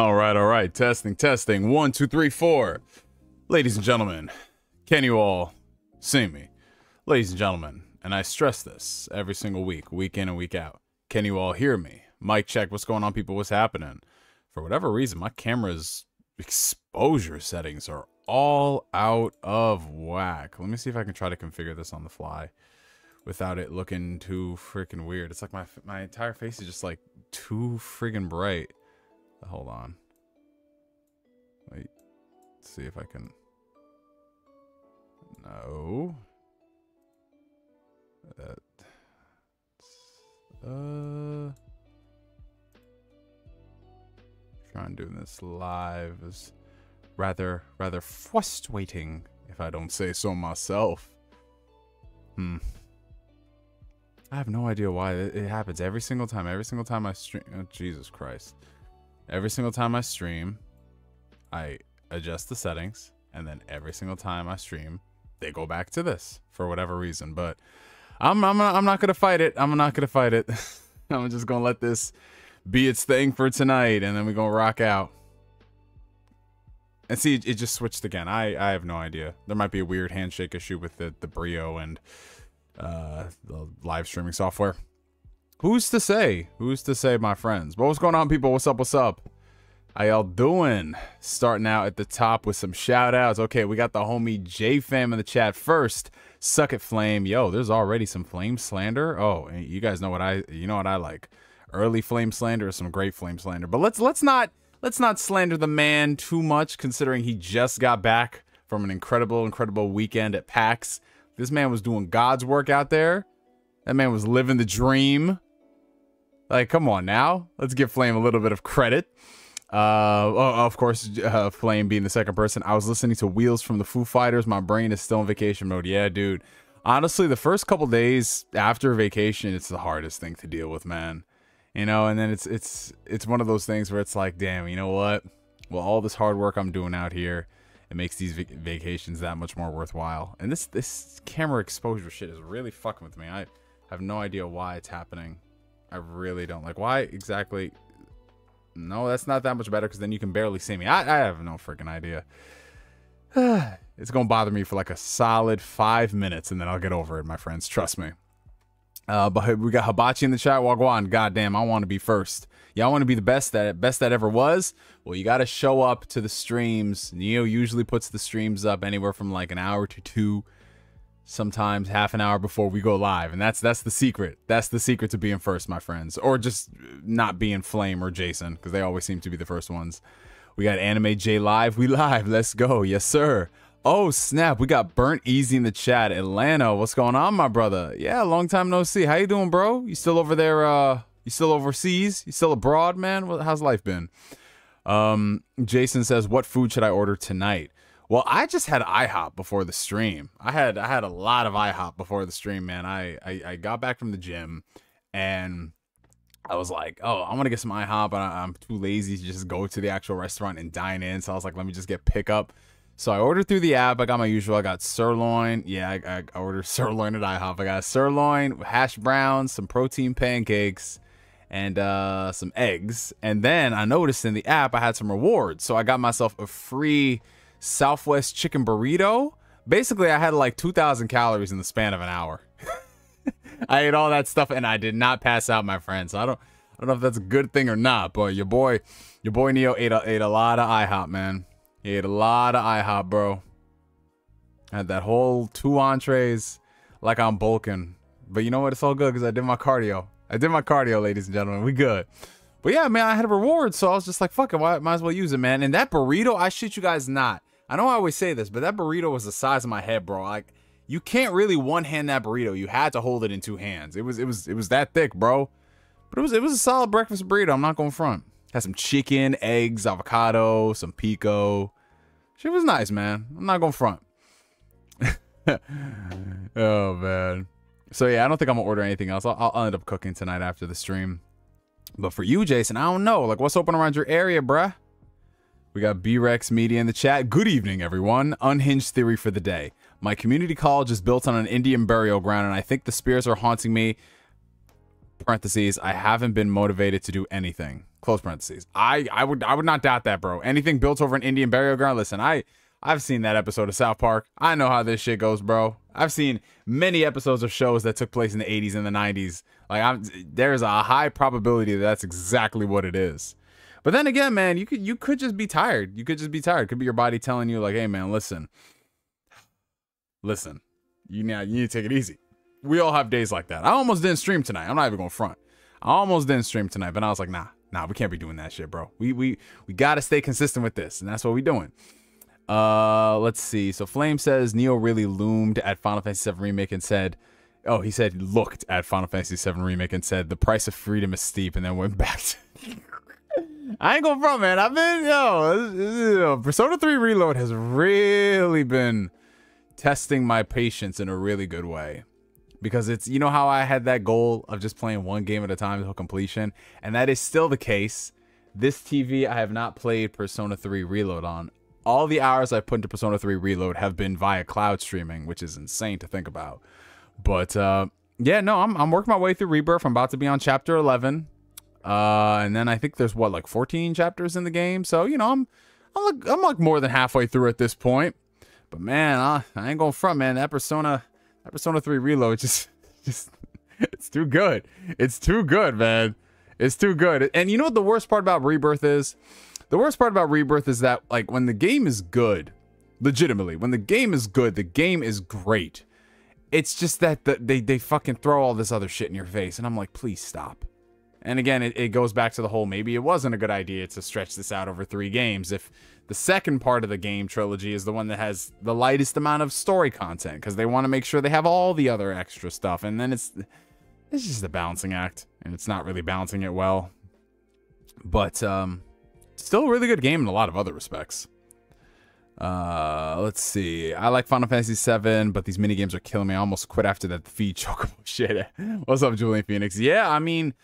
All right, all right. Testing, testing. One, two, three, four. Ladies and gentlemen, can you all see me? Ladies and gentlemen, and I stress this every single week, week in and week out. Can you all hear me? Mic check. What's going on, people? What's happening? For whatever reason, my camera's exposure settings are all out of whack. Let me see if I can try to configure this on the fly without it looking too freaking weird. It's like my my entire face is just like too friggin' bright. Hold on. Wait. See if I can. No. That. Uh. Trying doing this live is rather rather frustrating, if I don't say so myself. Hmm. I have no idea why it happens every single time. Every single time I stream. Oh, Jesus Christ. Every single time I stream, I adjust the settings, and then every single time I stream, they go back to this for whatever reason. But I'm I'm I'm not gonna fight it. I'm not gonna fight it. I'm just gonna let this be its thing for tonight, and then we're gonna rock out. And see, it just switched again. I I have no idea. There might be a weird handshake issue with the the Brio and uh, the live streaming software. Who's to say? Who's to say, my friends? But what's going on, people? What's up? What's up? How y'all doing? Starting out at the top with some shout outs. Okay, we got the homie J Fam in the chat first. Suck it, Flame. Yo, there's already some flame slander. Oh, you guys know what I you know what I like. Early flame slander is some great flame slander. But let's let's not let's not slander the man too much, considering he just got back from an incredible, incredible weekend at PAX. This man was doing God's work out there. That man was living the dream. Like, come on now. Let's give Flame a little bit of credit. Uh, of course, uh, Flame being the second person. I was listening to Wheels from the Foo Fighters. My brain is still in vacation mode. Yeah, dude. Honestly, the first couple days after vacation, it's the hardest thing to deal with, man. You know, and then it's it's it's one of those things where it's like, damn, you know what? Well, all this hard work I'm doing out here, it makes these vac vacations that much more worthwhile. And this this camera exposure shit is really fucking with me. I have no idea why it's happening. I really don't like why exactly. No, that's not that much better because then you can barely see me. I, I have no freaking idea. it's gonna bother me for like a solid five minutes and then I'll get over it, my friends. Trust me. Uh, but we got Hibachi in the chat. Wagwan, goddamn, I want to be first. Y'all want to be the best that best that ever was? Well, you got to show up to the streams. Neo usually puts the streams up anywhere from like an hour to two, sometimes half an hour before we go live, and that's that's the secret. That's the secret to being first, my friends, or just not being Flame or Jason because they always seem to be the first ones. We got Anime J live. We live. Let's go. Yes, sir. Oh snap! We got burnt easy in the chat. Atlanta, what's going on, my brother? Yeah, long time no see. How you doing, bro? You still over there? Uh, you still overseas? You still abroad, man? How's life been? Um, Jason says, "What food should I order tonight?" Well, I just had IHOP before the stream. I had I had a lot of IHOP before the stream, man. I I, I got back from the gym, and I was like, "Oh, I want to get some IHOP," but I'm too lazy to just go to the actual restaurant and dine in. So I was like, "Let me just get pickup." So I ordered through the app. I got my usual. I got sirloin. Yeah, I, I ordered sirloin at IHOP. I got sirloin, hash browns, some protein pancakes, and uh, some eggs. And then I noticed in the app I had some rewards. So I got myself a free Southwest chicken burrito. Basically, I had like 2,000 calories in the span of an hour. I ate all that stuff and I did not pass out, my friends. So I don't, I don't know if that's a good thing or not. But your boy, your boy Neo ate a, ate a lot of IHOP, man. He ate a lot of IHOP, bro. Had that whole two entrees like I'm bulking. But you know what? It's all good because I did my cardio. I did my cardio, ladies and gentlemen. We good. But yeah, man, I had a reward, so I was just like, fuck it, might as well use it, man. And that burrito, I shit you guys not. I know I always say this, but that burrito was the size of my head, bro. Like, you can't really one hand that burrito. You had to hold it in two hands. It was, it was, it was that thick, bro. But it was, it was a solid breakfast burrito. I'm not going front. Had some chicken, eggs, avocado, some pico. She was nice, man. I'm not going front. oh man. So yeah, I don't think I'm gonna order anything else. I'll, I'll, end up cooking tonight after the stream. But for you, Jason, I don't know. Like, what's open around your area, bruh? We got B-Rex Media in the chat. Good evening, everyone. Unhinged theory for the day. My community college is built on an Indian burial ground, and I think the spirits are haunting me parentheses, I haven't been motivated to do anything. Close parentheses. I, I would I would not doubt that, bro. Anything built over an Indian burial ground. Listen, I I've seen that episode of South Park. I know how this shit goes, bro. I've seen many episodes of shows that took place in the 80s and the 90s. Like I'm there's a high probability that that's exactly what it is. But then again, man, you could you could just be tired. You could just be tired. Could be your body telling you like, "Hey man, listen. Listen. You now you need to take it easy." We all have days like that. I almost didn't stream tonight. I'm not even going front. I almost didn't stream tonight, but I was like, "Nah, nah, we can't be doing that shit, bro. We we we got to stay consistent with this." And that's what we doing. Uh, let's see. So Flame says Neo really loomed at Final Fantasy VII Remake and said, "Oh, he said looked at Final Fantasy VII Remake and said the price of freedom is steep," and then went back to I ain't gonna front, man. I've been yo, Persona 3 Reload has really been testing my patience in a really good way. Because it's you know how I had that goal of just playing one game at a time until completion, and that is still the case. This TV I have not played Persona 3 Reload on. All the hours I put into Persona 3 Reload have been via cloud streaming, which is insane to think about. But uh, yeah, no, I'm I'm working my way through Rebirth. I'm about to be on chapter 11. Uh, and then I think there's what like 14 chapters in the game. So you know, I'm I'm like, I'm like more than halfway through at this point. But man, I, I ain't going front, man. That Persona, that Persona 3 Reload just just it's too good. It's too good, man. It's too good. And you know what the worst part about Rebirth is? The worst part about Rebirth is that like when the game is good, legitimately, when the game is good, the game is great. It's just that the, they they fucking throw all this other shit in your face, and I'm like, please stop. And again, it, it goes back to the whole maybe it wasn't a good idea to stretch this out over three games. If the second part of the game trilogy is the one that has the lightest amount of story content, because they want to make sure they have all the other extra stuff, and then it's it's just a balancing act, and it's not really balancing it well. But um, still a really good game in a lot of other respects. Uh, let's see. I like Final Fantasy VII, but these mini games are killing me. I almost quit after that feed chocobo shit. What's up, Julian Phoenix? Yeah, I mean,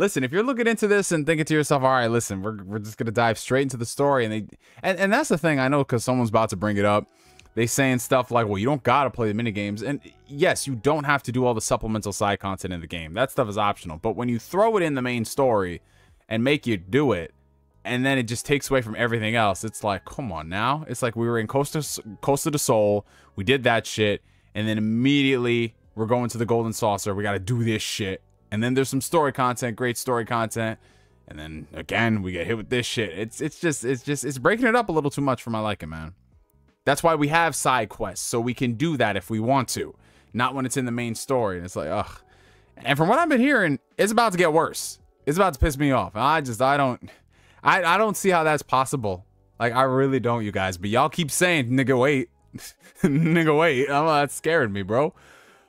listen, if you're looking into this and thinking to yourself, all right, listen, we're, we're just gonna dive straight into the story, and they and, and that's the thing I know because someone's about to bring it up. They saying stuff like, well, you don't gotta play the mini games, and yes, you don't have to do all the supplemental side content in the game. That stuff is optional. But when you throw it in the main story and make you do it, and then it just takes away from everything else, it's like, come on now. It's like we were in Costa Costa del Sol, we did that shit, and then immediately we're going to the Golden Saucer. We got to do this shit and then there's some story content, great story content. And then again, we get hit with this shit. It's it's just it's just it's breaking it up a little too much for my liking, man. That's why we have side quests, so we can do that if we want to. Not when it's in the main story. And it's like, ugh. And from what I've been hearing, it's about to get worse. It's about to piss me off. I just I don't I, I don't see how that's possible. Like I really don't, you guys. But y'all keep saying, nigga, wait. nigga, wait. I'm, that's scaring me, bro.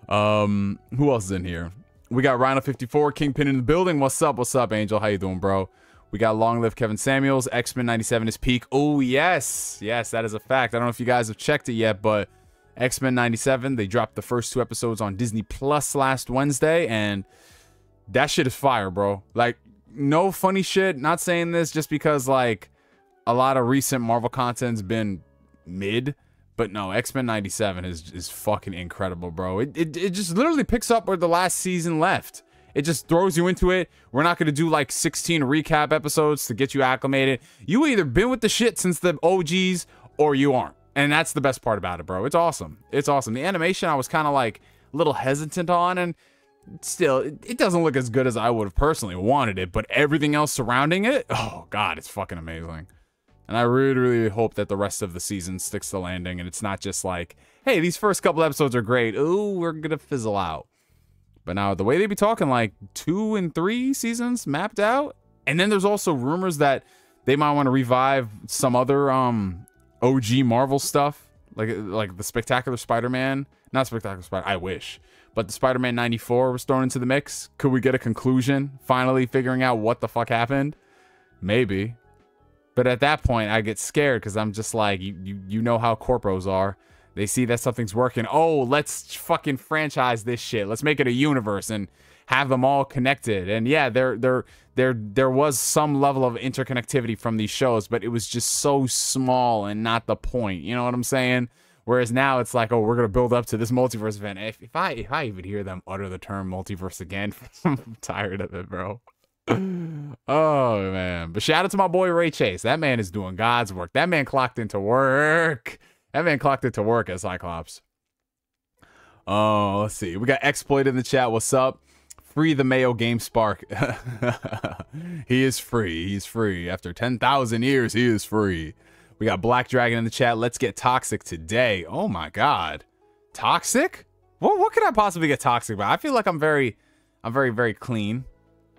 Um, who else is in here? We got Rhino54, Kingpin in the building. What's up? What's up, Angel? How you doing, bro? We got Long Live Kevin Samuels. X-Men 97 is peak. Oh, yes. Yes, that is a fact. I don't know if you guys have checked it yet, but X-Men 97, they dropped the first two episodes on Disney Plus last Wednesday, and that shit is fire, bro. Like, no funny shit. Not saying this just because, like, a lot of recent Marvel content's been mid. But no, X Men '97 is is fucking incredible, bro. It, it it just literally picks up where the last season left. It just throws you into it. We're not gonna do like 16 recap episodes to get you acclimated. You either been with the shit since the OGs or you aren't, and that's the best part about it, bro. It's awesome. It's awesome. The animation I was kind of like a little hesitant on, and still, it, it doesn't look as good as I would have personally wanted it. But everything else surrounding it, oh god, it's fucking amazing. And I really, really hope that the rest of the season sticks the landing and it's not just like, hey, these first couple episodes are great. Ooh, we're going to fizzle out. But now, the way they be talking, like two and three seasons mapped out. And then there's also rumors that they might want to revive some other um OG Marvel stuff, like like the Spectacular Spider-Man. Not Spectacular Spider. I wish, but the Spider-Man '94 was thrown into the mix. Could we get a conclusion? Finally, figuring out what the fuck happened? Maybe. But at that point, I get scared because I'm just like, you, you, you know how corpos are. They see that something's working. Oh, let's fucking franchise this shit. Let's make it a universe and have them all connected. And yeah, there there there there was some level of interconnectivity from these shows, but it was just so small and not the point. You know what I'm saying? Whereas now it's like, oh, we're gonna build up to this multiverse event. If, if I if I even hear them utter the term multiverse again, I'm tired of it, bro. oh man. But shout out to my boy Ray Chase. That man is doing God's work. That man clocked into work. That man clocked into work at Cyclops. Oh, let's see. We got exploit in the chat. What's up? Free the Mayo Game Spark. he is free. He's free. After 10,000 years, he is free. We got Black Dragon in the chat. Let's get toxic today. Oh my god. Toxic? What what could I possibly get toxic about? I feel like I'm very I'm very, very clean.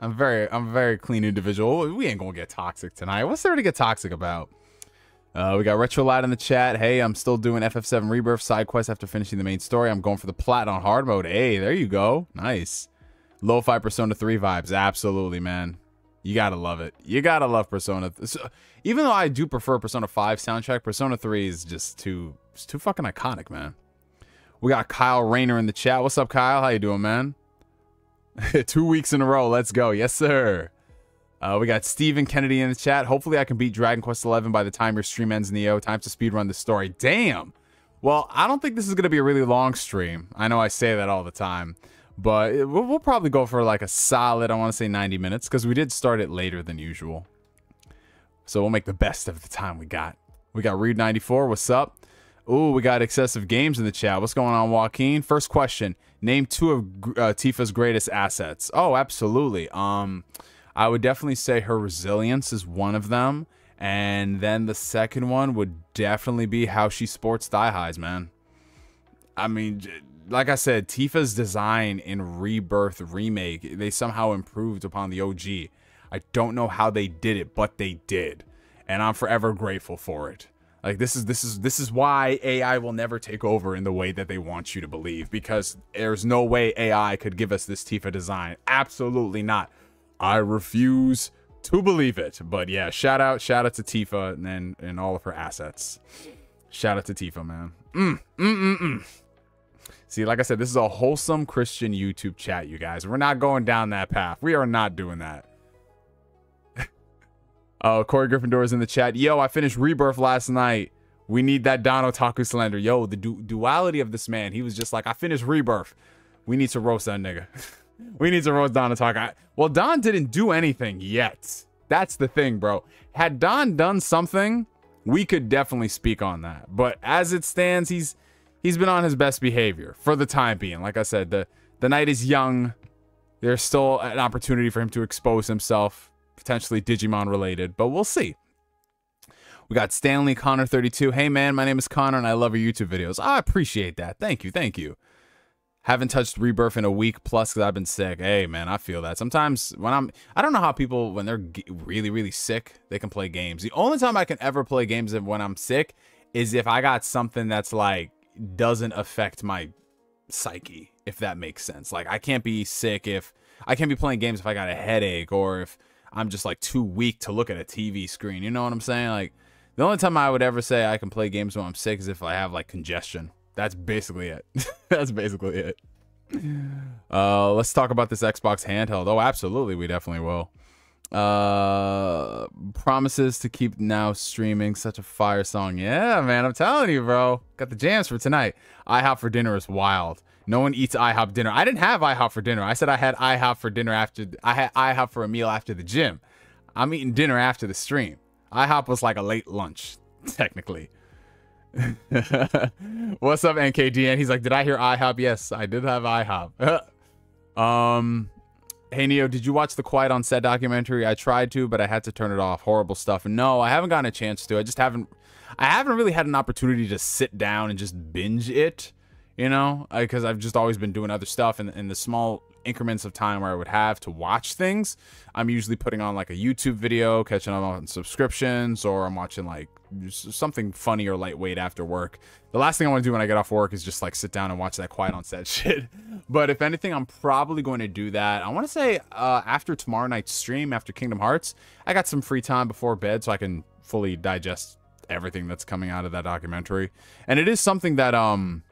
I'm very I'm very clean individual. We ain't gonna get toxic tonight. What's there to get toxic about? Uh, we got Retro Lad in the chat. Hey, I'm still doing FF7 Rebirth side quest after finishing the main story. I'm going for the plat on hard mode. Hey, there you go. Nice. Lo-fi Persona 3 vibes. Absolutely, man. You gotta love it. You gotta love Persona. So, even though I do prefer Persona 5 soundtrack, Persona 3 is just too, it's too fucking iconic, man. We got Kyle Rayner in the chat. What's up, Kyle? How you doing, man? Two weeks in a row. Let's go. Yes, sir. Uh, we got Stephen Kennedy in the chat. Hopefully, I can beat Dragon Quest XI by the time your stream ends, Neo. Time to speedrun the story. Damn. Well, I don't think this is going to be a really long stream. I know I say that all the time. But we'll, we'll probably go for like a solid, I want to say 90 minutes, because we did start it later than usual. So we'll make the best of the time we got. We got Reed94. What's up? Ooh, we got excessive games in the chat. What's going on, Joaquin? First question: Name two of uh, Tifa's greatest assets. Oh, absolutely. Um, I would definitely say her resilience is one of them, and then the second one would definitely be how she sports thigh highs, man. I mean, like I said, Tifa's design in Rebirth remake, they somehow improved upon the OG. I don't know how they did it, but they did, and I'm forever grateful for it. Like this is this is this is why AI will never take over in the way that they want you to believe because there's no way AI could give us this Tifa design. Absolutely not. I refuse to believe it. But yeah, shout out shout out to Tifa and and, and all of her assets. Shout out to Tifa, man. Mm, mm, mm, mm. See, like I said, this is a wholesome Christian YouTube chat, you guys. We're not going down that path. We are not doing that. Oh, Corey Gryffindor is in the chat. Yo, I finished Rebirth last night. We need that Don Otaku slander. Yo, the du duality of this man. He was just like, I finished Rebirth. We need to roast that nigga. we need to roast Don Otaku. Well, Don didn't do anything yet. That's the thing, bro. Had Don done something, we could definitely speak on that. But as it stands, he's he's been on his best behavior for the time being. Like I said, the the night is young. There's still an opportunity for him to expose himself potentially Digimon related, but we'll see. We got Stanley Connor 32. Hey man, my name is Connor and I love your YouTube videos. I appreciate that. Thank you, thank you. Haven't touched Rebirth in a week plus because I've been sick. Hey man, I feel that. Sometimes when I'm, I don't know how people when they're really really sick they can play games. The only time I can ever play games when I'm sick is if I got something that's like doesn't affect my psyche, if that makes sense. Like I can't be sick if I can't be playing games if I got a headache or if I'm just like too weak to look at a TV screen. You know what I'm saying? Like the only time I would ever say I can play games when I'm sick is if I have like congestion. That's basically it. That's basically it. Uh, let's talk about this Xbox handheld. Oh, absolutely, we definitely will. Uh, promises to keep now streaming such a fire song. Yeah, man, I'm telling you, bro. Got the jams for tonight. I IHOP for dinner is wild. No one eats IHOP dinner. I didn't have IHOP for dinner. I said I had IHOP for dinner after I had IHOP for a meal after the gym. I'm eating dinner after the stream. IHOP was like a late lunch, technically. What's up, NKDN? He's like, did I hear IHOP? Yes, I did have IHOP. um, hey Neo, did you watch the Quiet on Set documentary? I tried to, but I had to turn it off. Horrible stuff. No, I haven't gotten a chance to. I just haven't. I haven't really had an opportunity to sit down and just binge it you know, because I've just always been doing other stuff in, in the small increments of time where I would have to watch things. I'm usually putting on like a YouTube video, catching up on subscriptions, or I'm watching like something funny or lightweight after work. The last thing I want to do when I get off work is just like sit down and watch that quiet on set shit. But if anything, I'm probably going to do that. I want to say uh, after tomorrow night's stream, after Kingdom Hearts, I got some free time before bed so I can fully digest everything that's coming out of that documentary. And it is something that um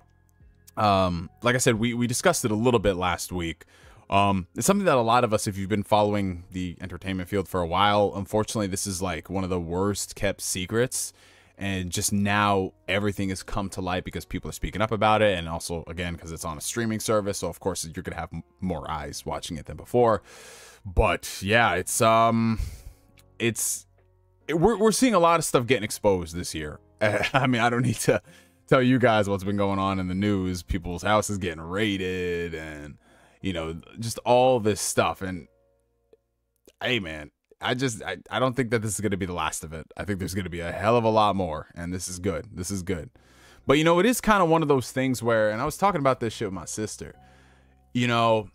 um, like I said, we, we discussed it a little bit last week. Um, it's something that a lot of us, if you've been following the entertainment field for a while, unfortunately, this is like one of the worst kept secrets. and just now everything has come to light because people are speaking up about it and also again because it's on a streaming service so of course you're gonna have more eyes watching it than before but yeah it's um it's we're, we're seeing a lot of stuff getting exposed this year i mean i don't need to tell you guys what's been going on in the news people's houses getting raided and you know just all this stuff and hey man I just I, I don't think that this is going to be the last of it. I think there's going to be a hell of a lot more, and this is good. This is good. But you know, it is kind of one of those things where, and I was talking about this shit with my sister. You know,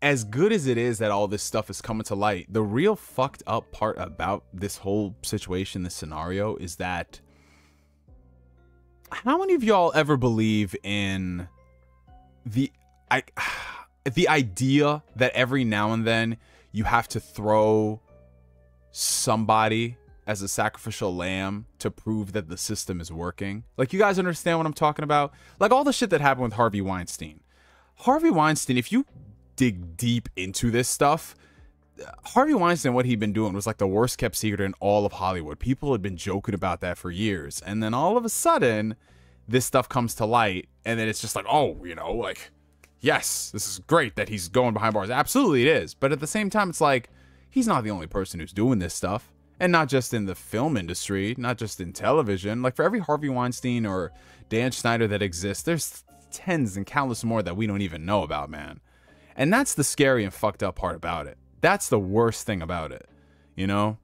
as good as it is that all this stuff is coming to light, the real fucked up part about this whole situation, this scenario, is that how many of y'all ever believe in the I the idea that every now and then you have to throw somebody as a sacrificial lamb to prove that the system is working. Like, you guys understand what I'm talking about? Like, all the shit that happened with Harvey Weinstein. Harvey Weinstein, if you dig deep into this stuff, Harvey Weinstein, what he'd been doing was like the worst kept secret in all of Hollywood. People had been joking about that for years. And then all of a sudden, this stuff comes to light. And then it's just like, oh, you know, like, yes, this is great that he's going behind bars. Absolutely, it is. But at the same time, it's like, he's not the only person who's doing this stuff. And not just in the film industry, not just in television. Like for every Harvey Weinstein or Dan Schneider that exists, there's tens and countless more that we don't even know about, man. And that's the scary and fucked up part about it. That's the worst thing about it. You know?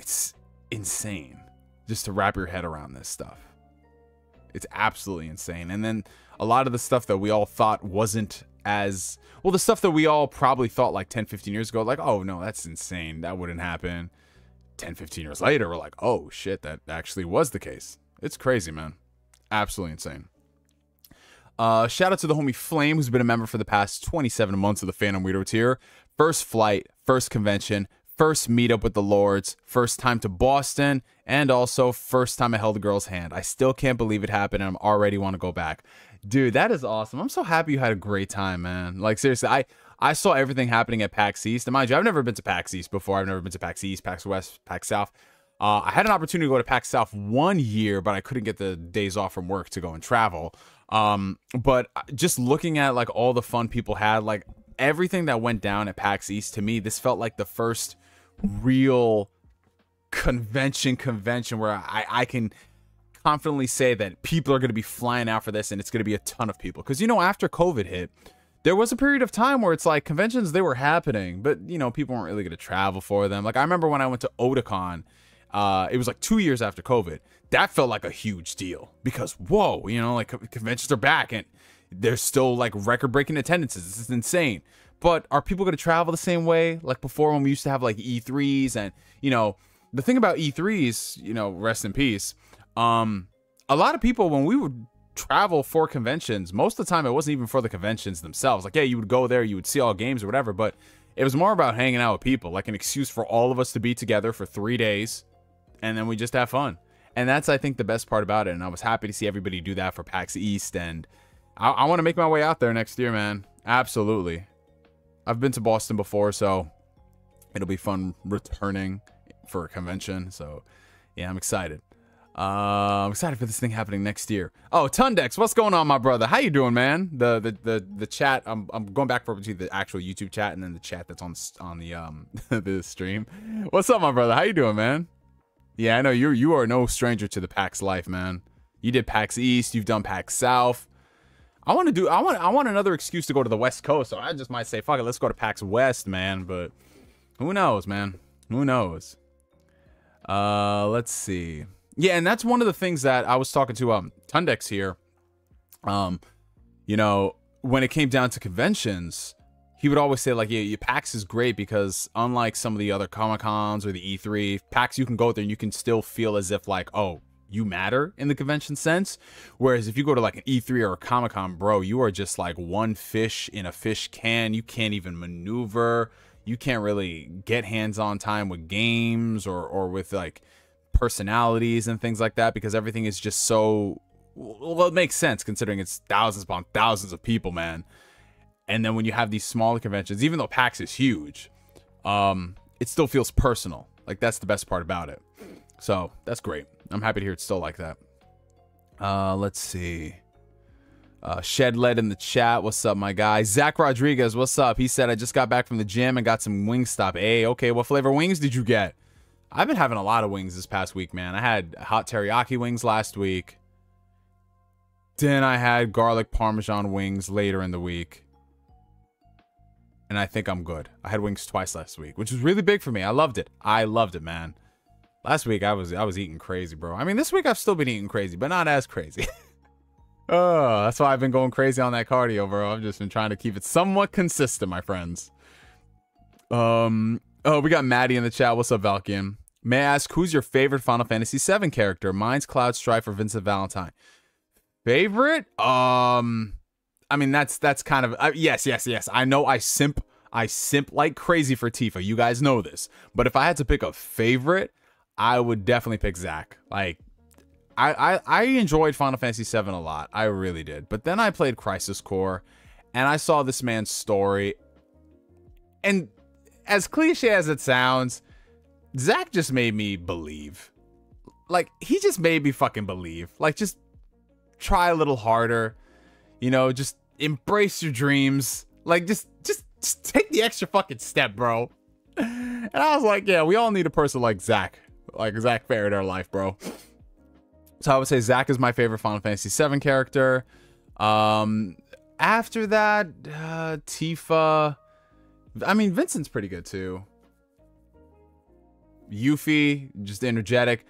It's insane just to wrap your head around this stuff. It's absolutely insane. And then a lot of the stuff that we all thought wasn't as well the stuff that we all probably thought like 10 15 years ago like oh no that's insane that wouldn't happen 10 15 years later we're like oh shit that actually was the case it's crazy man absolutely insane uh shout out to the homie flame who's been a member for the past 27 months of the phantom weirdo tier first flight first convention first meetup with the lords first time to boston and also first time i held a girl's hand i still can't believe it happened and i'm already want to go back Dude, that is awesome. I'm so happy you had a great time, man. Like seriously, I I saw everything happening at PAX East. And mind you, I've never been to PAX East before. I've never been to PAX East, PAX West, PAX South. Uh, I had an opportunity to go to PAX South one year, but I couldn't get the days off from work to go and travel. Um, but just looking at like all the fun people had, like everything that went down at PAX East, to me, this felt like the first real convention convention where I, I can confidently say that people are going to be flying out for this and it's going to be a ton of people. Because, you know, after COVID hit, there was a period of time where it's like conventions, they were happening, but, you know, people weren't really going to travel for them. Like, I remember when I went to Otakon, uh, it was like two years after COVID. That felt like a huge deal because, whoa, you know, like conventions are back and there's still like record breaking attendances. This is insane. But are people going to travel the same way like before when we used to have like E3s and, you know, the thing about E3s, you know, rest in peace, um, a lot of people when we would travel for conventions, most of the time it wasn't even for the conventions themselves. Like, yeah, you would go there, you would see all games or whatever, but it was more about hanging out with people, like an excuse for all of us to be together for three days, and then we just have fun. And that's, I think, the best part about it. And I was happy to see everybody do that for PAX East, and I, I want to make my way out there next year, man. Absolutely. I've been to Boston before, so it'll be fun returning for a convention. So, yeah, I'm excited. Uh, I'm excited for this thing happening next year. Oh, Tundex, what's going on, my brother? How you doing, man? The the the the chat. I'm I'm going back for between the actual YouTube chat and then the chat that's on on the um the stream. What's up, my brother? How you doing, man? Yeah, I know you you are no stranger to the PAX life, man. You did PAX East, you've done PAX South. I want to do I want I want another excuse to go to the West Coast, so I just might say fuck it, let's go to PAX West, man. But who knows, man? Who knows? Uh, let's see. Yeah, and that's one of the things that I was talking to um Tundex here. Um, you know, when it came down to conventions, he would always say like, yeah, PAX is great because unlike some of the other Comic Cons or the E3, PAX you can go there and you can still feel as if like, oh, you matter in the convention sense. Whereas if you go to like an E3 or a Comic Con, bro, you are just like one fish in a fish can. You can't even maneuver. You can't really get hands on time with games or or with like personalities and things like that because everything is just so well it makes sense considering it's thousands upon thousands of people man and then when you have these smaller conventions even though pax is huge um it still feels personal like that's the best part about it So that's great. I'm happy to hear it's still like that. Uh, let's see. Uh, Shed Lead in the chat. What's up, my guy? Zack Rodriguez, what's up? He said, I just got back from the gym and got some Wingstop. Hey, okay, what flavor wings did you get? I've been having a lot of wings this past week, man. I had hot teriyaki wings last week. Then I had garlic parmesan wings later in the week. And I think I'm good. I had wings twice last week, which was really big for me. I loved it. I loved it, man. Last week I was I was eating crazy, bro. I mean, this week I've still been eating crazy, but not as crazy. oh, that's why I've been going crazy on that cardio, bro. I've just been trying to keep it somewhat consistent, my friends. Um, oh, we got Maddie in the chat. What's up, Valkian? May I ask who's your favorite Final Fantasy VII character? Mine's Cloud Strife or Vincent Valentine. Favorite? Um, I mean that's that's kind of uh, yes, yes, yes. I know I simp I simp like crazy for Tifa. You guys know this. But if I had to pick a favorite, I would definitely pick Zack. Like, I, I, I enjoyed Final Fantasy VII a lot. I really did. But then I played Crisis Core, and I saw this man's story. And as cliche as it sounds, Zack just made me believe. Like, he just made me fucking believe. Like, just try a little harder. You know, just embrace your dreams. Like, just, just, just take the extra fucking step, bro. And I was like, yeah, we all need a person like Zack. like Zack Fair in our life, bro. So I would say Zack is my favorite Final Fantasy VII character. Um, after that, uh, Tifa. I mean, Vincent's pretty good too. Yuffie, just energetic.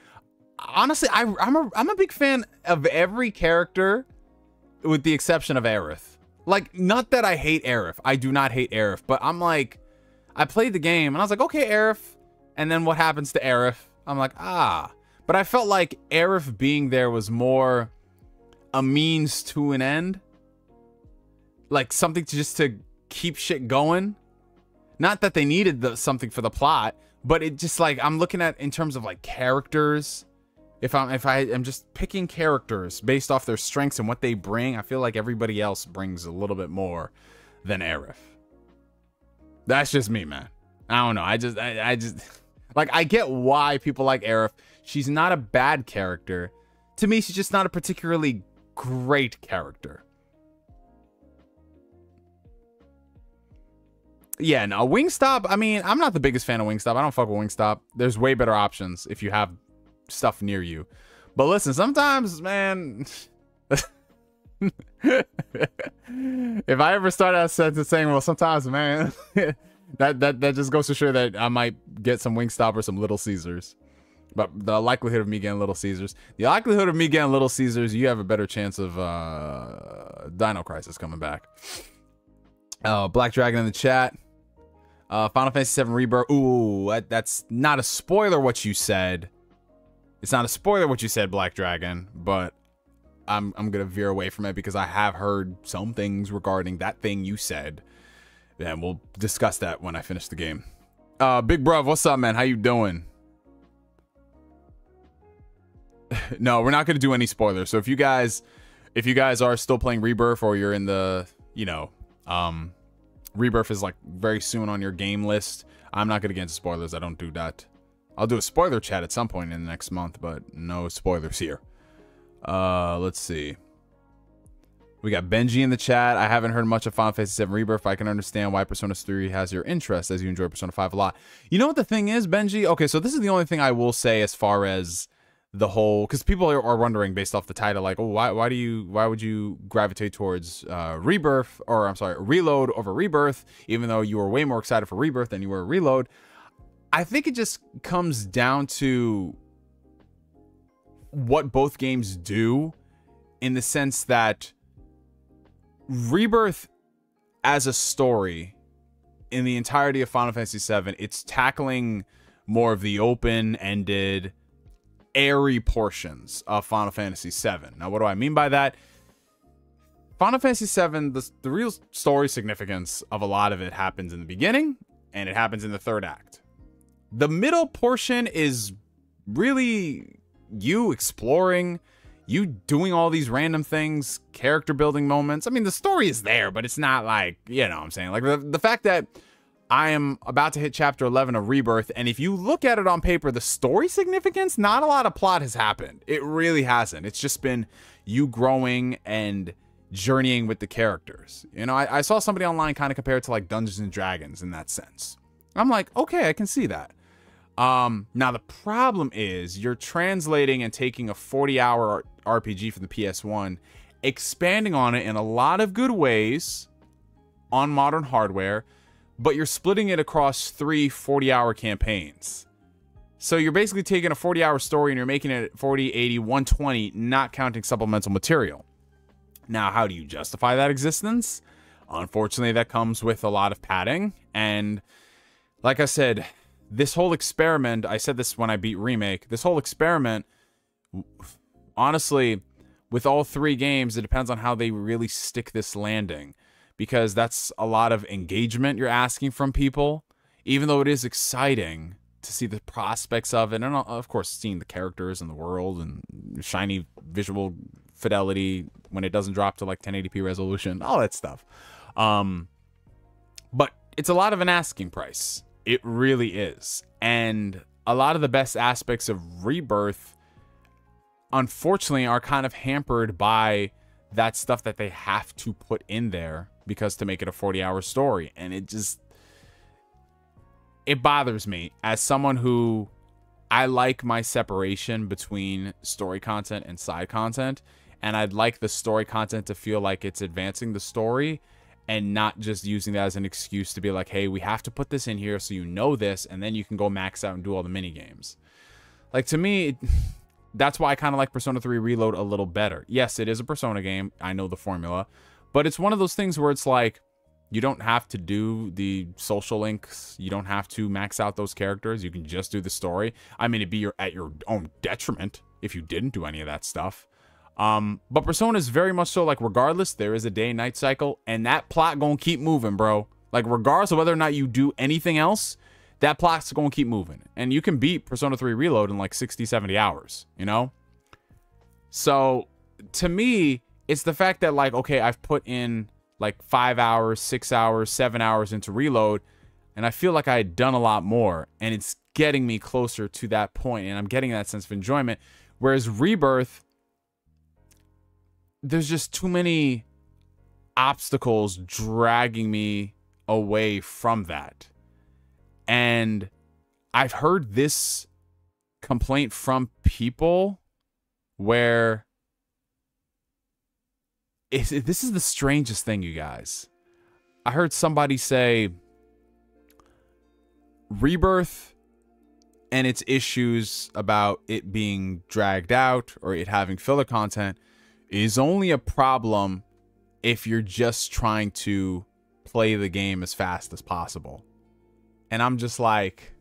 Honestly, I, I'm a I'm a big fan of every character, with the exception of Aerith. Like, not that I hate Aerith. I do not hate Aerith, but I'm like, I played the game and I was like, okay, Aerith. And then what happens to Aerith? I'm like, ah. But I felt like Aerith being there was more a means to an end. Like something to just to keep shit going. Not that they needed the, something for the plot, but it just like I'm looking at in terms of like characters. If I'm if I am just picking characters based off their strengths and what they bring, I feel like everybody else brings a little bit more than Aerith. That's just me, man. I don't know. I just I, I just like, I get why people like Aerith. She's not a bad character. To me, she's just not a particularly great character. Yeah, no, Wingstop, I mean, I'm not the biggest fan of Wingstop. I don't fuck with Wingstop. There's way better options if you have stuff near you. But listen, sometimes, man... if I ever start out sentence saying, well, sometimes, man... that that that just goes to show that I might get some Wingstop or some Little Caesars. But the likelihood of me getting Little Caesars, the likelihood of me getting Little Caesars, you have a better chance of uh, Dino Crisis coming back. Uh, Black Dragon in the chat. Uh, Final Fantasy VII Rebirth. Ooh, that, that's not a spoiler what you said. It's not a spoiler what you said, Black Dragon, but I'm I'm gonna veer away from it because I have heard some things regarding that thing you said and we'll discuss that when I finish the game. Uh, Big Bruv, what's up, man? How you doing? no, we're not going to do any spoilers. So if you guys, if you guys are still playing Rebirth or you're in the, you know, um, Rebirth is like very soon on your game list. I'm not going to get into spoilers. I don't do that. I'll do a spoiler chat at some point in the next month, but no spoilers here. Uh, let's see. We got Benji in the chat. I haven't heard much of Final Fantasy VII Rebirth. I can understand why Persona 3 has your interest as you enjoy Persona 5 a lot. You know what the thing is, Benji? Okay, so this is the only thing I will say as far as the whole because people are, are, wondering based off the title like oh why why do you why would you gravitate towards uh, rebirth or i'm sorry reload over rebirth even though you were way more excited for rebirth than you were reload i think it just comes down to what both games do in the sense that Rebirth as a story in the entirety of Final Fantasy VII, it's tackling more of the open-ended, airy portions of Final Fantasy VII. Now, what do I mean by that? Final Fantasy VII, the, the real story significance of a lot of it happens in the beginning, and it happens in the third act. The middle portion is really you exploring you doing all these random things, character building moments. I mean, the story is there, but it's not like, you know what I'm saying? Like the, the fact that I am about to hit chapter 11 of Rebirth, and if you look at it on paper, the story significance, not a lot of plot has happened. It really hasn't. It's just been you growing and journeying with the characters. You know, I, I saw somebody online kind of compare it to like Dungeons and Dragons in that sense. I'm like, okay, I can see that. Um, now the problem is you're translating and taking a 40 hour RPG from the PS1, expanding on it in a lot of good ways on modern hardware, but you're splitting it across three 40 hour campaigns. So you're basically taking a 40 hour story and you're making it 40, 80, 120, not counting supplemental material. Now, how do you justify that existence? Unfortunately, that comes with a lot of padding. And like I said, this whole experiment, I said this when I beat Remake, this whole experiment, honestly, with all three games, it depends on how they really stick this landing. Because that's a lot of engagement you're asking from people. Even though it is exciting to see the prospects of it, and of course, seeing the characters and the world and shiny visual fidelity when it doesn't drop to like 1080p resolution, all that stuff. Um, but it's a lot of an asking price. It really is. And a lot of the best aspects of Rebirth, unfortunately, are kind of hampered by that stuff that they have to put in there because to make it a 40 hour story. And it just, it bothers me as someone who I like my separation between story content and side content and I'd like the story content to feel like it's advancing the story and not just using that as an excuse to be like, hey, we have to put this in here so you know this, and then you can go max out and do all the mini games. Like to me, that's why I kind of like Persona 3 Reload a little better. Yes, it is a Persona game. I know the formula, but it's one of those things where it's like you don't have to do the social links. You don't have to max out those characters. You can just do the story. I mean, it'd be your, at your own detriment if you didn't do any of that stuff. Um, but Persona is very much so like regardless, there is a day and night cycle, and that plot gonna keep moving, bro. Like regardless of whether or not you do anything else, that plot's gonna keep moving. And you can beat Persona 3 Reload in like 60, 70 hours, you know? So to me, it's the fact that like, okay, I've put in like five hours, six hours, seven hours into Reload, and I feel like I had done a lot more, and it's getting me closer to that point, and I'm getting that sense of enjoyment. Whereas Rebirth there's just too many obstacles dragging me away from that. And I've heard this complaint from people where this is the strangest thing, you guys. I heard somebody say Rebirth and its issues about it being dragged out or it having filler content is only a problem if you're just trying to play the game as fast as possible. And I'm just like,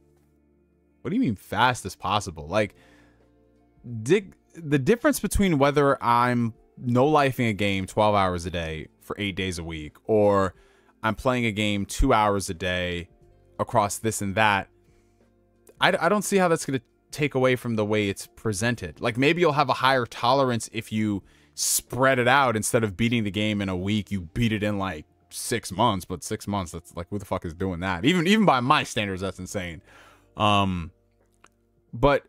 what do you mean fast as possible? Like, dig the difference between whether I'm no lifing a game 12 hours a day for eight days a week, or I'm playing a game two hours a day across this and that. I, I don't see how that's going to take away from the way it's presented. Like, maybe you'll have a higher tolerance if you spread it out instead of beating the game in a week. You beat it in like six months but six months that's like who the fuck is doing that? Even even by my standards that's insane. Um but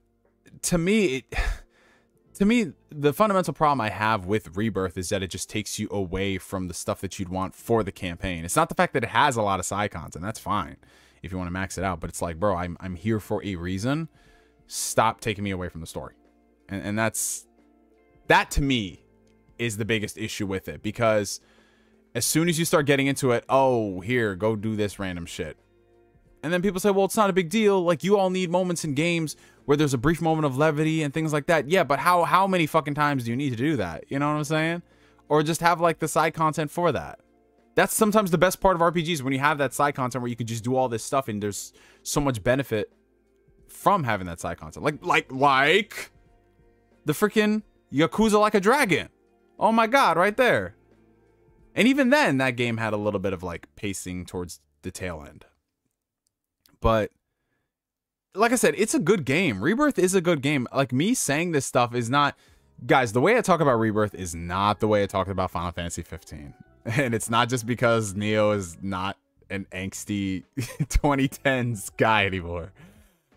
to me it to me the fundamental problem i have with rebirth is that it just takes you away from the stuff that you'd want for the campaign. It's not the fact that it has a lot of side content that's fine if you want to max it out but it's like bro i'm, I'm here for a reason. Stop taking me away from the story. And, and that's that to me is the biggest issue with it because as soon as you start getting into it, oh, here, go do this random shit. And then people say, well, it's not a big deal. Like, you all need moments in games where there's a brief moment of levity and things like that. Yeah, but how how many fucking times do you need to do that? You know what I'm saying? Or just have, like, the side content for that. That's sometimes the best part of RPGs when you have that side content where you can just do all this stuff and there's so much benefit from having that side content. Like, like, like the freaking Yakuza Like a Dragon. Oh my god, right there. And even then, that game had a little bit of like pacing towards the tail end. But like I said, it's a good game. Rebirth is a good game. Like me saying this stuff is not guys, the way I talk about Rebirth is not the way I talked about Final Fantasy 15. And it's not just because Neo is not an angsty 2010s guy anymore.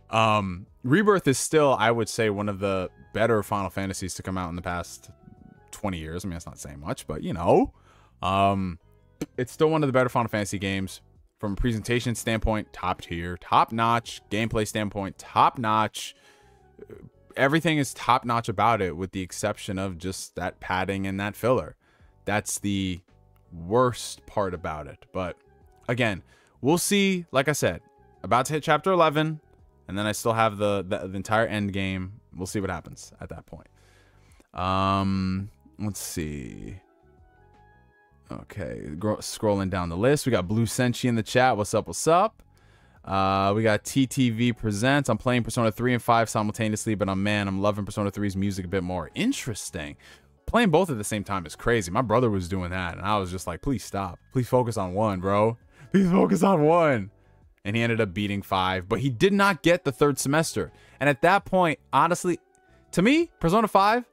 Um, Rebirth is still, I would say, one of the better Final Fantasies to come out in the past 20 years. I mean, that's not saying much, but you know, um, it's still one of the better Final Fantasy games from a presentation standpoint, top tier, top notch, gameplay standpoint, top notch. Everything is top notch about it, with the exception of just that padding and that filler. That's the worst part about it. But again, we'll see. Like I said, about to hit chapter 11, and then I still have the, the, the entire end game. We'll see what happens at that point. Um, let's see. Okay, scrolling down the list, we got Blue Senshi in the chat. What's up? What's up? Uh, we got TTV Presents. I'm playing Persona 3 and 5 simultaneously, but I'm man, I'm loving Persona 3's music a bit more. Interesting. Playing both at the same time is crazy. My brother was doing that, and I was just like, please stop. Please focus on one, bro. Please focus on one. And he ended up beating five, but he did not get the third semester. And at that point, honestly, to me, Persona 5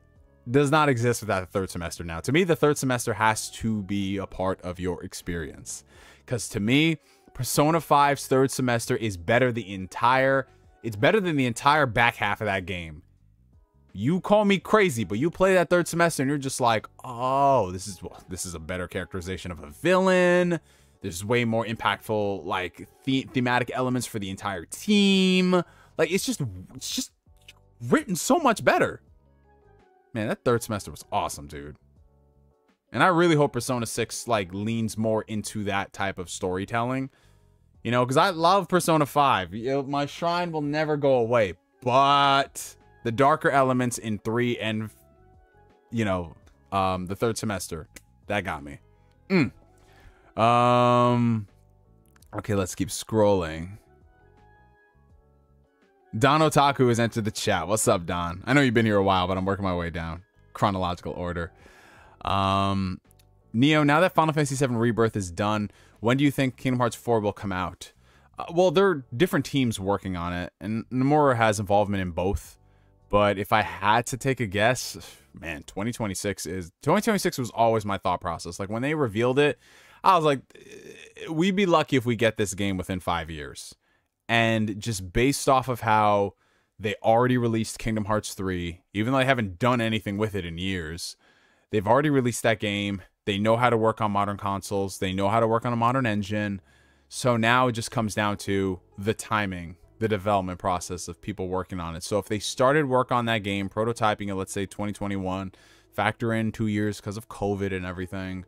does not exist without the third semester now. To me, the third semester has to be a part of your experience. Because to me, Persona 5's third semester is better the entire it's better than the entire back half of that game. You call me crazy, but you play that third semester and you're just like, "Oh, this is this is a better characterization of a villain. There's way more impactful like the thematic elements for the entire team. Like it's just it's just written so much better." Man, that third semester was awesome, dude. And I really hope Persona 6 like leans more into that type of storytelling. You know, because I love Persona 5. You know, my shrine will never go away. But the darker elements in 3 and, you know, um, the third semester, that got me. Mm. Um, okay, let's keep scrolling. Don Otaku has entered the chat. What's up, Don? I know you've been here a while, but I'm working my way down. Chronological order. Um, Neo, now that Final Fantasy VII Rebirth is done, when do you think Kingdom Hearts 4 will come out? Uh, well, there are different teams working on it, and Nomura has involvement in both. But if I had to take a guess, man, 2026 is 2026 was always my thought process. Like when they revealed it, I was like, eh, we'd be lucky if we get this game within five years. And just based off of how they already released Kingdom Hearts 3, even though they haven't done anything with it in years, they've already released that game. They know how to work on modern consoles, they know how to work on a modern engine. So now it just comes down to the timing, the development process of people working on it. So if they started work on that game, prototyping it, let's say 2021, factor in two years because of COVID and everything,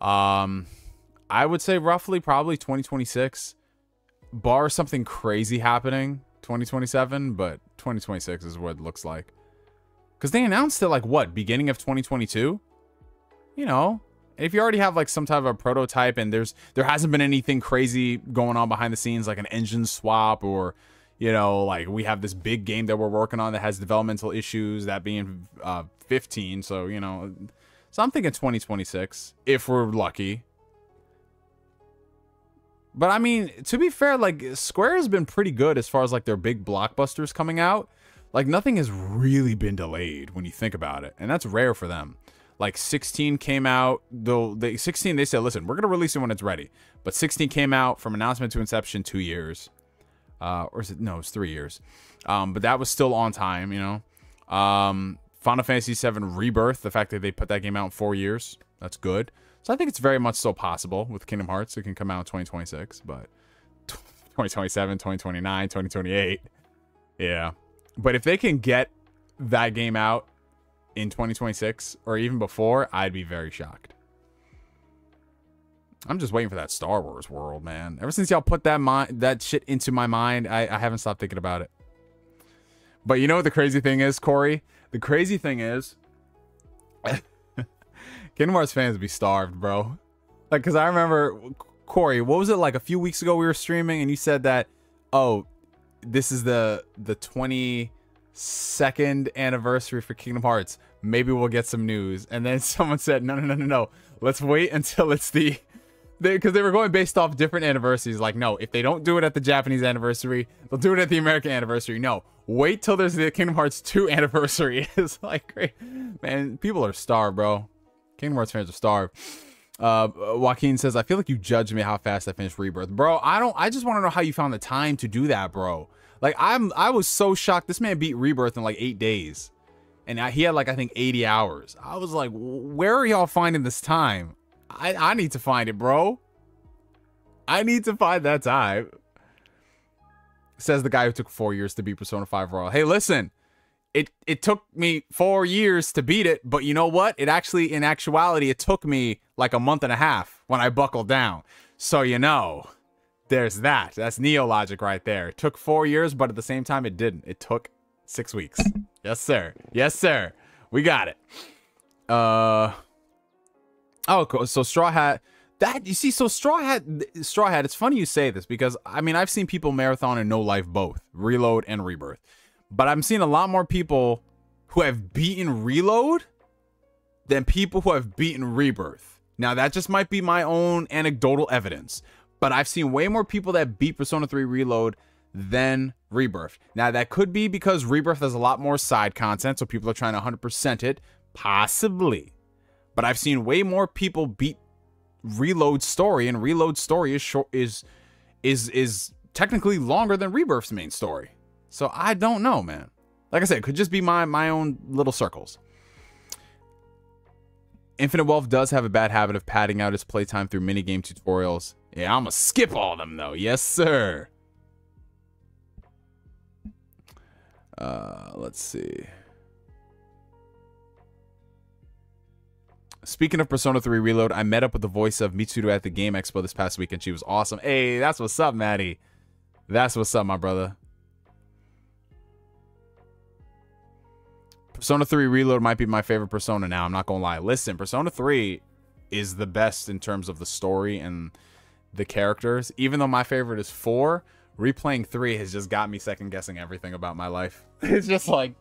um, I would say roughly probably 2026 bar something crazy happening 2027 but 2026 is what it looks like. Because they announced it like what beginning of 2022 you know if you already have like some type of a prototype and there's there hasn't been anything crazy going on behind the scenes like an engine swap or you know like we have this big game that we're working on that has developmental issues that being uh 15 so you know so i'm thinking 2026 if we're lucky but I mean, to be fair, like Square has been pretty good as far as like their big blockbusters coming out. Like nothing has really been delayed when you think about it, and that's rare for them. Like 16 came out, though they 16 they said, listen, we're gonna release it when it's ready. But 16 came out from announcement to inception two years, uh, or is it no, it's three years. Um, but that was still on time, you know. Um, Final Fantasy VII Rebirth, the fact that they put that game out in four years, that's good. So I think it's very much so possible with Kingdom Hearts. It can come out in 2026, but 2027, 2029, 2028. Yeah. But if they can get that game out in 2026 or even before, I'd be very shocked. I'm just waiting for that Star Wars world, man. Ever since y'all put that mind that shit into my mind, I, I haven't stopped thinking about it. But you know what the crazy thing is, Corey? The crazy thing is Kingdom Hearts fans be starved, bro. Like, cause I remember Corey, what was it like a few weeks ago we were streaming and you said that, oh, this is the the 22nd anniversary for Kingdom Hearts. Maybe we'll get some news. And then someone said, no, no, no, no, no. Let's wait until it's the because they, they, were going based off different anniversaries. Like, no, if they don't do it at the Japanese anniversary, they'll do it at the American anniversary. No, wait till there's the Kingdom Hearts 2 anniversary. it's like, great. man, people are starved, bro. Kingdom Hearts fans are starved. Uh, Joaquin says, I feel like you judged me how fast I finished Rebirth. Bro, I don't, I just want to know how you found the time to do that, bro. Like, I'm, I was so shocked. This man beat Rebirth in like eight days. And he had like, I think 80 hours. I was like, where are y'all finding this time? I, I need to find it, bro. I need to find that time. Says the guy who took four years to beat Persona 5 Royal. Hey, listen, it it took me four years to beat it, but you know what? It actually, in actuality, it took me like a month and a half when I buckled down. So you know, there's that. That's Neo logic right there. It took four years, but at the same time, it didn't. It took six weeks. yes, sir. Yes, sir. We got it. Uh. Oh, cool. So Straw Hat that you see, so Straw Hat, Straw Hat. It's funny you say this because I mean I've seen people marathon and No Life both, Reload and Rebirth, but I'm seeing a lot more people who have beaten Reload than people who have beaten Rebirth. Now that just might be my own anecdotal evidence, but I've seen way more people that beat Persona 3 Reload than Rebirth. Now that could be because Rebirth has a lot more side content, so people are trying to 100% it, possibly. But I've seen way more people beat Reload story, and Reload story is short is is is technically longer than Rebirth's main story. So I don't know, man. Like I said, it could just be my my own little circles. Infinite Wealth does have a bad habit of padding out his playtime through minigame tutorials. Yeah, I'm gonna skip all of them though. Yes, sir. Uh, let's see. Speaking of Persona 3 Reload, I met up with the voice of Mitsuru at the Game Expo this past week, and she was awesome. Hey, that's what's up, Maddie. That's what's up, my brother. Persona 3 Reload might be my favorite Persona now. I'm not going to lie. Listen, Persona 3 is the best in terms of the story and the characters. Even though my favorite is 4, replaying 3 has just got me second guessing everything about my life. It's just like,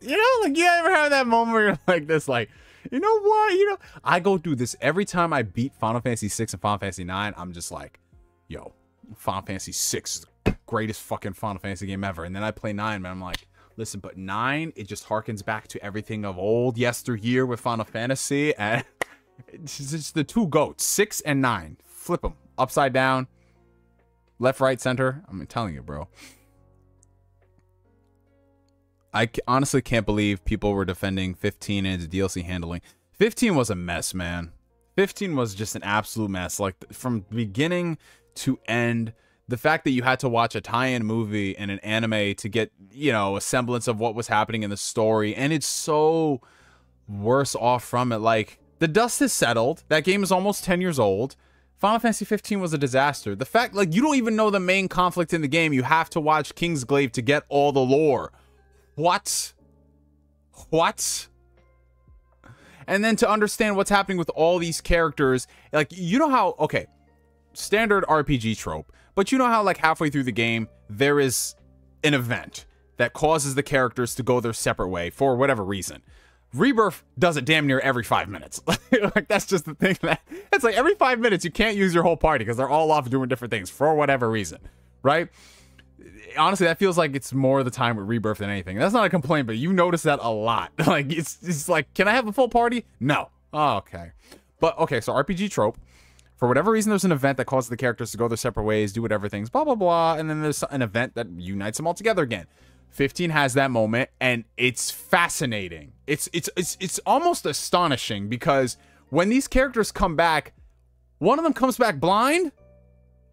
you know, like you ever have that moment where you're like this, like, you know what? You know, I go through this every time I beat Final Fantasy 6 and Final Fantasy 9. I'm just like, yo, Final Fantasy 6 is the greatest fucking Final Fantasy game ever. And then I play 9, man. I'm like, listen, but 9, it just harkens back to everything of old yesteryear with Final Fantasy. And it's just the two goats, 6 and 9. Flip them upside down, left, right, center. I'm telling you, bro. I honestly can't believe people were defending 15 and DLC handling. 15 was a mess, man. 15 was just an absolute mess. Like from beginning to end, the fact that you had to watch a tie-in movie and an anime to get, you know, a semblance of what was happening in the story, and it's so worse off from it. Like the dust has settled. That game is almost 10 years old. Final Fantasy 15 was a disaster. The fact, like, you don't even know the main conflict in the game. You have to watch King's Kingsglaive to get all the lore. What? What? And then to understand what's happening with all these characters, like you know how okay, standard RPG trope, but you know how like halfway through the game there is an event that causes the characters to go their separate way for whatever reason. Rebirth does it damn near every five minutes. like that's just the thing that it's like every five minutes you can't use your whole party because they're all off doing different things for whatever reason, right? honestly, that feels like it's more the time with Rebirth than anything. That's not a complaint, but you notice that a lot. like it's it's like, can I have a full party? No. Oh, okay. But okay, so RPG trope. For whatever reason, there's an event that causes the characters to go their separate ways, do whatever things, blah blah blah, and then there's an event that unites them all together again. 15 has that moment, and it's fascinating. It's it's it's it's almost astonishing because when these characters come back, one of them comes back blind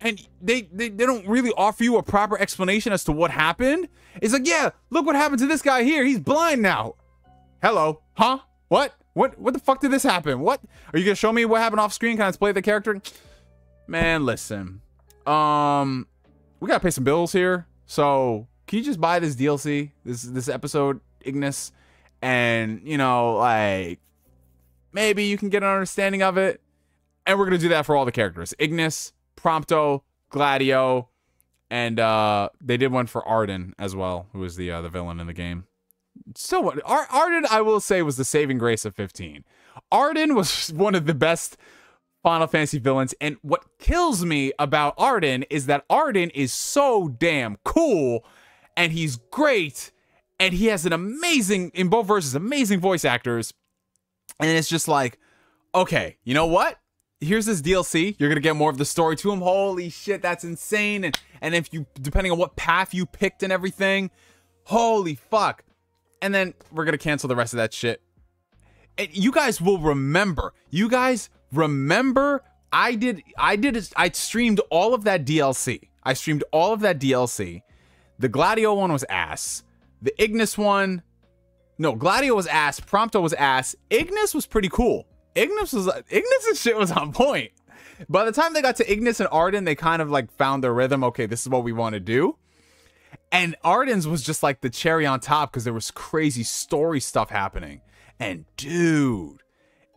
and they, they they don't really offer you a proper explanation as to what happened. It's like, yeah, look what happened to this guy here. He's blind now. Hello, huh? What? What? What the fuck did this happen? What? Are you gonna show me what happened off screen? Can I play the character? Man, listen. Um, we gotta pay some bills here. So can you just buy this DLC, this this episode, Ignis, and you know, like maybe you can get an understanding of it. And we're gonna do that for all the characters. Ignis, Prompto, Gladio, and uh, they did one for Ardyn as well, who was the uh, the villain in the game. So what? Ar- Ardyn, I will say, was the saving grace of 15. Ardyn was one of the best Final Fantasy villains, and what kills me about Ardyn is that Ardyn is so damn cool, and he's great, and he has an amazing in both versions, amazing voice actors, and it's just like okay, you know what? Here's this DLC. You're gonna get more of the story to him. Holy shit, that's insane. And and if you depending on what path you picked and everything, holy fuck. And then we're gonna cancel the rest of that shit. And you guys will remember. You guys remember I did I did I streamed all of that DLC. I streamed all of that DLC. The Gladio one was ass. The Ignis one, no, Gladio was ass. Prompto was ass. Ignis was pretty cool. Ignis was Ignis' shit was on point. By the time they got to Ignis and Ardyn, they kind of like found their rhythm. Okay, this is what we want to do. And Ardyn's was just like the cherry on top because there was crazy story stuff happening. And dude,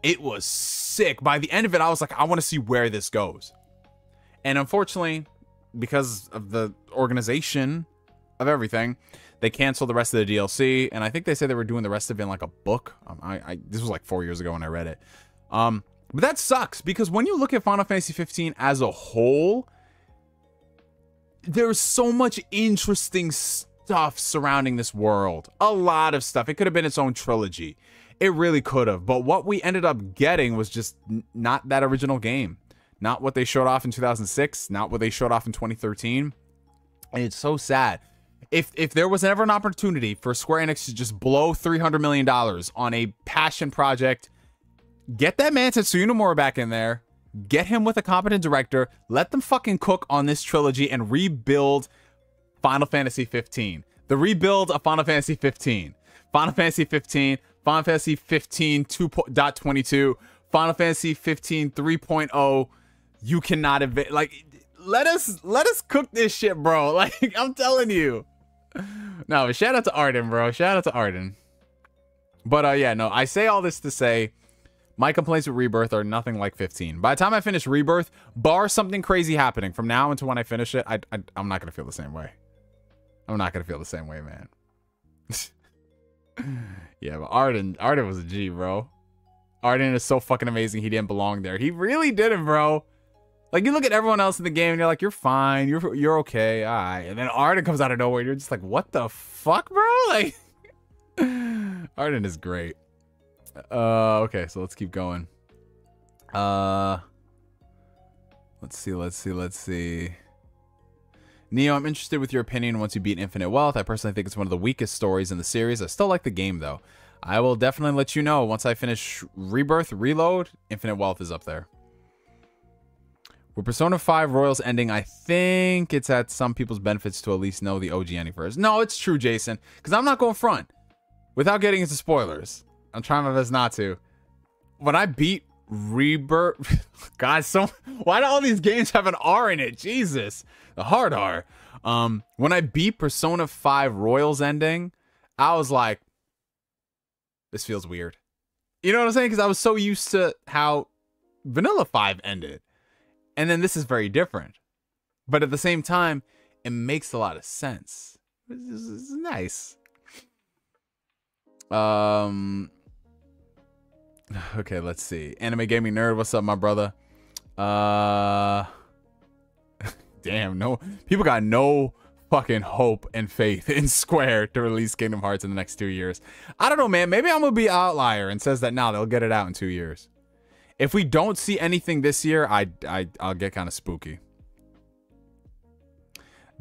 it was sick. By the end of it, I was like, I want to see where this goes. And unfortunately, because of the organization of everything, they canceled the rest of the DLC, and I think they said they were doing the rest of it in like a book. Um, I, I this was like four years ago when I read it. Um, but that sucks because when you look at Final Fantasy 15 as a whole, there's so much interesting stuff surrounding this world. A lot of stuff. It could have been its own trilogy. It really could have. But what we ended up getting was just not that original game. Not what they showed off in 2006, not what they showed off in 2013. And it's so sad if if there was ever an opportunity for Square Enix to just blow three hundred million dollars on a passion project, get that man Tetsuya Nomura back in there, get him with a competent director, let them fucking cook on this trilogy and rebuild Final Fantasy 15. The rebuild of Final Fantasy 15. Final Fantasy 15, Final Fantasy 15 2.22, Final Fantasy 15 3.0. You cannot evade like let us let us cook this shit, bro. Like I'm telling you no, shout out to Ardyn, bro. Shout out to Ardyn. But uh, yeah, no, I say all this to say my complaints with Rebirth are nothing like 15. By the time I finish Rebirth, bar something crazy happening from now until when I finish it, I, I I'm not gonna feel the same way. I'm not gonna feel the same way, man. yeah, but Ardyn, Ardyn was a G, bro. Ardyn is so fucking amazing. He didn't belong there. He really didn't, bro. Like you look at everyone else in the game and you're like, you're fine, you're you're okay, all right. And then Ardyn comes out of nowhere, you're just like, what the fuck, bro? Like, Ardyn is great. Uh, okay, so let's keep going. Uh, let's see, let's see, let's see. Neo, I'm interested with your opinion once you beat Infinite Wealth. I personally think it's one of the weakest stories in the series. I still like the game though. I will definitely let you know once I finish Rebirth Reload. Infinite Wealth is up there. With Persona 5 Royals ending, I think it's at some people's benefits to at least know the OG ending first. No, it's true, Jason, because I'm not going front. Without getting into spoilers, I'm trying my best not to. When I beat Rebirth, God, so why do all these games have an R in it? Jesus, the hard R. Um, when I beat Persona 5 Royals ending, I was like, this feels weird. You know what I'm saying? Because I was so used to how Vanilla 5 ended. And then this is very different. But at the same time, it makes a lot of sense. It's, it's nice. Um Okay, let's see. Anime gaming nerd, what's up, my brother? Uh Damn, no people got no fucking hope and faith in Square to release Kingdom Hearts in the next two years. I don't know, man. Maybe I'm gonna be outlier and says that now they'll get it out in two years. If we don't see anything this year, I, I I'll get kind of spooky.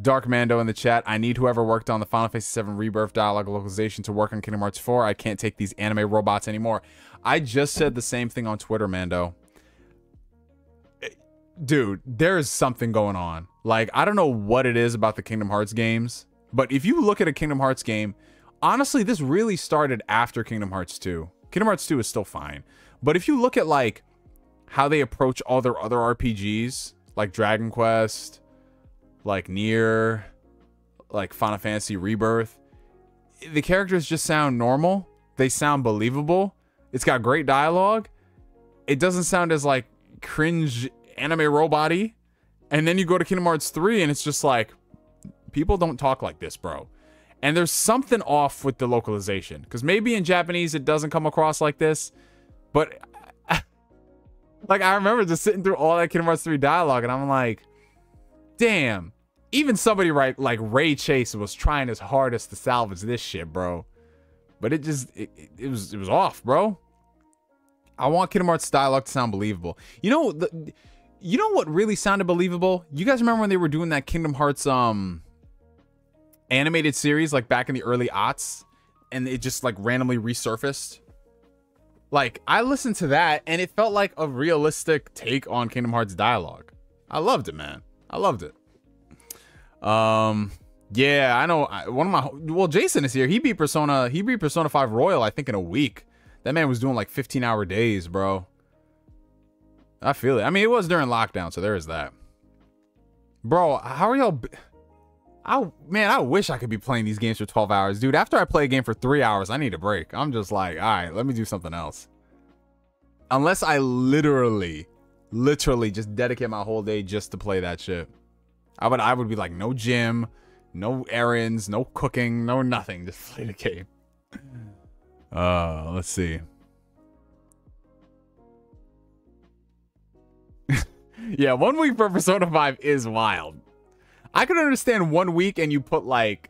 Dark Mando in the chat. I need whoever worked on the Final Fantasy VII Rebirth dialogue localization to work on Kingdom Hearts 4. I can't take these anime robots anymore. I just said the same thing on Twitter, Mando. Eh, dude, there is something going on. Like, I don't know what it is about the Kingdom Hearts games, but if you look at a Kingdom Hearts game, honestly, this really started after Kingdom Hearts 2. Kingdom Hearts 2 is still fine. But if you look at like how they approach all their other RPGs, like Dragon Quest, like near like Final Fantasy Rebirth, the characters just sound normal. They sound believable. It's got great dialogue. It doesn't sound as like cringe anime roboty. And then you go to Kingdom Hearts 3 and it's just like people don't talk like this, bro. And there's something off with the localization because maybe in Japanese it doesn't come across like this, but like I remember just sitting through all that Kingdom Hearts 3 dialogue, and I'm like, damn. Even somebody right like Ray Chase was trying his hardest to salvage this shit, bro. But it just it, it was it was off, bro. I want Kingdom Hearts dialogue to sound believable. You know the, you know what really sounded believable? You guys remember when they were doing that Kingdom Hearts um animated series like back in the early aughts and it just like randomly resurfaced? Like I listened to that and it felt like a realistic take on Kingdom Hearts dialogue. I loved it, man. I loved it. Um yeah, I know. One of my well, Jason is here. He beat Persona. He beat Persona Five Royal. I think in a week. That man was doing like 15 hour days, bro. I feel it. I mean, it was during lockdown, so there is that. Bro, how are y'all? I man, I wish I could be playing these games for 12 hours, dude. After I play a game for three hours, I need a break. I'm just like, all right, let me do something else. Unless I literally, literally just dedicate my whole day just to play that shit. I would, I would be like, no gym, no errands, no cooking, no nothing. Just play the game. Uh, let's see. yeah, one week for Persona 5 is wild. I could understand one week and you put like,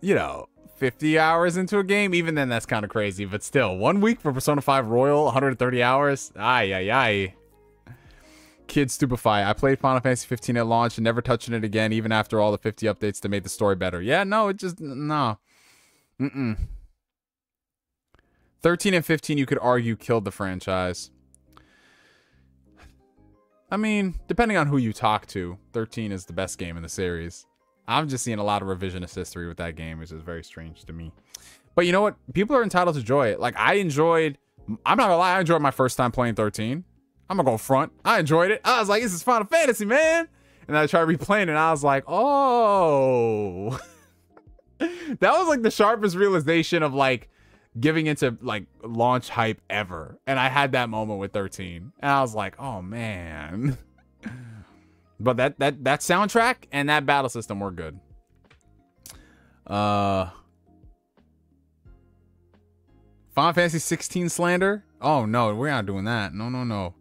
you know, 50 hours into a game. Even then, that's kind of crazy. But still, one week for Persona 5 Royal, 130 hours. Ay, ay, ay. KiddStupefy. I played Final Fantasy 15 at launch and never touching it again, even after all the 50 updates to make the story better. Yeah, no, it just, no. Mm-mm. 13 and 15, you could argue, killed the franchise. I mean, depending on who you talk to, 13 is the best game in the series. I'm just seeing a lot of revisionist history with that game, which is very strange to me. But you know what? People are entitled to enjoy it. Like, I enjoyed... I'm not gonna lie, I enjoyed my first time playing 13. I'm gonna go front. I enjoyed it. I was like, this is Final Fantasy, man. And I tried replaying it, and I was like, oh. that was like the sharpest realization of like giving into like launch hype ever. And I had that moment with 13. And I was like, oh man. but that that that soundtrack and that battle system were good. Uh Final Fantasy 16 slander? Oh no, we're not doing that. No, no, no.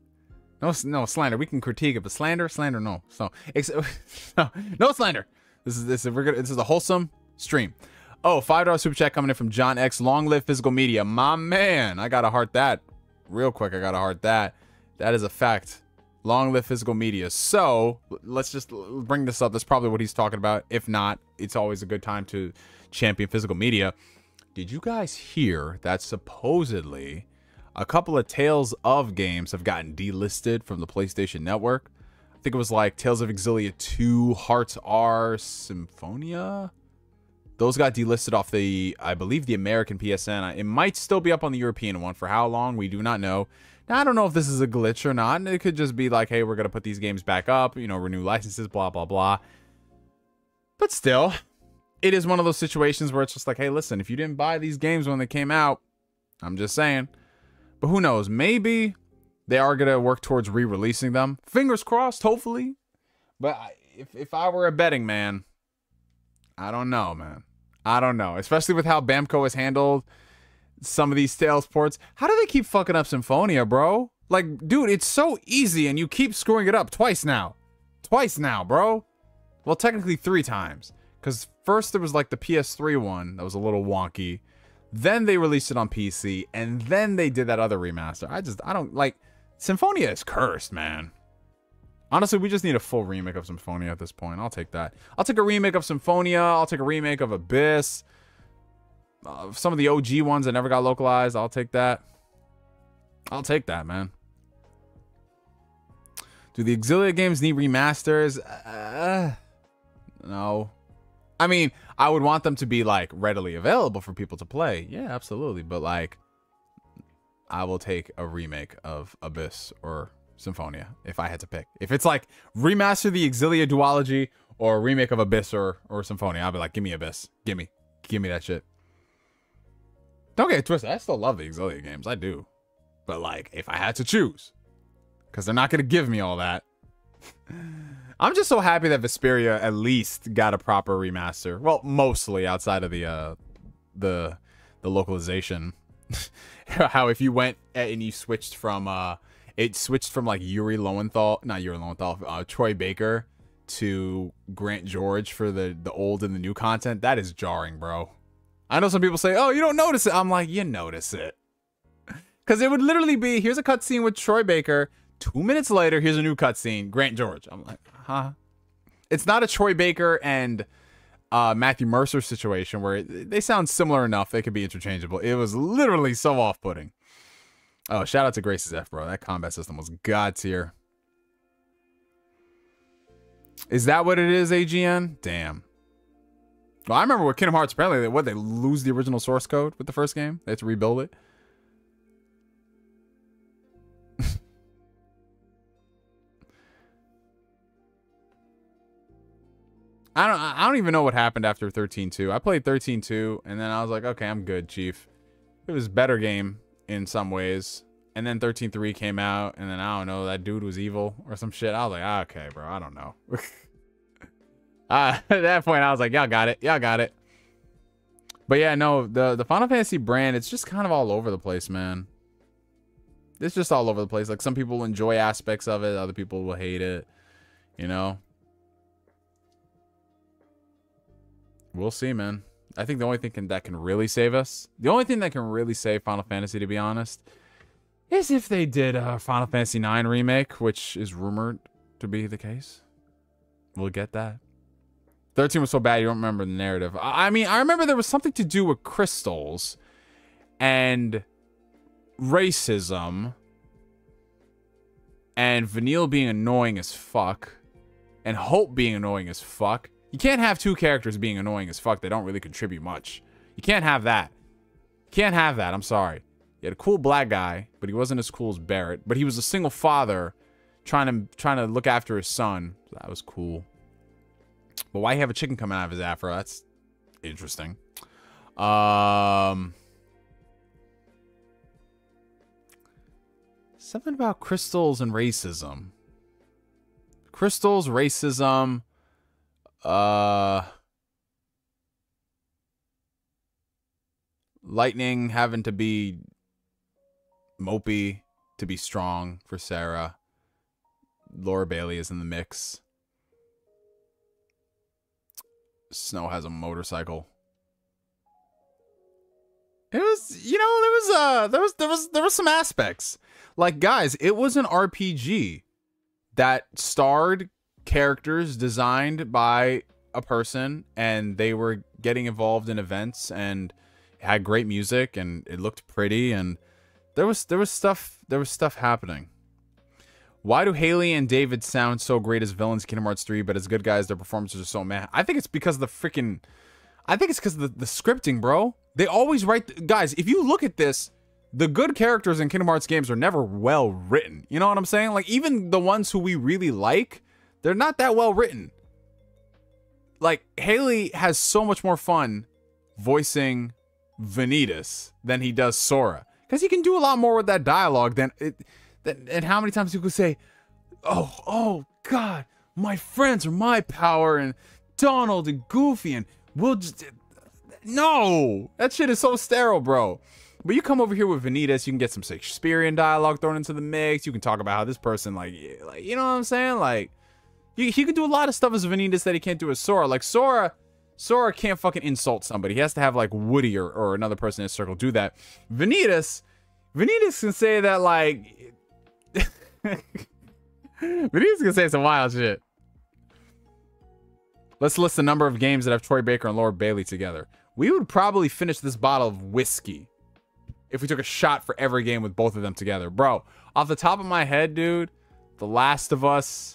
No, no slander. We can critique it, but slander, slander, no. So, no, no slander. This is this is we're gonna. This is a wholesome stream. Oh, five dollar super chat coming in from John X. Long live physical media, my man. I gotta heart that real quick. I gotta heart that. That is a fact. Long live physical media. So let's just bring this up. That's probably what he's talking about. If not, it's always a good time to champion physical media. Did you guys hear that supposedly a couple of Tales of games have gotten delisted from the PlayStation Network? I think it was like Tales of Xillia 2, Hearts R, Symphonia those got delisted off the, I believe, the American PSN. It might still be up on the European one. For how long, we do not know. Now, I don't know if this is a glitch or not. It could just be like, hey, we're going to put these games back up, you know, renew licenses, blah, blah, blah. But still, it is one of those situations where it's just like, hey, listen, if you didn't buy these games when they came out, I'm just saying. But who knows? Maybe they are going to work towards re-releasing them. Fingers crossed, hopefully. But if, if I were a betting man, I don't know, man. I don't know. Especially with how Bamco has handled some of these sales ports. How do they keep fucking up Symphonia, bro? Like, dude, it's so easy and you keep screwing it up twice now. Twice now, bro. Well, technically three times. Because first there was like the PS3 one that was a little wonky. Then they released it on PC. And then they did that other remaster. I just, I don't, like, Symphonia is cursed, man. Honestly, we just need a full remake of Symphonia at this point. I'll take that. I'll take a remake of Symphonia. I'll take a remake of Abyss. Uh, some of the OG ones that never got localized. I'll take that. I'll take that, man. Do the Xillia games need remasters? Uh, no. I mean, I would want them to be like readily available for people to play. Yeah, absolutely. But like, I will take a remake of Abyss or Symphonia if I had to pick. If it's like remaster the Xillia duology or remake of Abyss or or Symphonia, I'll be like, give me Abyss, give me, give me that shit. Don't get twisted. I still love the Xillia games. I do, but like if I had to choose, because they're not gonna give me all that. I'm just so happy that Vesperia at least got a proper remaster. Well, mostly outside of the uh the the localization. How if you went and you switched from uh it switched from like Yuri Lowenthal, not Yuri Lowenthal, uh, Troy Baker to Grant George for the the old and the new content. That is jarring, bro. I know some people say, "Oh, you don't notice it." I'm like, "You notice it. Because it would literally be here's a cutscene with Troy Baker. Two minutes later, here's a new cutscene, Grant George. I'm like, huh? It's not a Troy Baker and uh, Matthew Mercer situation where they sound similar enough they could be interchangeable. It was literally so off putting. Oh, shout out to Graces f, bro. That combat system was god tier. Is that what it is, AGN? Damn. Well, I remember with Kingdom Hearts, apparently, what, they lose the original source code with the first game? They had to rebuild it? I don't I don't even know what happened after 13-2. I played 13-2, and then I was like, okay, I'm good, Chief. It was better game in some ways. And then 13-3 came out, and then I don't know, that dude was evil or some shit. I was like, ah, okay, bro, I don't know. uh, at that point, I was like, y'all got it. Y'all got it. But yeah, no, the, the Final Fantasy brand, it's just kind of all over the place, man. It's just all over the place. Like, some people enjoy aspects of it. Other people will hate it. You know? We'll see, man. I think the only thing can, that can really save us, the only thing that can really save Final Fantasy, to be honest, is if they did a Final Fantasy IX remake, which is rumored to be the case. We'll get that. 13 was so bad you don't remember the narrative. I mean, I remember there was something to do with crystals and racism and Vanille being annoying as fuck and Hope being annoying as fuck. You can't have two characters being annoying as fuck. They don't really contribute much. You can't have that. You can't have that. I'm sorry. He had a cool black guy, but he wasn't as cool as Barrett. But he was a single father trying to trying to look after his son. So that was cool. But why have a chicken coming out of his afro? That's interesting. Um Something about crystals and racism. Crystals, racism, uh Lightning having to be Mopey to be strong for Serah. Laura Bailey is in the mix. Snow has a motorcycle. It was, you know, there was uh there was there was there was some aspects. Like guys, it was an RPG that starred characters designed by a person and they were getting involved in events and had great music and it looked pretty and there was there was stuff there was stuff happening. Why do Haley and David sound so great as villains in Kingdom Hearts 3, but as good guys, their performances are so meh? I think it's because the freaking I think it's because the, the scripting, bro. They always write guys, if you look at this, the good characters in Kingdom Hearts games are never well written. You know what I'm saying? Like even the ones who we really like, they're not that well written. Like Haley has so much more fun voicing Vanitas than he does Sora because he can do a lot more with that dialogue than it. Than, and how many times you could say, "Oh, oh God, my friends are my power," and Donald and Goofy and we'll just no, that shit is so sterile, bro. But you come over here with Vanitas, you can get some Shakespearean dialogue thrown into the mix. You can talk about how this person, like, like you know what I'm saying? Like, he, he can do a lot of stuff as Vanitas that he can't do as Sora. Like, Sora, Sora can't fucking insult somebody. He has to have like Woody or, or another person in his circle do that. Vanitas, Vanitas can say that like Vanitas can say some wild shit. Let's list the number of games that have Troy Baker and Laura Bailey together. We would probably finish this bottle of whiskey if we took a shot for every game with both of them together. Bro, off the top of my head, dude, The Last of Us,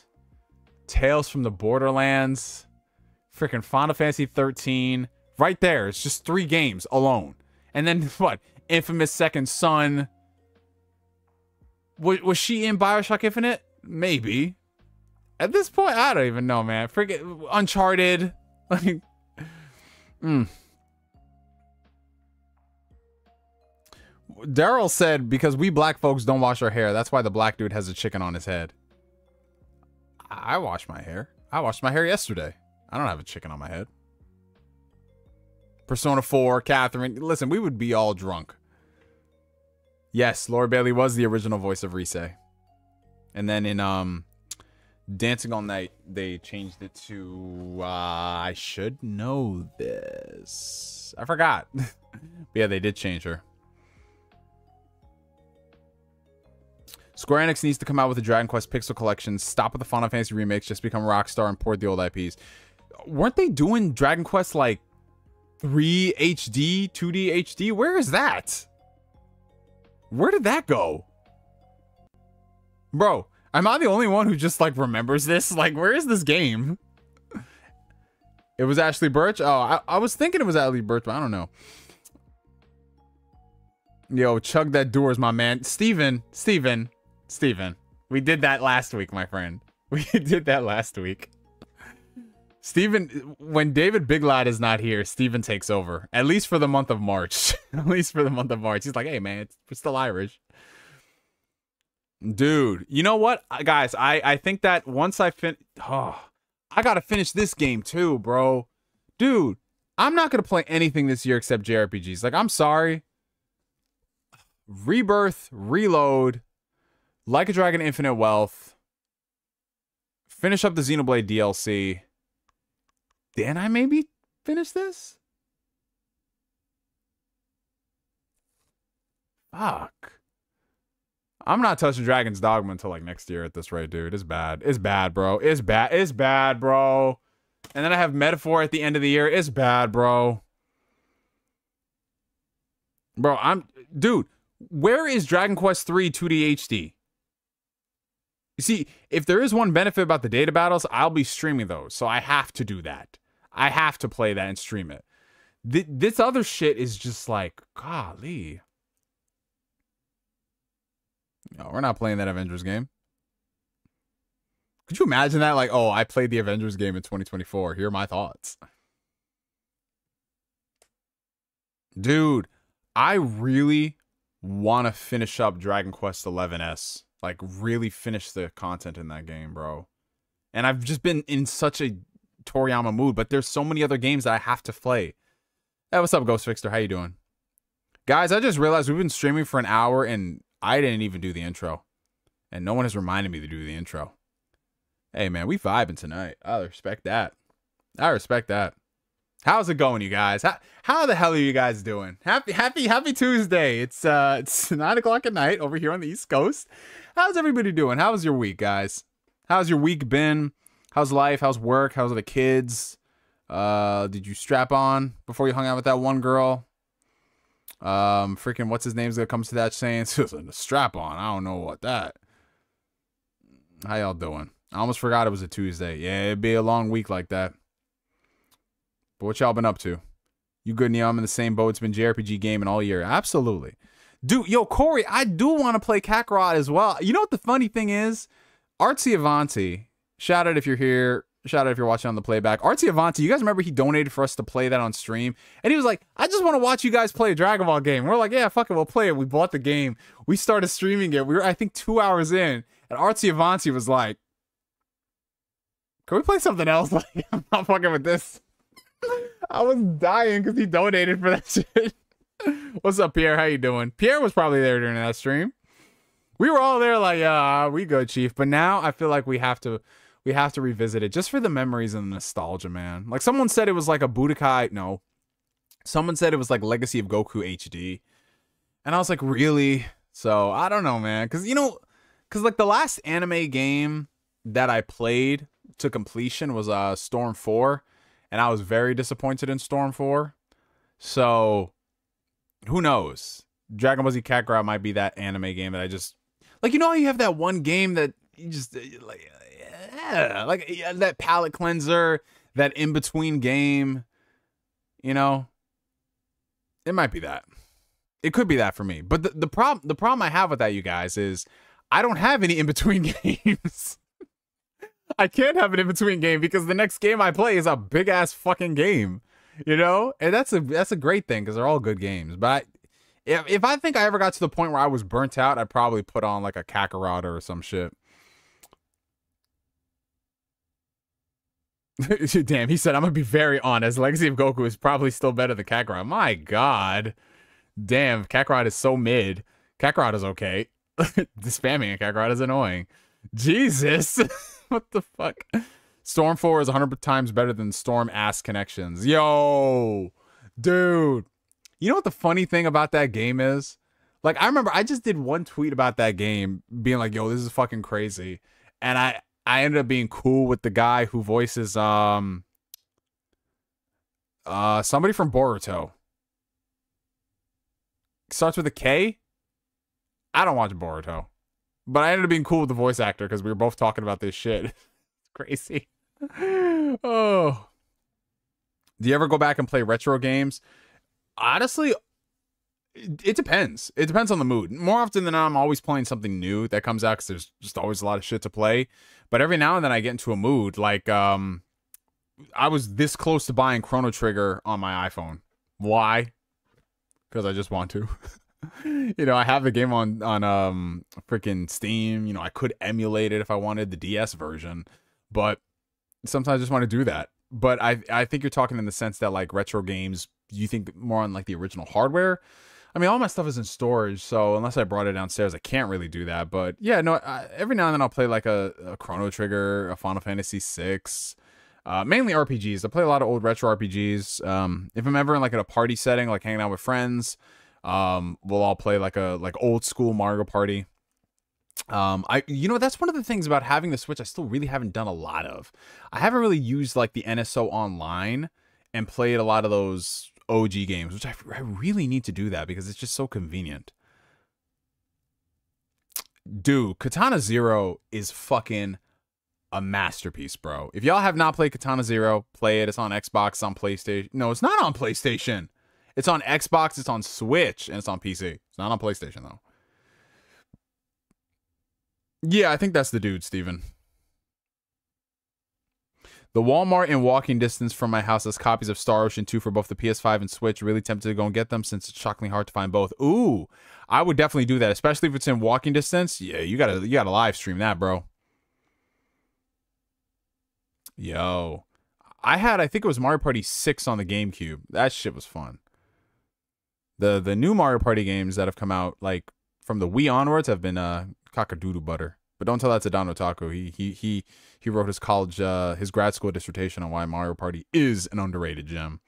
Tales from the Borderlands, freaking Final Fantasy 13. Right there. It's just three games alone. And then what? Infamous Second Son. Was, was she in Bioshock Infinite? Maybe. At this point, I don't even know, man. Forget Uncharted. Like, mm. Daryl said because we black folks don't wash our hair. That's why the black dude has a chicken on his head. I wash my hair. I washed my hair yesterday. I don't have a chicken on my head. Persona 4, Catherine. Listen, we would be all drunk. Yes, Laura Bailey was the original voice of Rise. And then in um Dancing All Night, they changed it to uh, I should know this. I forgot. yeah, they did change her. Square Enix needs to come out with a Dragon Quest Pixel Collection. Stop with the Final Fantasy remakes. Just become Rockstar and port the old IPs. Weren't they doing Dragon Quest like 3 HD, 2D HD? Where is that? Where did that go? Bro, am I the only one who just like remembers this? Like, where is this game? It was Ashly Burch. Oh, I, I was thinking it was Ashly Burch, but I don't know. Yo, chug that doors, my man. Steven, Steven, Steven. We did that last week, my friend. We did that last week. Steven, when David Big Lad is not here, Steven takes over. At least for the month of March. At least for the month of March. He's like, hey, man, we're still Irish. Dude, you know what? Uh, guys, I, I think that once I fin... Oh, I gotta finish this game too, bro. Dude, I'm not gonna play anything this year except JRPGs. Like, I'm sorry. Rebirth, Reload, Like a Dragon Infinite Wealth, finish up the Xenoblade DLC. Then I maybe finish this? Fuck. I'm not touching Dragon's Dogma until like next year at this rate, dude. It's bad. It's bad, bro. It's bad. It's bad, bro. And then I have Metaphor at the end of the year. It's bad, bro. Bro, I'm dude, where is Dragon Quest 3 2D HD? You see, if there is one benefit about the data battles, I'll be streaming those. So I have to do that. I have to play that and stream it. Th- this other shit is just like, golly. No, we're not playing that Avengers game. Could you imagine that? Like, oh, I played the Avengers game in 2024. Here are my thoughts. Dude, I really want to finish up Dragon Quest 11S. Like, really finish the content in that game, bro. And I've just been in such a Toriyama mood, but there's so many other games that I have to play. Hey, what's up, Ghost Fixer? How you doing? Guys, I just realized we've been streaming for an hour and I didn't even do the intro. And no one has reminded me to do the intro. Hey man, we vibing tonight. I respect that. I respect that. How's it going, you guys? How, how the hell are you guys doing? Happy, happy, happy Tuesday. It's uh, it's nine o'clock at night over here on the East Coast. How's everybody doing? How's your week, guys? How's your week been? How's life? How's work? How's the kids? Uh, did you strap on before you hung out with that one girl? Um, freaking what's his name's that comes to that saying? a strap on. I don't know what that. How y'all doing? I almost forgot it was a Tuesday. Yeah, it'd be a long week like that. But what y'all been up to? You good, Neil? I'm in the same boat. It's been JRPG gaming all year. Absolutely. Dude, yo, Corey, I do want to play Kakarot as well. You know what the funny thing is? Artsy Avanti, shout out if you're here. Shout out if you're watching on the playback. Artsy Avanti, you guys remember he donated for us to play that on stream? And he was like, I just want to watch you guys play a Dragon Ball game. We're like, yeah, fuck it, we'll play it. We bought the game. We started streaming it. We were, I think, two hours in. And Artsy Avanti was like, can we play something else? Like, I'm not fucking with this. I was dying because he donated for that shit. What's up, Pierre? How you doing? Pierre was probably there during that stream. We were all there like, yeah, we go, Chief. But now I feel like we have to we have to revisit it just for the memories and the nostalgia, man. Like someone said it was like a Budokai. No. Someone said it was like Legacy of Goku HD. And I was like, really? So I don't know, man. Cause you know, cause like the last anime game that I played to completion was uh Storm 4. And I was very disappointed in Storm 4. So who knows? Dragon Ball Z Kakarot might be that anime game that I just like. You know how you have that one game that you just uh, like yeah, like yeah, that palate cleanser, that in between game. You know, it might be that. It could be that for me. But the, the problem the problem I have with that, you guys, is I don't have any in between games. I can't have an in between game because the next game I play is a big ass fucking game. You know, and that's a that's a great thing because they're all good games. But I, if if I think I ever got to the point where I was burnt out, I'd probably put on like a Kakarot or some shit. Damn, he said, I'm gonna be very honest. Legacy of Goku is probably still better than Kakarot. My god. Damn, Kakarot is so mid. Kakarot is okay. the spamming in Kakarot is annoying. Jesus. what the fuck? Storm 4 is 100 times better than Storm Ass Connections. Yo. Dude. You know what the funny thing about that game is? Like I remember I just did one tweet about that game being like, "Yo, this is fucking crazy." And I I ended up being cool with the guy who voices um uh somebody from Boruto. Starts with a K. I don't watch Boruto. But I ended up being cool with the voice actor because we were both talking about this shit. crazy. oh. Do you ever go back and play retro games? Honestly, it depends. It depends on the mood. More often than not, I'm always playing something new that comes out because there's just always a lot of shit to play. But every now and then I get into a mood. Like, um, I was this close to buying Chrono Trigger on my iPhone. Why? Because I just want to. you know, I have the game on on um freaking Steam. You know, I could emulate it if I wanted the DS version, but sometimes I just want to do that. But I I think you're talking in the sense that like retro games, you think more on like the original hardware. I mean, all my stuff is in storage, so unless I brought it downstairs, I can't really do that. But yeah, no, I, every now and then I'll play like a, a Chrono Trigger, a Final Fantasy VI, uh, mainly RPGs. I play a lot of old retro RPGs. Um, if I'm ever in like in a party setting, like hanging out with friends, um, we'll all play like a like old school Mario Party. Um, I you know that's one of the things about having the Switch I still really haven't done a lot of. I haven't really used like the NSO online and played a lot of those OG games, which I, I really need to do that because it's just so convenient. Dude, Katana Zero is fucking a masterpiece, bro. If y'all have not played Katana Zero, play it. It's on Xbox, on PlayStation. No, it's not on PlayStation. It's on Xbox, it's on Switch, and it's on PC. It's not on PlayStation though. Yeah, I think that's the dude, Steven. The Walmart in walking distance from my house has copies of Star Ocean 2 for both the PS5 and Switch. Really tempted to go and get them since it's shockingly hard to find both. Ooh, I would definitely do that, especially if it's in walking distance. Yeah, you gotta you gotta live stream that, bro. Yo. I had I think it was Mario Party 6 on the GameCube. That shit was fun. The the new Mario Party games that have come out, like from the Wii onwards, have been uh cockadoodle butter. But don't tell that to Don Otaku. He he he he wrote his college uh his grad school dissertation on why Mario Party is an underrated gem.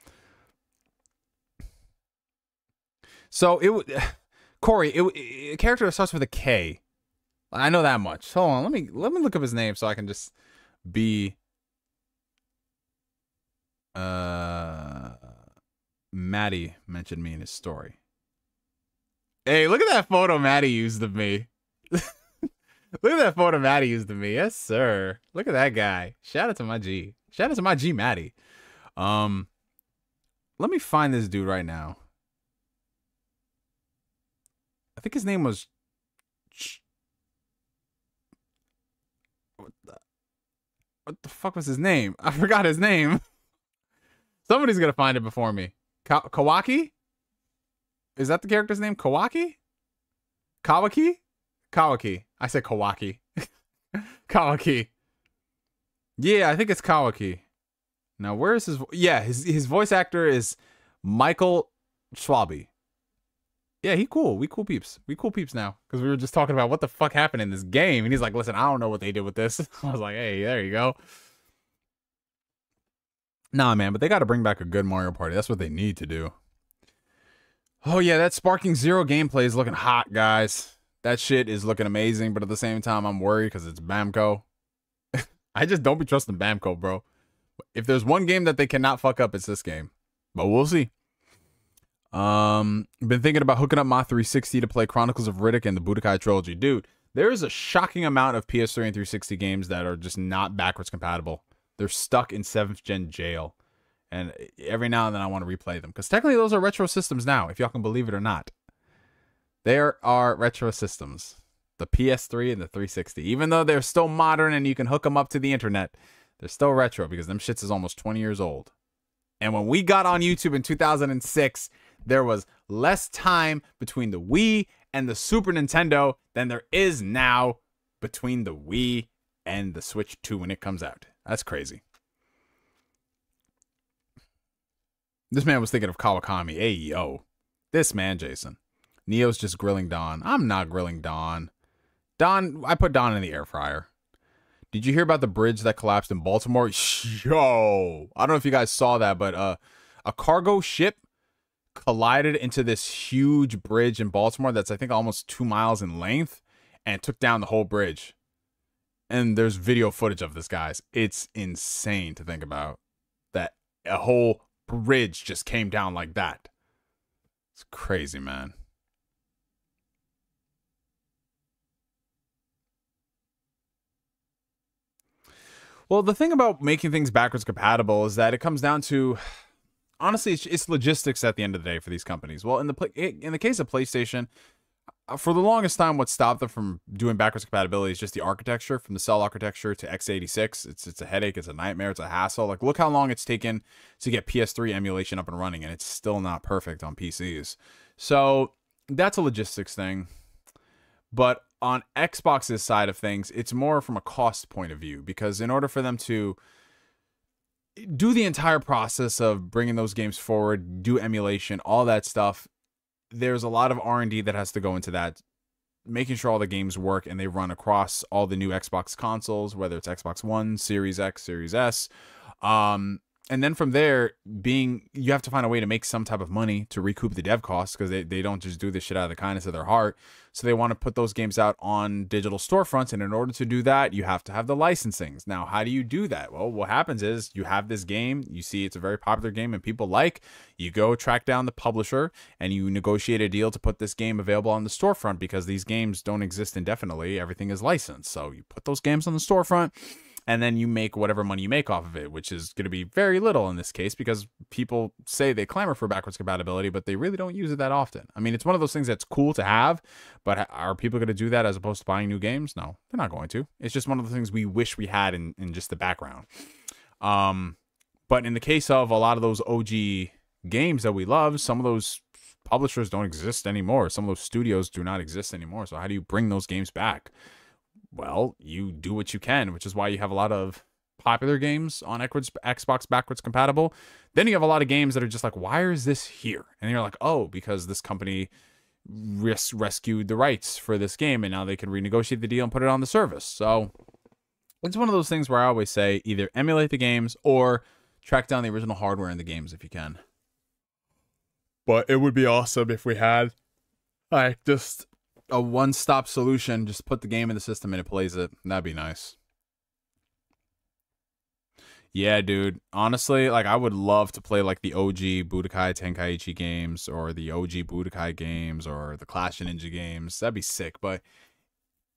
So it Corey, it, it, a character that starts with a K. I know that much. Hold on, let me let me look up his name so I can just be uh Maddie mentioned me in his story. Hey, look at that photo Maddie used of me. Look at that photo Maddie used to me. Yes, sir. Look at that guy. Shout out to my G. Shout out to my G Maddie. Um let me find this dude right now. I think his name was what the, what the fuck was his name? I forgot his name. Somebody's gonna find it before me. Ka- Kawaki? Is that the character's name? Kawaki? Kawaki? Kawaki. I said Kawaki. Kawaki. Yeah, I think it's Kawaki. Now, where is his? Yeah, his his voice actor is Michael Schwalbe. Yeah, he cool. We cool peeps. We cool peeps now because we were just talking about what the fuck happened in this game, and he's like, "Listen, I don't know what they did with this." I was like, "Hey, there you go." Nah, man, but they got to bring back a good Mario Party. That's what they need to do. Oh yeah, that Sparking Zero gameplay is looking hot, guys that shit is looking amazing, but at the same time, I'm worried because it's Bamco. I just don't be trusting Bamco, bro. If there's one game that they cannot fuck up, it's this game. But we'll see. Um, been thinking about hooking up my 360 to play Chronicles of Riddick and the Budokai trilogy. Dude, there is a shocking amount of PS3 and 360 games that are just not backwards compatible. They're stuck in 7th gen jail. And every now and then I want to replay them. Because technically those are retro systems now, if y'all can believe it or not. There are retro systems, the PS3 and the 360. Even though they're still modern and you can hook them up to the internet, they're still retro because them shits is almost 20 years old. And when we got on YouTube in 2006, there was less time between the Wii and the Super Nintendo than there is now between the Wii and the Switch 2 when it comes out. That's crazy. This man was thinking of Kawakami. Hey, yo. This man, Jason. Neo's just grilling Don. I'm not grilling Don. Don, I put Don in the air fryer. Did you hear about the bridge that collapsed in Baltimore? Yo, I don't know if you guys saw that, but uh, a cargo ship collided into this huge bridge in Baltimore that's I think almost two miles in length and took down the whole bridge. And there's video footage of this, guys. It's insane to think about that a whole bridge just came down like that. It's crazy, man. Well, the thing about making things backwards compatible is that it comes down to honestly it's, it's logistics at the end of the day for these companies. Well, in the in the case of PlayStation, uh, for the longest time, what stopped them from doing backwards compatibility is just the architecture, from the cell architecture to x86. It's it's a headache, it's a nightmare, it's a hassle. Like look how long it's taken to get PS3 emulation up and running, and it's still not perfect on PCs. So that's a logistics thing. But on Xbox's side of things, it's more from a cost point of view because in order for them to do the entire process of bringing those games forward, do emulation, all that stuff, there's a lot of R&D that has to go into that making sure all the games work and they run across all the new Xbox consoles, whether it's Xbox One, Series X, Series S. Um, and then from there, being you have to find a way to make some type of money to recoup the dev costs because they, they don't just do this shit out of the kindness of their heart. So they want to put those games out on digital storefronts. And in order to do that, you have to have the licensings. Now, how do you do that? Well, what happens is you have this game, you see it's a very popular game and people like, you go track down the publisher and you negotiate a deal to put this game available on the storefront because these games don't exist indefinitely. Everything is licensed. So you put those games on the storefront and then you make whatever money you make off of it, which is going to be very little in this case because people say they clamor for backwards compatibility, but they really don't use it that often. I mean, it's one of those things that's cool to have, but are people going to do that as opposed to buying new games? No, they're not going to. It's just one of the things we wish we had in, in just the background. Um, but in the case of a lot of those OG games that we love, some of those publishers don't exist anymore. Some of those studios do not exist anymore. So how do you bring those games back? Well, you do what you can, which is why you have a lot of popular games on Xbox backwards compatible. Then you have a lot of games that are just like, why is this here? And you're like, oh, because this company res- rescued the rights for this game and now they can renegotiate the deal and put it on the service. So it's one of those things where I always say either emulate the games or track down the original hardware in the games if you can. But it would be awesome if we had like just a one-stop solution. Just put the game in the system and it plays it. That'd be nice. Yeah, dude. Honestly, like I would love to play like the OG Budokai Tenkaichi games or the OG Budokai games or the Clash of Ninja games. That'd be sick. But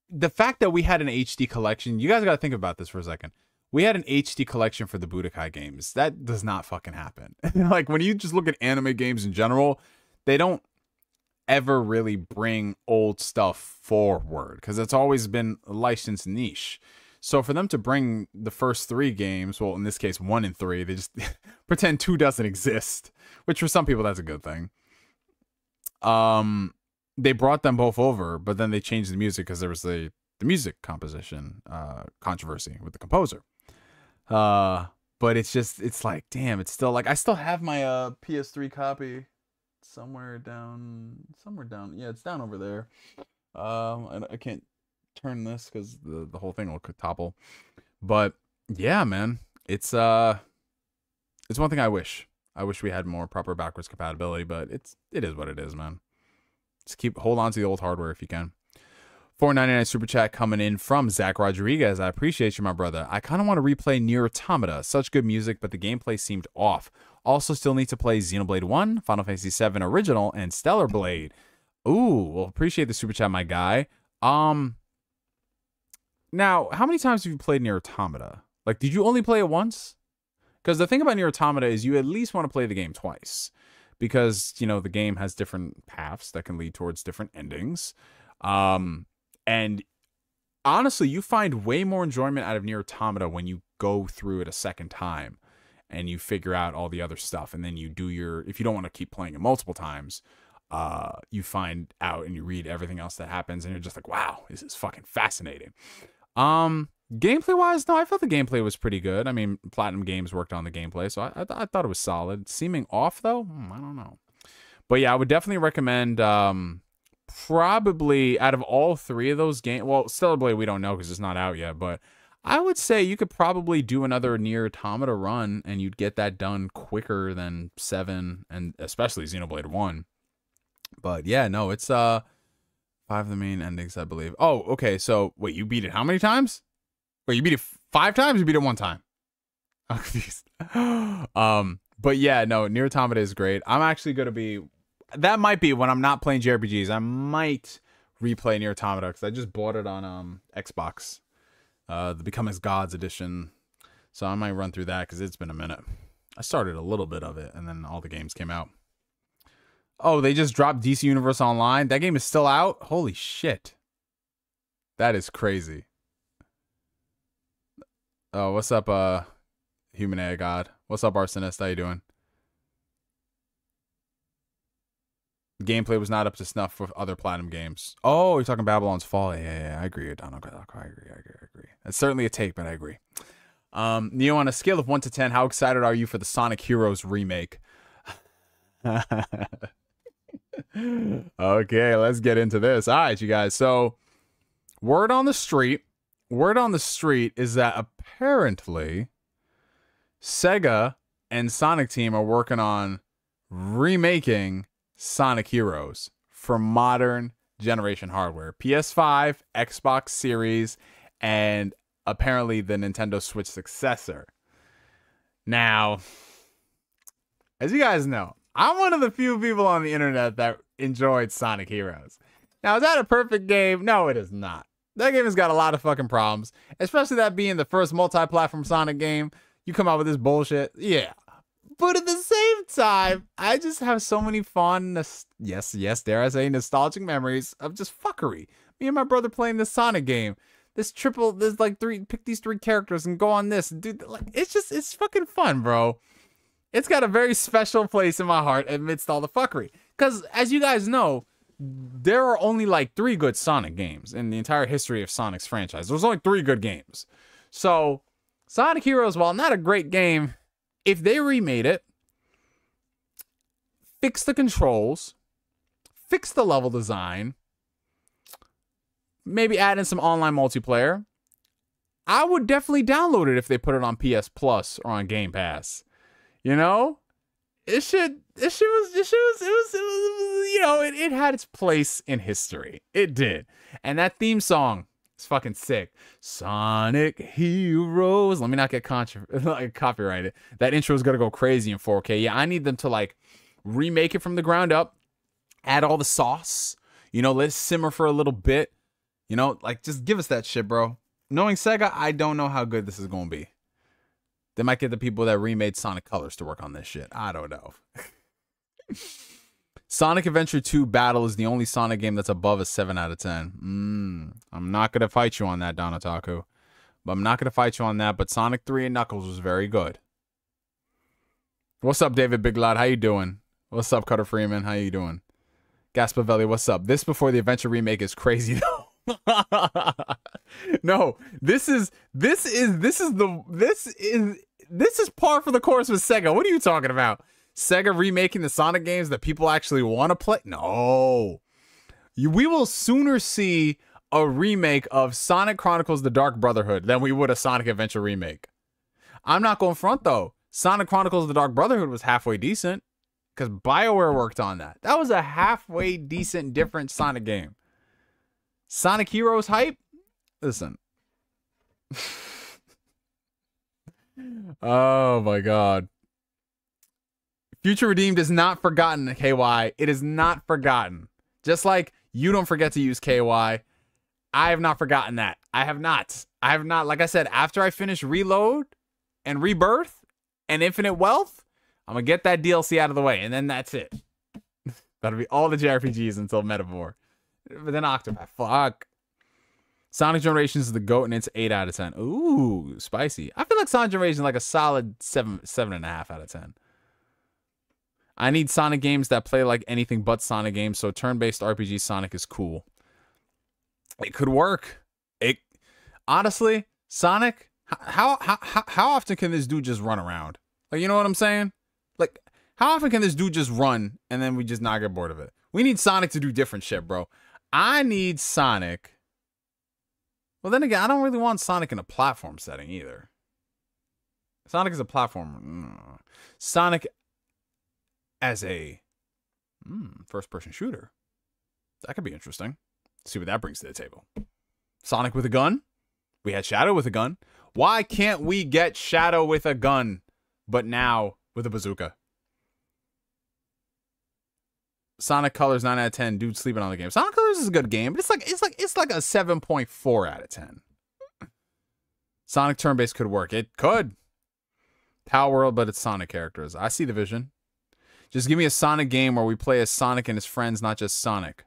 the fact that we had an HD collection, you guys got to think about this for a second. We had an HD collection for the Budokai games. That does not fucking happen. like when you just look at anime games in general, they don't ever really bring old stuff forward because it's always been a licensed niche. So for them to bring the first three games, well, in this case, one and three, they just pretend two doesn't exist, which for some people that's a good thing. Um, they brought them both over, but then they changed the music because there was the the music composition uh controversy with the composer. Uh, but it's just it's like, damn, it's still like I still have my uh PS3 copy somewhere down, somewhere down. Yeah, it's down over there. Um, I, I can't turn this because the the whole thing will topple. But yeah, man, it's uh, it's one thing I wish. I wish we had more proper backwards compatibility, but it's it is what it is, man. Just keep hold on to the old hardware if you can. 499 super chat coming in from Zach Rodriguez. I appreciate you, my brother. I kind of want to replay NieR Automata. Such good music, but the gameplay seemed off. Also, still need to play Xenoblade 1, Final Fantasy 7 Original, and Stellar Blade. Ooh, well, appreciate the super chat, my guy. Um, now, how many times have you played NieR Automata? Like, did you only play it once? Because the thing about NieR Automata is you at least want to play the game twice. Because, you know, the game has different paths that can lead towards different endings. Um, and honestly, you find way more enjoyment out of NieR Automata when you go through it a second time and you figure out all the other stuff. And then you do your, if you don't want to keep playing it multiple times, uh, you find out and you read everything else that happens and you're just like, wow, this is fucking fascinating. Um, gameplay wise, no, I felt the gameplay was pretty good. I mean, Platinum Games worked on the gameplay, so I, I, th- I thought it was solid. Seeming off though, hmm, I don't know. But yeah, I would definitely recommend um, probably out of all three of those games, well, Stellar Blade we don't know because it's not out yet, but I would say you could probably do another NieR Automata run and you'd get that done quicker than 7 and especially Xenoblade 1. But yeah, no, it's uh five of the main endings, I believe. Oh, okay. So wait, you beat it how many times? Wait, you beat it five times? you beat it one time? Um, but yeah, no, NieR Automata is great. I'm actually gonna be. That might be when I'm not playing JRPGs. I might replay NieR Automata because I just bought it on um Xbox uh, the Become as Gods edition. So I might run through that because it's been a minute. I started a little bit of it, and then all the games came out. Oh, they just dropped DC Universe Online. That game is still out. Holy shit, that is crazy. Oh, what's up, uh, Human AI God? What's up, Arsonist? How you doing? Gameplay was not up to snuff with other platinum games. Oh, you're talking Babylon's Fall. Yeah, yeah, yeah. I agree, Donald. I agree, I agree, I agree. That's certainly a take, but I agree. Um, Neo, on a scale of one to ten, how excited are you for the Sonic Heroes remake? okay, let's get into this. All right, you guys. So, word on the street, word on the street is that apparently Sega and Sonic Team are working on remaking Sonic Heroes for modern generation hardware PS5, Xbox Series, and apparently the Nintendo Switch successor. Now, as you guys know, I'm one of the few people on the internet that enjoyed Sonic Heroes. Now, is that a perfect game? No, it is not. That game has got a lot of fucking problems, especially that being the first multi platform Sonic game. You come out with this bullshit. Yeah, but at the same time, I just have so many fond, yes, yes, dare I say, nostalgic memories of just fuckery. Me and my brother playing this Sonic game. This triple, there's like three, pick these three characters and go on this. Dude, like, it's just, it's fucking fun, bro. It's got a very special place in my heart amidst all the fuckery. Because, as you guys know, there are only like three good Sonic games in the entire history of Sonic's franchise. There's only three good games. So, Sonic Heroes, while not a great game, if they remade it, fix the controls, fix the level design, maybe add in some online multiplayer, I would definitely download it if they put it on PS Plus or on Game Pass. You know, it should. It should was. It should was. It was. It was you know, it, it had its place in history. It did, and that theme song it's fucking sick. Sonic Heroes. Let me not get contra- like copyrighted. That intro is gonna go crazy in 4K. Yeah, I need them to like remake it from the ground up, add all the sauce. You know, let it simmer for a little bit. You know, like just give us that shit, bro. Knowing Sega, I don't know how good this is gonna be. They might get the people that remade Sonic Colors to work on this shit. I don't know. Sonic Adventure 2 Battle is the only Sonic game that's above a 7 out of 10. Mm, I'm not going to fight you on that, Donataku. But I'm not going to fight you on that, but Sonic 3 and Knuckles was very good. What's up, David Big Lad? How you doing? What's up, Cutter Freeman? How you doing? Gaspavelli, what's up? This before the Adventure remake is crazy though. no, this is this is this is the this is this is par for the course with Sega. What are you talking about? Sega remaking the Sonic games that people actually want to play? No. We will sooner see a remake of Sonic Chronicles The Dark Brotherhood than we would a Sonic Adventure remake. I'm not going front though. Sonic Chronicles The Dark Brotherhood was halfway decent because BioWare worked on that. That was a halfway decent, different Sonic game. Sonic Heroes hype? Listen. oh my god. Future Redeemed is not forgotten, KY. It is not forgotten. Just like you don't forget to use KY, I have not forgotten that. I have not. I have not. Like I said, after I finish Reload and Rebirth and Infinite Wealth, I'm going to get that DLC out of the way, and then that's it. That'll be all the JRPGs until Metaphor. But then Octopath. Fuck. Sonic Generations is the GOAT, and it's 8 out of 10. Ooh, spicy. I feel like Sonic Generations is like a solid 7, 7.5 out of 10. I need Sonic games that play like anything but Sonic games, so turn-based RPG Sonic is cool. It could work. It honestly, Sonic, how how how often can this dude just run around? Like, you know what I'm saying? Like, how often can this dude just run and then we just not get bored of it? We need Sonic to do different shit, bro. I need Sonic. Well, then again, I don't really want Sonic in a platform setting either. Sonic is a platform. Mm. Sonic as a mm, first person shooter. That could be interesting. Let's See what that brings to the table. Sonic with a gun. We had Shadow with a gun. Why can't we get Shadow with a gun, but now with a bazooka? Sonic Colors 9 out of 10. Dude sleeping on the game. Sonic Colors is a good game, but it's like it's like it's like a 7.4 out of 10. Sonic turn based could work. It could. Palworld, but it's Sonic characters. I see the vision. Just give me a Sonic game where we play as Sonic and his friends, not just Sonic.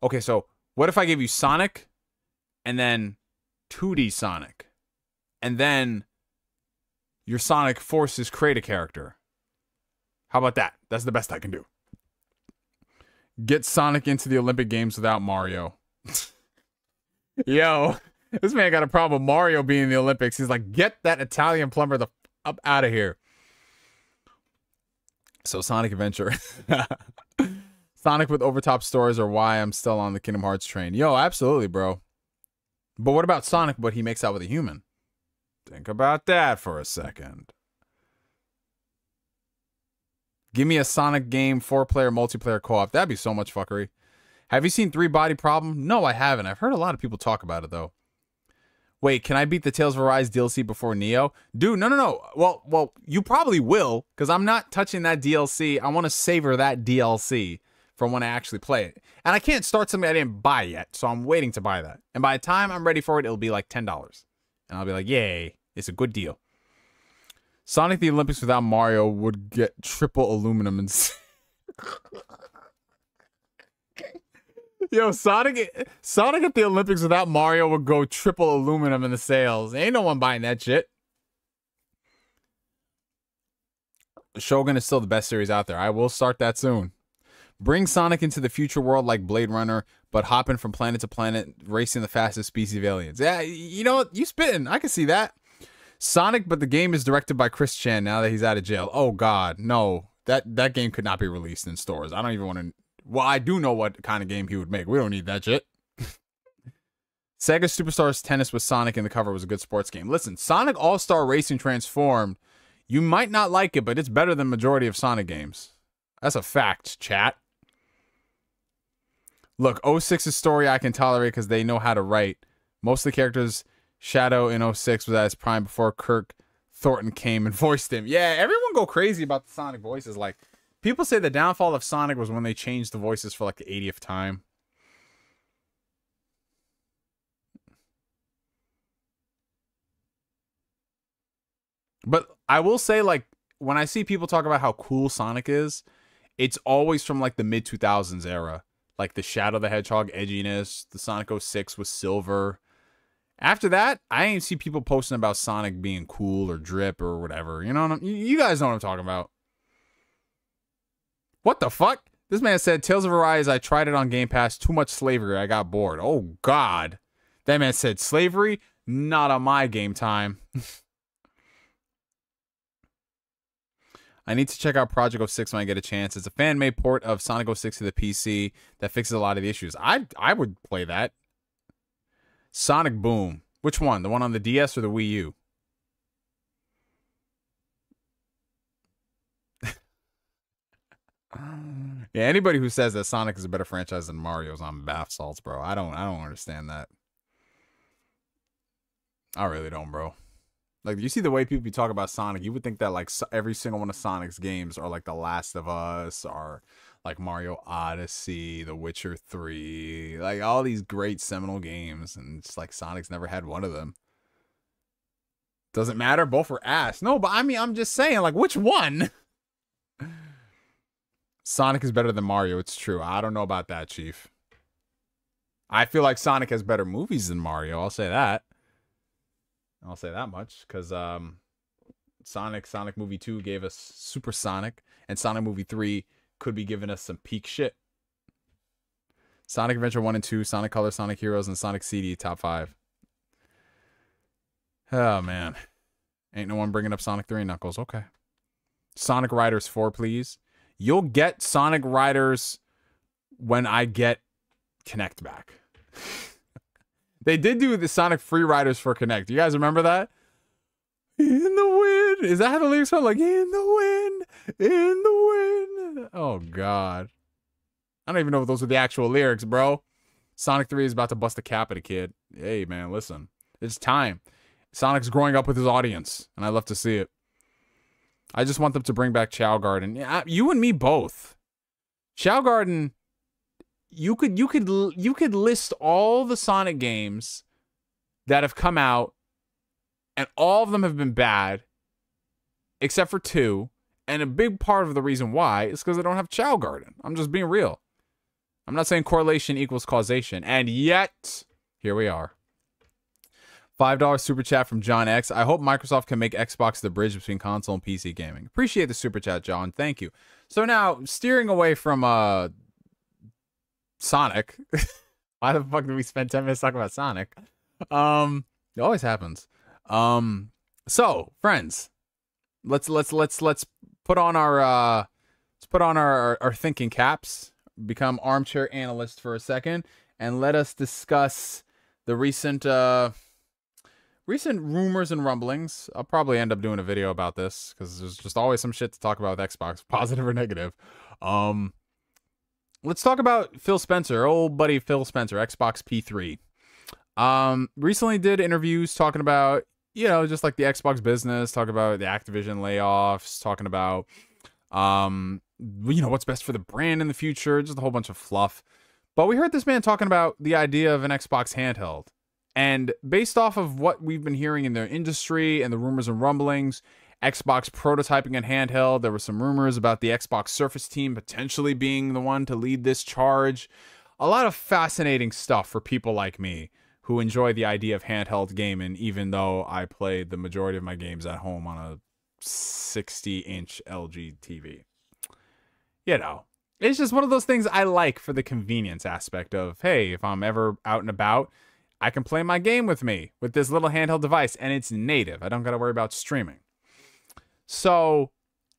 Okay, so what if I gave you Sonic and then 2D Sonic? And then your Sonic forces create a character. How about that? That's the best I can do. Get Sonic into the Olympic Games without Mario. Yo, this man got a problem with Mario being in the Olympics. He's like, get that Italian plumber the up out of here. So Sonic Adventure. Sonic with overtop stories are why I'm still on the Kingdom Hearts train. Yo, absolutely, bro. But what about Sonic, what he makes out with a human? Think about that for a second. Give me a Sonic game, four player multiplayer co op. That'd be so much fuckery. Have you seen Three Body Problem? No, I haven't. I've heard a lot of people talk about it though. Wait, can I beat the Tales of Arise DLC before Neo? Dude, no, no, no. Well, well, you probably will, because I'm not touching that DLC. I want to savor that DLC from when I actually play it. And I can't start something I didn't buy yet, so I'm waiting to buy that. And by the time I'm ready for it, it'll be like $10. And I'll be like, yay, it's a good deal. Sonic the Olympics without Mario would get triple aluminum and Yo, Sonic Sonic at the Olympics without Mario would go triple aluminum in the sales. Ain't no one buying that shit. Shogun is still the best series out there. I will start that soon. Bring Sonic into the future world like Blade Runner, but hopping from planet to planet, racing the fastest species of aliens. Yeah, you know? You spitting. I can see that. Sonic, but the game is directed by Chris Chan now that he's out of jail. Oh God, no. That that game could not be released in stores. I don't even want to well, I do know what kind of game he would make. We don't need that shit. Sega Superstars Tennis with Sonic in the cover was a good sports game. Listen, Sonic All Star Racing Transformed, you might not like it, but it's better than majority of Sonic games. That's a fact, chat. Look, 06's story I can tolerate because they know how to write. Most of the characters, Shadow in 06 was at his prime before Kirk Thornton came and voiced him. Yeah, everyone go crazy about the Sonic voices. Like, People say the downfall of Sonic was when they changed the voices for like the 80th time. But I will say, like, when I see people talk about how cool Sonic is, it's always from like the mid 2000s era. Like the Shadow the Hedgehog edginess, the Sonic 06 was silver. After that, I ain't see people posting about Sonic being cool or drip or whatever. You know, what I'm you guys know what I'm talking about. What the fuck? This man said, Tales of Arise, I tried it on Game Pass. Too much slavery. I got bored. Oh, God. That man said, slavery? Not on my game time. I need to check out Project 06 when I get a chance. It's a fan made port of Sonic 06 to the PC that fixes a lot of the issues. I I would play that. Sonic Boom. Which one? The one on the DS or the Wii U? Um, yeah, anybody who says that Sonic is a better franchise than Mario's on bath salts, bro. I don't, I don't understand that. I really don't, bro. Like, you see the way people talk about Sonic, you would think that like every single one of Sonic's games are like The Last of Us or like Mario Odyssey, The Witcher 3, like all these great seminal games, and it's like Sonic's never had one of them. Doesn't matter, both were ass. No, but I mean, I'm just saying, like, which one? Sonic is better than Mario. It's true. I don't know about that, Chief. I feel like Sonic has better movies than Mario. I'll say that. I'll say that much because um, Sonic, Sonic Movie 2 gave us Super Sonic, and Sonic Movie 3 could be giving us some peak shit. Sonic Adventure 1 and 2, Sonic Color, Sonic Heroes, and Sonic CD top 5. Oh, man. Ain't no one bringing up Sonic 3 Knuckles. Okay. Sonic Riders 4, please. You'll get Sonic Riders when I get Kinect back. They did do the Sonic Free Riders for Kinect. You guys remember that? In the wind. Is that how the lyrics sound? Like in the wind, in the wind. Oh God. I don't even know if those are the actual lyrics, bro. Sonic 3 is about to bust a cap at a kid. Hey man, listen. It's time. Sonic's growing up with his audience, and I love to see it. I just want them to bring back Chao Garden. You and me both. Chao Garden you could you could you could list all the Sonic games that have come out and all of them have been bad except for two and a big part of the reason why is because they don't have Chao Garden. I'm just being real. I'm not saying correlation equals causation and yet here we are. $5 super chat from John X. I hope Microsoft can make Xbox the bridge between console and PC gaming. Appreciate the super chat, John. Thank you. So now, steering away from uh Sonic. Why the fuck did we spend 10 minutes talking about Sonic? Um, it always happens. Um, so friends, let's let's let's let's put on our uh let's put on our our thinking caps, become armchair analysts for a second, and let us discuss the recent uh recent rumors and rumblings. I'll probably end up doing a video about this because there's just always some shit to talk about with Xbox, positive or negative. Um, let's talk about Phil Spencer, old buddy Phil Spencer, Xbox P3. Um, recently did interviews talking about, you know, just like the Xbox business, talking about the Activision layoffs, talking about, um, you know, what's best for the brand in the future, just a whole bunch of fluff. But we heard this man talking about the idea of an Xbox handheld. And based off of what we've been hearing in the industry and the rumors and rumblings, Xbox prototyping and handheld. There were some rumors about the Xbox Surface team potentially being the one to lead this charge. A lot of fascinating stuff for people like me who enjoy the idea of handheld gaming, even though I play the majority of my games at home on a 60 inch LG TV. You know, it's just one of those things I like for the convenience aspect of, hey, if I'm ever out and about, I can play my game with me with this little handheld device and it's native. I don't got to worry about streaming. So,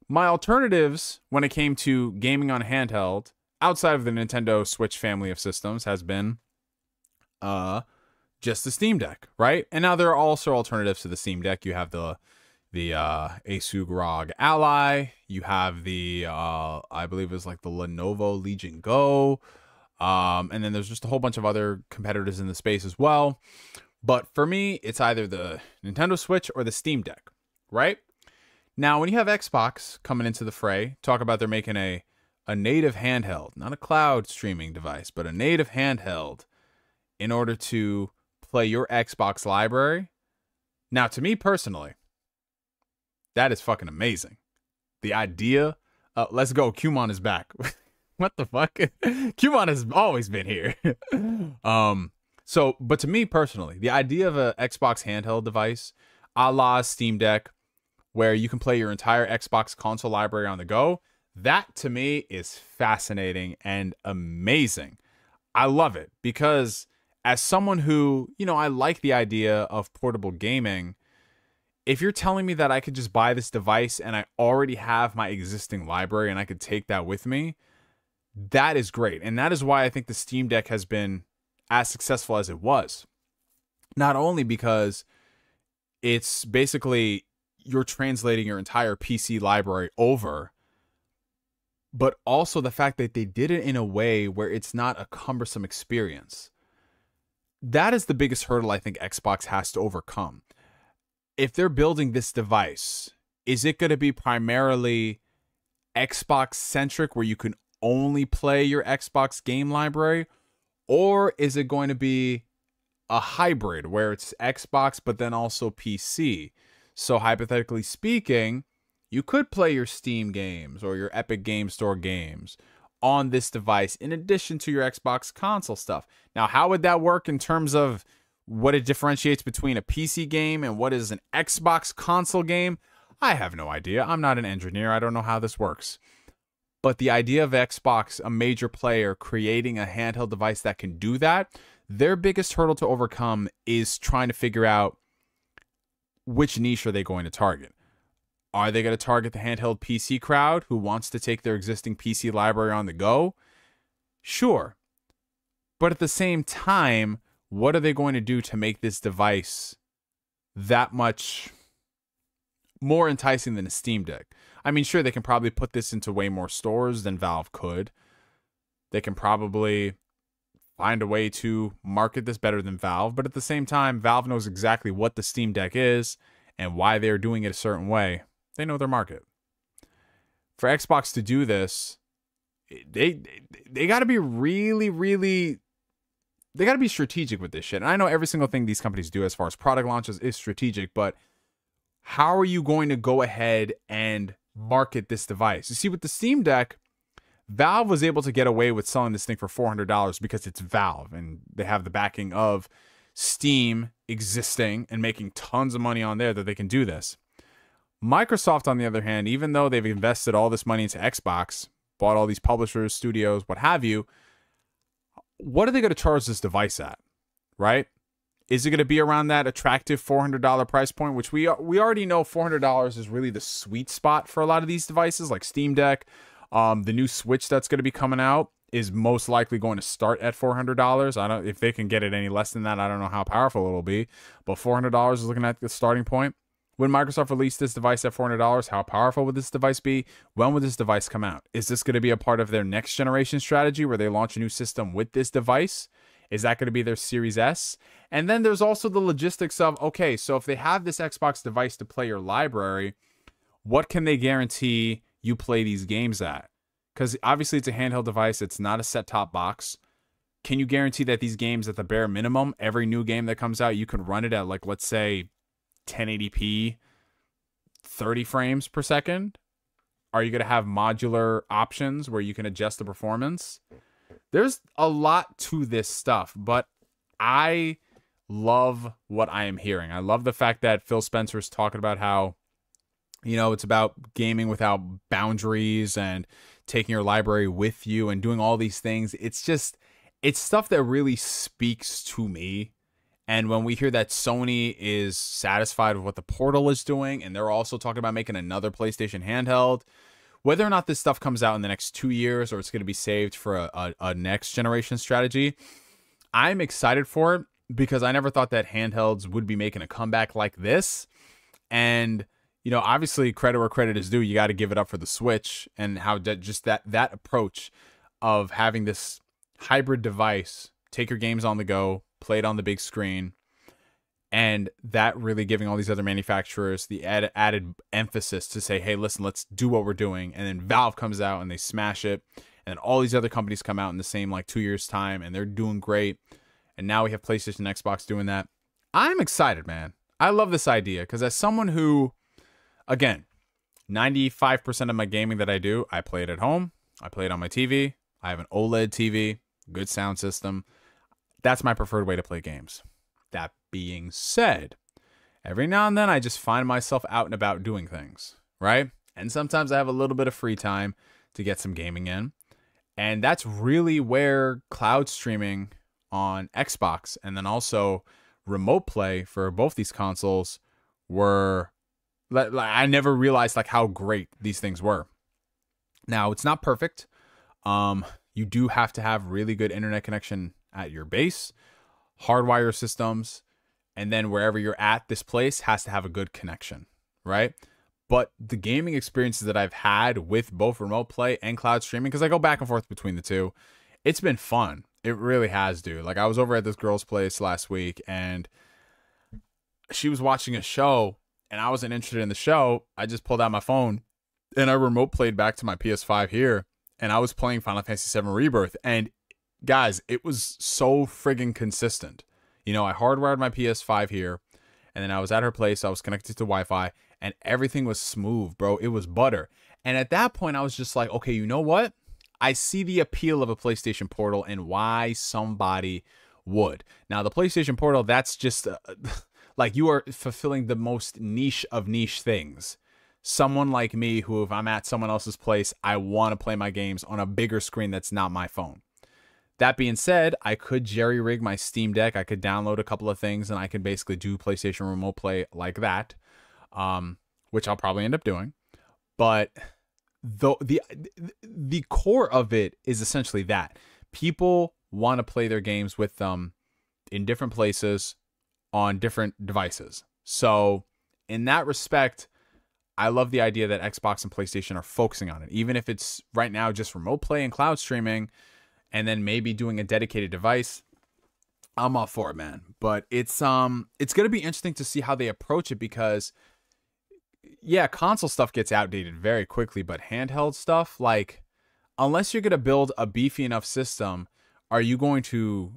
my alternatives when it came to gaming on handheld outside of the Nintendo Switch family of systems has been uh just the Steam Deck, right? And now there are also alternatives to the Steam Deck. You have the the uh Asus ROG Ally, you have the uh I believe it's like the Lenovo Legion Go. Um, and then there's just a whole bunch of other competitors in the space as well. But for me, it's either the Nintendo Switch or the Steam Deck, right? Now, when you have Xbox coming into the fray, talk about they're making a a native handheld, not a cloud streaming device, but a native handheld in order to play your Xbox library. Now, to me personally, that is fucking amazing. The idea, uh, let's go, Cumon is back. what the fuck? Cumon has always been here. um, so, but to me personally, the idea of a Xbox handheld device, a la Steam Deck, where you can play your entire Xbox console library on the go. That to me is fascinating and amazing. I love it because as someone who, you know, I like the idea of portable gaming, if you're telling me that I could just buy this device and I already have my existing library and I could take that with me, that is great. And that is why I think the Steam Deck has been as successful as it was. Not only because it's basically you're translating your entire PC library over, but also the fact that they did it in a way where it's not a cumbersome experience. That is the biggest hurdle I think Xbox has to overcome. If they're building this device, is it going to be primarily Xbox centric where you can only play your Xbox game library? Or is it going to be a hybrid where it's Xbox but then also PC? So, hypothetically speaking, you could play your Steam games or your Epic Game Store games on this device in addition to your Xbox console stuff. Now, how would that work in terms of what it differentiates between a PC game and what is an Xbox console game? I have no idea. I'm not an engineer. I don't know how this works. But the idea of Xbox, a major player, creating a handheld device that can do that, their biggest hurdle to overcome is trying to figure out which niche are they going to target? Are they going to target the handheld PC crowd who wants to take their existing PC library on the go? Sure. But at the same time, what are they going to do to make this device that much more enticing than a Steam Deck? I mean, sure, they can probably put this into way more stores than Valve could. They can probably find a way to market this better than Valve, but at the same time, Valve knows exactly what the Steam Deck is and why they're doing it a certain way. They know their market. For Xbox to do this, they they got to be really really they got to be strategic with this shit. And I know every single thing these companies do as far as product launches is strategic, but how are you going to go ahead and market this device? You see, with the Steam Deck, Valve was able to get away with selling this thing for $400 because it's Valve and they have the backing of Steam existing and making tons of money on there that they can do this. Microsoft, on the other hand, even though they've invested all this money into Xbox, bought all these publishers, studios, what have you, what are they going to charge this device at? Right? Is it going to be around that attractive $400 price point, which we we already know $400 is really the sweet spot for a lot of these devices, like Steam Deck. Um, the new Switch that's going to be coming out is most likely going to start at $400. I don't if they can get it any less than that, I don't know how powerful it'll be, but $400 is looking at the starting point. When Microsoft released this device at $400, how powerful would this device be? When would this device come out? Is this going to be a part of their next generation strategy where they launch a new system with this device? Is that going to be their Series S? And then there's also the logistics of okay, so if they have this Xbox device to play your library, what can they guarantee you play these games at? Because obviously it's a handheld device, it's not a set top box. Can you guarantee that these games, at the bare minimum, every new game that comes out, you can run it at like, let's say, 1080p 30 frames per second? Are you going to have modular options where you can adjust the performance? There's a lot to this stuff, but I love what I am hearing. I love the fact that Phil Spencer is talking about how you know, it's about gaming without boundaries and taking your library with you and doing all these things. It's just it's stuff that really speaks to me and when we hear that Sony is satisfied with what the Portal is doing, and they're also talking about making another PlayStation handheld, whether or not this stuff comes out in the next two years or it's going to be saved for a, a, a next generation strategy, I'm excited for it because I never thought that handhelds would be making a comeback like this. And you know, obviously, credit where credit is due. You got to give it up for the Switch and how just that that approach of having this hybrid device, take your games on the go, play it on the big screen, and that really giving all these other manufacturers the added, added emphasis to say, hey, listen, let's do what we're doing. And then Valve comes out and they smash it. And all these other companies come out in the same like two years' time and they're doing great. And now we have PlayStation Xbox doing that. I'm excited, man. I love this idea because as someone who, again, 95% of my gaming that I do, I play it at home. I play it on my TV. I have an OLED TV, good sound system. That's my preferred way to play games. That being said, every now and then I just find myself out and about doing things, right? And sometimes I have a little bit of free time to get some gaming in. And that's really where cloud streaming on Xbox and then also remote play for both these consoles were like I never realized like how great these things were. Now, it's not perfect. Um you do have to have really good internet connection at your base, hardwire systems, and then wherever you're at, this place has to have a good connection, right? But the gaming experiences that I've had with both remote play and cloud streaming, because I go back and forth between the two, it's been fun. It really has, dude. Like I was over at this girl's place last week and she was watching a show and I wasn't interested in the show. I just pulled out my phone and I remote played back to my PS5 here and I was playing Final Fantasy VII Rebirth and guys, it was so friggin' consistent. You know, I hardwired my PS5 here, and then I was at her place. I was connected to Wi Fi, and everything was smooth, bro. It was butter. And at that point, I was just like, okay, you know what? I see the appeal of a PlayStation Portal and why somebody would. Now, the PlayStation Portal, that's just uh, like you are fulfilling the most niche of niche things. Someone like me, who, if I'm at someone else's place, I want to play my games on a bigger screen that's not my phone. That being said, I could jerry rig my Steam Deck. I could download a couple of things and I could basically do PlayStation Remote Play like that, um, which I'll probably end up doing. But the the the core of it is essentially that people want to play their games with them in different places on different devices. So, in that respect, I love the idea that Xbox and PlayStation are focusing on it, even if it's right now just remote play and cloud streaming, and then maybe doing a dedicated device. I'm all for it, man. But it's um it's gonna be interesting to see how they approach it because yeah, console stuff gets outdated very quickly, but handheld stuff, like unless you're gonna build a beefy enough system, are you going to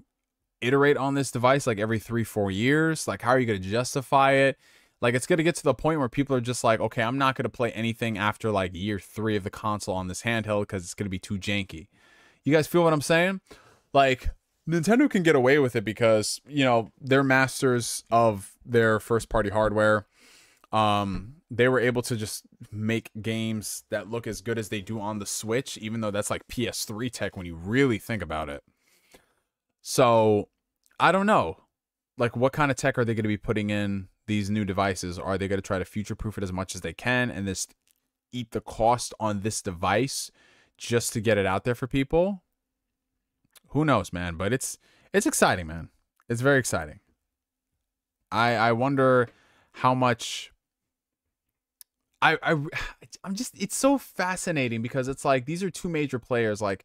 iterate on this device like every three, four years? Like how are you gonna justify it? Like it's gonna get to the point where people are just like, okay, I'm not gonna play anything after like year three of the console on this handheld because it's gonna be too janky. You guys feel what I'm saying? Like Nintendo can get away with it because, you know, they're masters of their first party hardware. Um, they were able to just make games that look as good as they do on the Switch, even though that's like PS3 tech when you really think about it. So, I don't know. Like, what kind of tech are they going to be putting in these new devices? Are they going to try to future proof it as much as they can and just eat the cost on this device just to get it out there for people? who knows, man? But it's it's exciting, man. It's very exciting. I I wonder how much I I I'm just it's so fascinating because it's like these are two major players like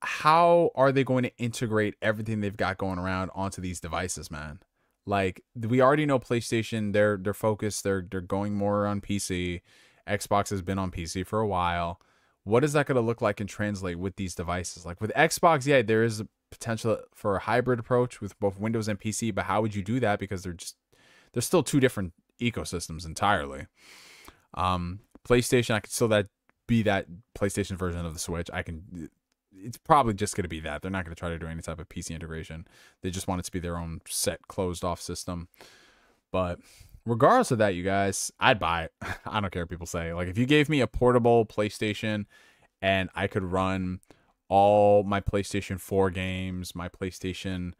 how are they going to integrate everything they've got going around onto these devices, man? Like we already know PlayStation, they're they're focused, they're they're going more on PC. Xbox has been on PC for a while what is that going to look like and translate with these devices? Like with Xbox, yeah, there is a potential for a hybrid approach with both Windows and PC, but how would you do that? Because they're just they're still two different ecosystems entirely. Um, PlayStation, I could still that be that PlayStation version of the Switch. I can. It's probably just going to be that. They're not going to try to do any type of PC integration. They just want it to be their own set closed off system. But regardless of that, you guys, I'd buy it. I don't care what people say. Like if you gave me a portable PlayStation and I could run all my PlayStation 4 games, my PlayStation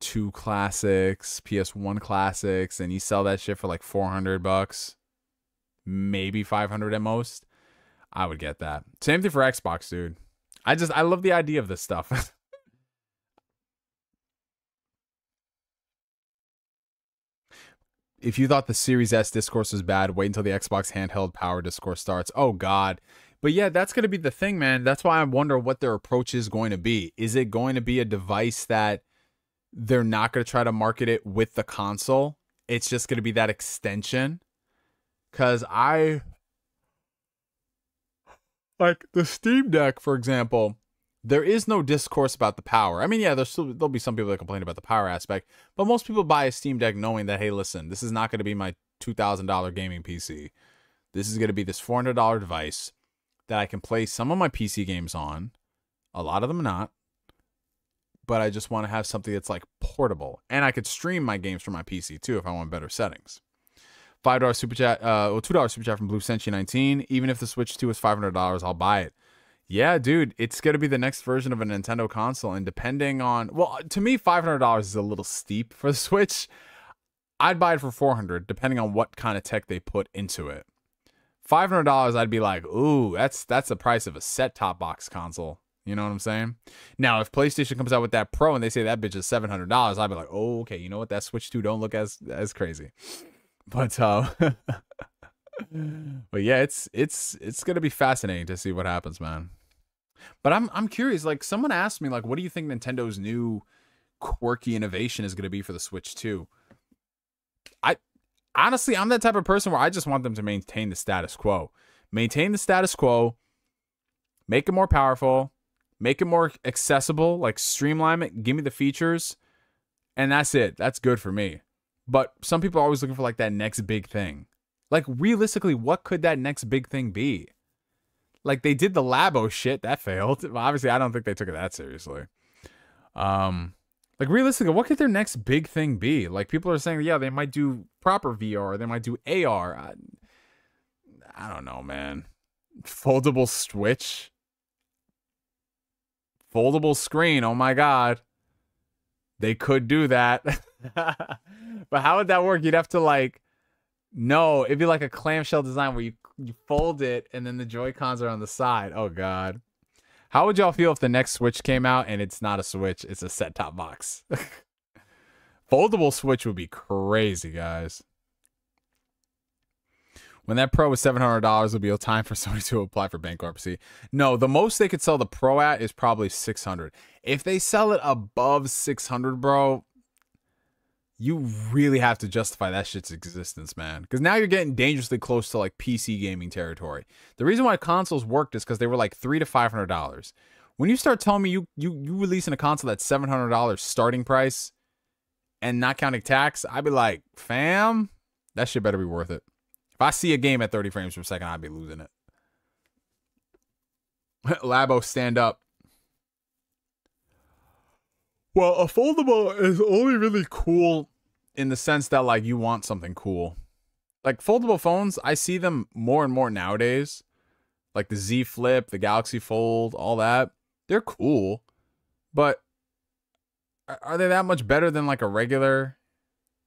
2 classics, PS1 classics, and you sell that shit for like 400 bucks, maybe 500 at most, I would get that. Same thing for Xbox, dude. I just I love the idea of this stuff. if you thought the Series S discourse was bad, wait until the Xbox handheld power discourse starts. Oh God. But yeah, that's going to be the thing, man. That's why I wonder what their approach is going to be. Is it going to be a device that they're not going to try to market it with the console? It's just going to be that extension. Cuz I like the Steam Deck, for example, there is no discourse about the power. I mean, yeah, there's still there'll be some people that complain about the power aspect, but most people buy a Steam Deck knowing that hey, listen, this is not going to be my two thousand dollar gaming PC. This is going to be this four hundred dollar device that I can play some of my PC games on. A lot of them not, but I just want to have something that's like portable, and I could stream my games from my PC too if I want better settings. Five dollar super chat, uh, well, two dollar super chat from Blue Senchi nineteen. Even if the Switch Two is five hundred dollars, I'll buy it. Yeah, dude, it's gonna be the next version of a Nintendo console, and depending on well, to me, five hundred dollars is a little steep for the Switch. I'd buy it for four hundred, depending on what kind of tech they put into it. Five hundred dollars, I'd be like, ooh, that's that's the price of a set top box console. You know what I'm saying? Now, if PlayStation comes out with that Pro and they say that bitch is seven hundred dollars, I'd be like, oh, okay, you know what? That Switch 2 don't look as as crazy. But uh but yeah, it's it's it's gonna be fascinating to see what happens, man. But I'm I'm curious. Like someone asked me, like, what do you think Nintendo's new quirky innovation is gonna be for the Switch 2? I honestly, I'm that type of person where I just want them to maintain the status quo, maintain the status quo, make it more powerful, make it more accessible, like streamline it, give me the features, and that's it. That's good for me. But some people are always looking for like that next big thing. Like realistically, what could that next big thing be? Like they did the Labo shit that failed. Well, obviously, I don't think they took it that seriously. Um, like realistically, what could their next big thing be? Like people are saying, yeah, they might do proper VR, they might do AR. I, I don't know, man. Foldable Switch, foldable screen. Oh my god, they could do that. but how would that work? You'd have to like no, it'd be like a clamshell design where you you fold it and then the Joy Cons are on the side. Oh god. How would y'all feel if the next Switch came out and it's not a Switch, it's a set top box? Foldable Switch would be crazy, guys. When that Pro was seven hundred dollars, it'll be a time for Sony to apply for bankruptcy. No, the most they could sell the Pro at is probably six hundred. If they sell it above six hundred, bro, you really have to justify that shit's existence, man. Because now you're getting dangerously close to like PC gaming territory. The reason why consoles worked is because they were like three to five hundred dollars. When you start telling me you you you releasing a console that's seven hundred dollars starting price, and not counting tax, I'd be like, fam, that shit better be worth it. If I see a game at 30 frames per second, I'd be losing it. Labo, stand up. Well, a foldable is only really cool in the sense that like you want something cool. Like foldable phones, I see them more and more nowadays. Like the Z Flip, the Galaxy Fold, all that. They're cool. But are they that much better than like a regular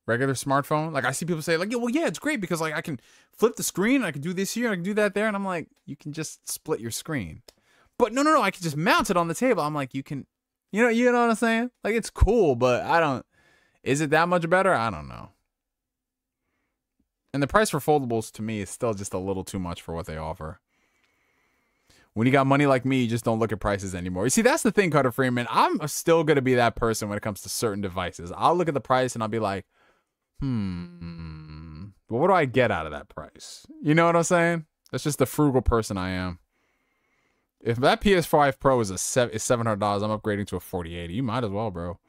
regular smartphone. Like I see people say, like, yeah, well, yeah, it's great because like I can flip the screen, I can do this here, I can do that there, and I'm like, you can just split your screen. But no, no, no, I can just mount it on the table. I'm like, you can, you know, you know what I'm saying? Like it's cool, but I don't. Is it that much better? I don't know. And the price for foldables to me is still just a little too much for what they offer. When you got money like me, you just don't look at prices anymore. You see, that's the thing, Carter Freeman. I'm still gonna be that person when it comes to certain devices. I'll look at the price and I'll be like, hmm, but what do I get out of that price? You know what I'm saying? That's just the frugal person I am. If that PS5 Pro is a seven is seven hundred dollars, I'm upgrading to a 4080. You might as well, bro.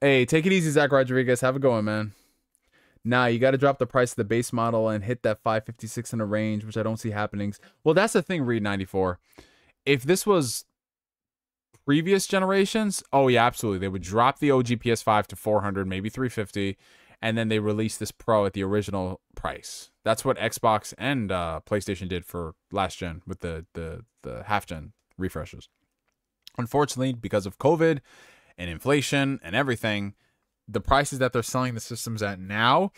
Hey, take it easy, Zack Rodriguez. Have a going, man. Nah, you got to drop the price of the base model and hit that 556 in a range, which I don't see happening. Well, that's the thing, Read 94. If this was previous generations, oh yeah, absolutely. They would drop the OG PS5 to 400, maybe 350, and then they release this Pro at the original price. That's what Xbox and uh, PlayStation did for last gen with the the the half gen refreshes. Unfortunately, because of COVID and inflation and everything, the prices that they're selling the systems at now,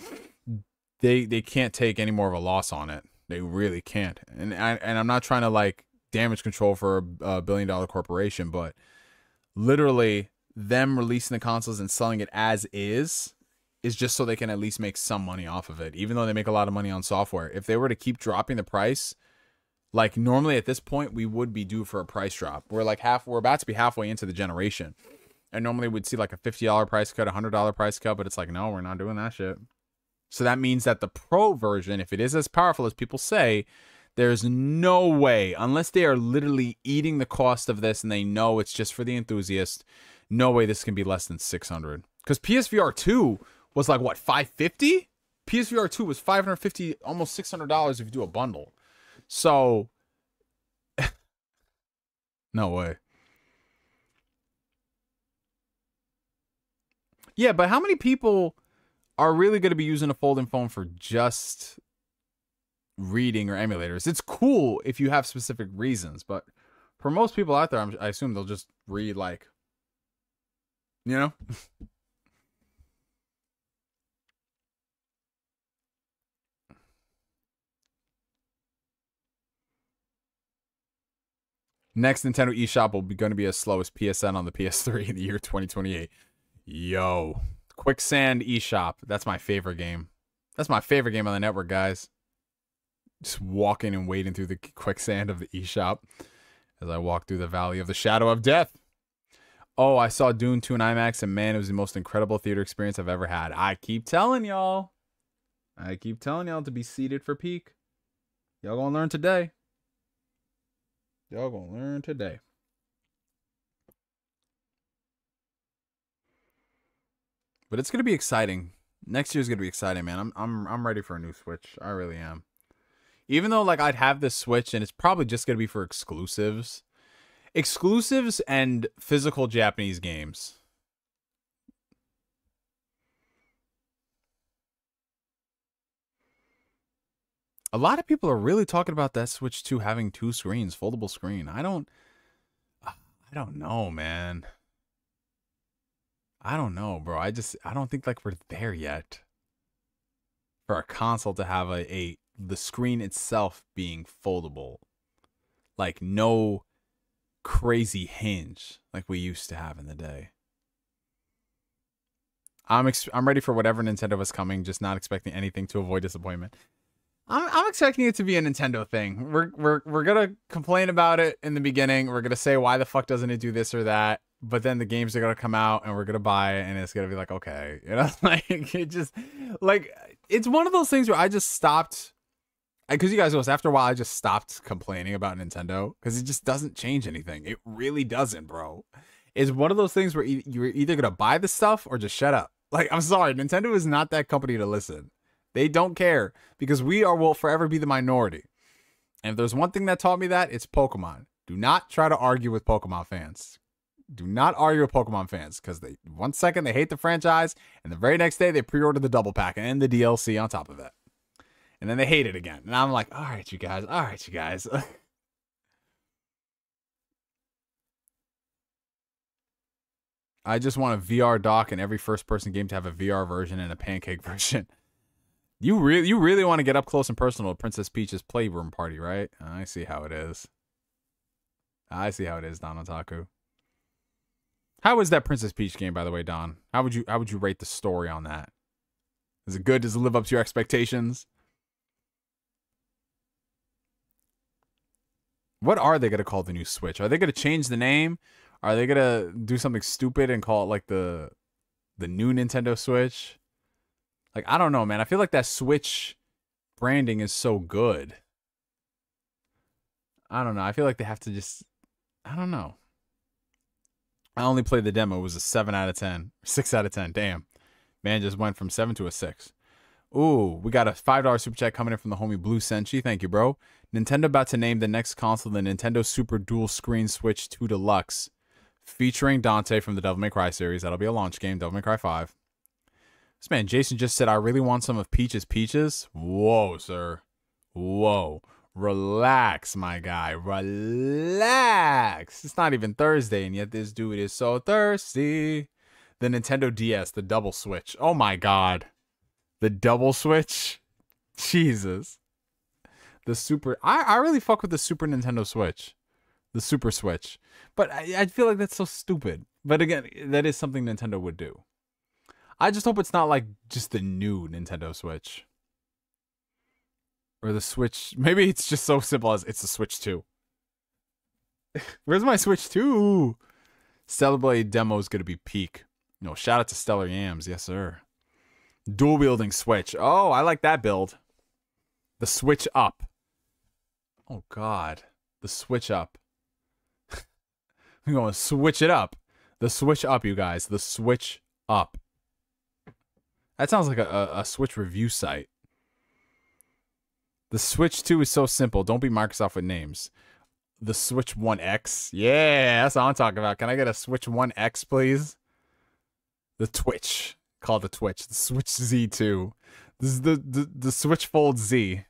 they they can't take any more of a loss on it. They really can't. And I, and I'm not trying to like damage control for a, a billion dollar corporation, but literally them releasing the consoles and selling it as is is just so they can at least make some money off of it, even though they make a lot of money on software. If they were to keep dropping the price, like normally at this point we would be due for a price drop. We're like half we're about to be halfway into the generation. And normally we'd see like a $50 price cut, a $100 price cut, but it's like no, we're not doing that shit. So that means that the pro version, if it is as powerful as people say, there's no way, unless they are literally eating the cost of this and they know it's just for the enthusiast, no way this can be less than 600. Because PSVR 2 was like, what, 550 PSVR 2 was 550 almost $600 if you do a bundle. So, no way. Yeah, but how many people are really going to be using a folding phone for just reading or emulators. It's cool if you have specific reasons, but for most people out there, I'm, i assume they'll just read like, you know. Next Nintendo eShop will be going to be as slow as PSN on the PS3 in the year 2028. Yo, Quicksand eShop. That's my favorite game. That's my favorite game on the network, guys just walking and wading through the quicksand of the eShop as I walk through the valley of the shadow of death. Oh, I saw Dune 2 in IMAX, and man, it was the most incredible theater experience I've ever had. I keep telling y'all. I keep telling y'all to be seated for peak. Y'all gonna learn today. Y'all gonna learn today. But it's gonna be exciting. Next year's gonna be exciting, man. I'm I'm I'm ready for a new Switch. I really am. Even though like I'd have this Switch and it's probably just gonna be for exclusives. Exclusives and physical Japanese games. A lot of people are really talking about that Switch 2 having two screens, foldable screen. I don't I don't know, man. I don't know, bro. I just I don't think like we're there yet. For a console to have a, a the screen itself being foldable. Like no crazy hinge like we used to have in the day. I'm ex- I'm ready for whatever Nintendo is coming, just not expecting anything to avoid disappointment. I'm I'm expecting it to be a Nintendo thing. We're we're we're gonna complain about it in the beginning. We're gonna say why the fuck doesn't it do this or that, but then the games are gonna come out and we're gonna buy it and it's gonna be like okay, you know, like it just like it's one of those things where I just stopped because you guys know after a while I just stopped complaining about Nintendo because it just doesn't change anything. It really doesn't, bro. It's one of those things where you're either gonna buy the stuff or just shut up. Like I'm sorry, Nintendo is not that company to listen. They don't care because we are will forever be the minority. And if there's one thing that taught me that, it's Pokemon. Do not try to argue with Pokemon fans. Do not argue with Pokemon fans because they one second they hate the franchise and the very next day they pre-order the double pack and the DLC on top of it. And then they hate it again. And I'm like, all right, you guys, all right, you guys. I just want a VR dock and every first person game to have a VR version and a pancake version. You really, you really want to get up close and personal with Princess Peach's playroom party, right? I see how it is. I see how it is, Don Otaku. How was that Princess Peach game, by the way, Don? How would you how would you rate the story on that? Is it good? Does it live up to your expectations? What are they gonna call the new Switch? Are they gonna change the name? Are they gonna do something stupid and call it like the the new Nintendo Switch? Like I don't know, man. I feel like that Switch branding is so good. I don't know. I feel like they have to just I don't know. I only played the demo. It was a 7 out of 10. 6 out of 10. Damn. Man just went from 7 to a 6. Ooh, we got a $5 super chat coming in from the homie Blue Senchi. Thank you, bro. Nintendo about to name the next console the Nintendo Super Dual Screen Switch 2 Deluxe, featuring Dante from the Devil May Cry series. That'll be a launch game, Devil May Cry 5. This man, Jason just said, I really want some of Peach's Peaches. Whoa, sir. Whoa. Relax, my guy. Relax. It's not even Thursday, and yet this dude is so thirsty. The Nintendo DS, the double switch. Oh my god. The double switch? Jesus. The super I, I really fuck with the Super Nintendo Switch. The Super Switch. But I, I feel like that's so stupid. But again, that is something Nintendo would do. I just hope it's not like just the new Nintendo Switch. Or the Switch. Maybe it's just so simple as it's the Switch 2. Where's my Switch 2? Stellar Blade demo is going to be peak. No, shout out to Stellar Yams. Yes, sir. Dual wielding Switch. Oh, I like that build. The Switch up. Oh, God. The Switch up. I'm going to switch it up. The Switch up, you guys. The Switch up. That sounds like a, a, a Switch review site. The Switch 2 is so simple. Don't be Microsoft with names. The Switch 1X. Yeah, that's what I'm talking about. Can I get a Switch 1X, please? The Twitch. Call the Twitch. The Switch Z2. This is the, the, the Switch Fold Z.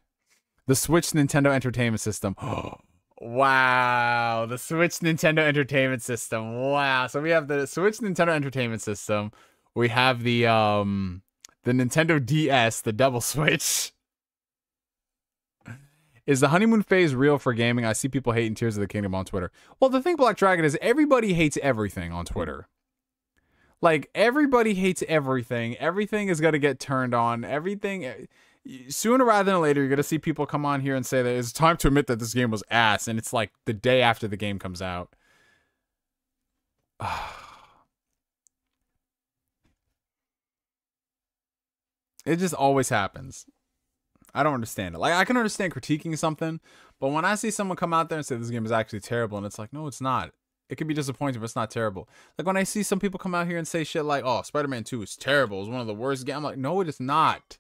The Switch Nintendo Entertainment System. wow. The Switch Nintendo Entertainment System. Wow. So we have the Switch Nintendo Entertainment System. We have the um the Nintendo DS, the double switch. Is the honeymoon phase real for gaming? I see people hating Tears of the Kingdom on Twitter. Well, the thing, Black Dragon, is everybody hates everything on Twitter. Like, everybody hates everything. Everything is going to get turned on. Everything. Sooner rather than later, you're going to see people come on here and say that it's time to admit that this game was ass. And it's like the day after the game comes out. It just always happens. I don't understand it. Like I can understand critiquing something, but when I see someone come out there and say this game is actually terrible, and it's like, no, it's not. It can be disappointing, but it's not terrible. Like when I see some people come out here and say shit like, "Oh, Spider-Man 2 is terrible. It's one of the worst games." I'm like, no, it is not.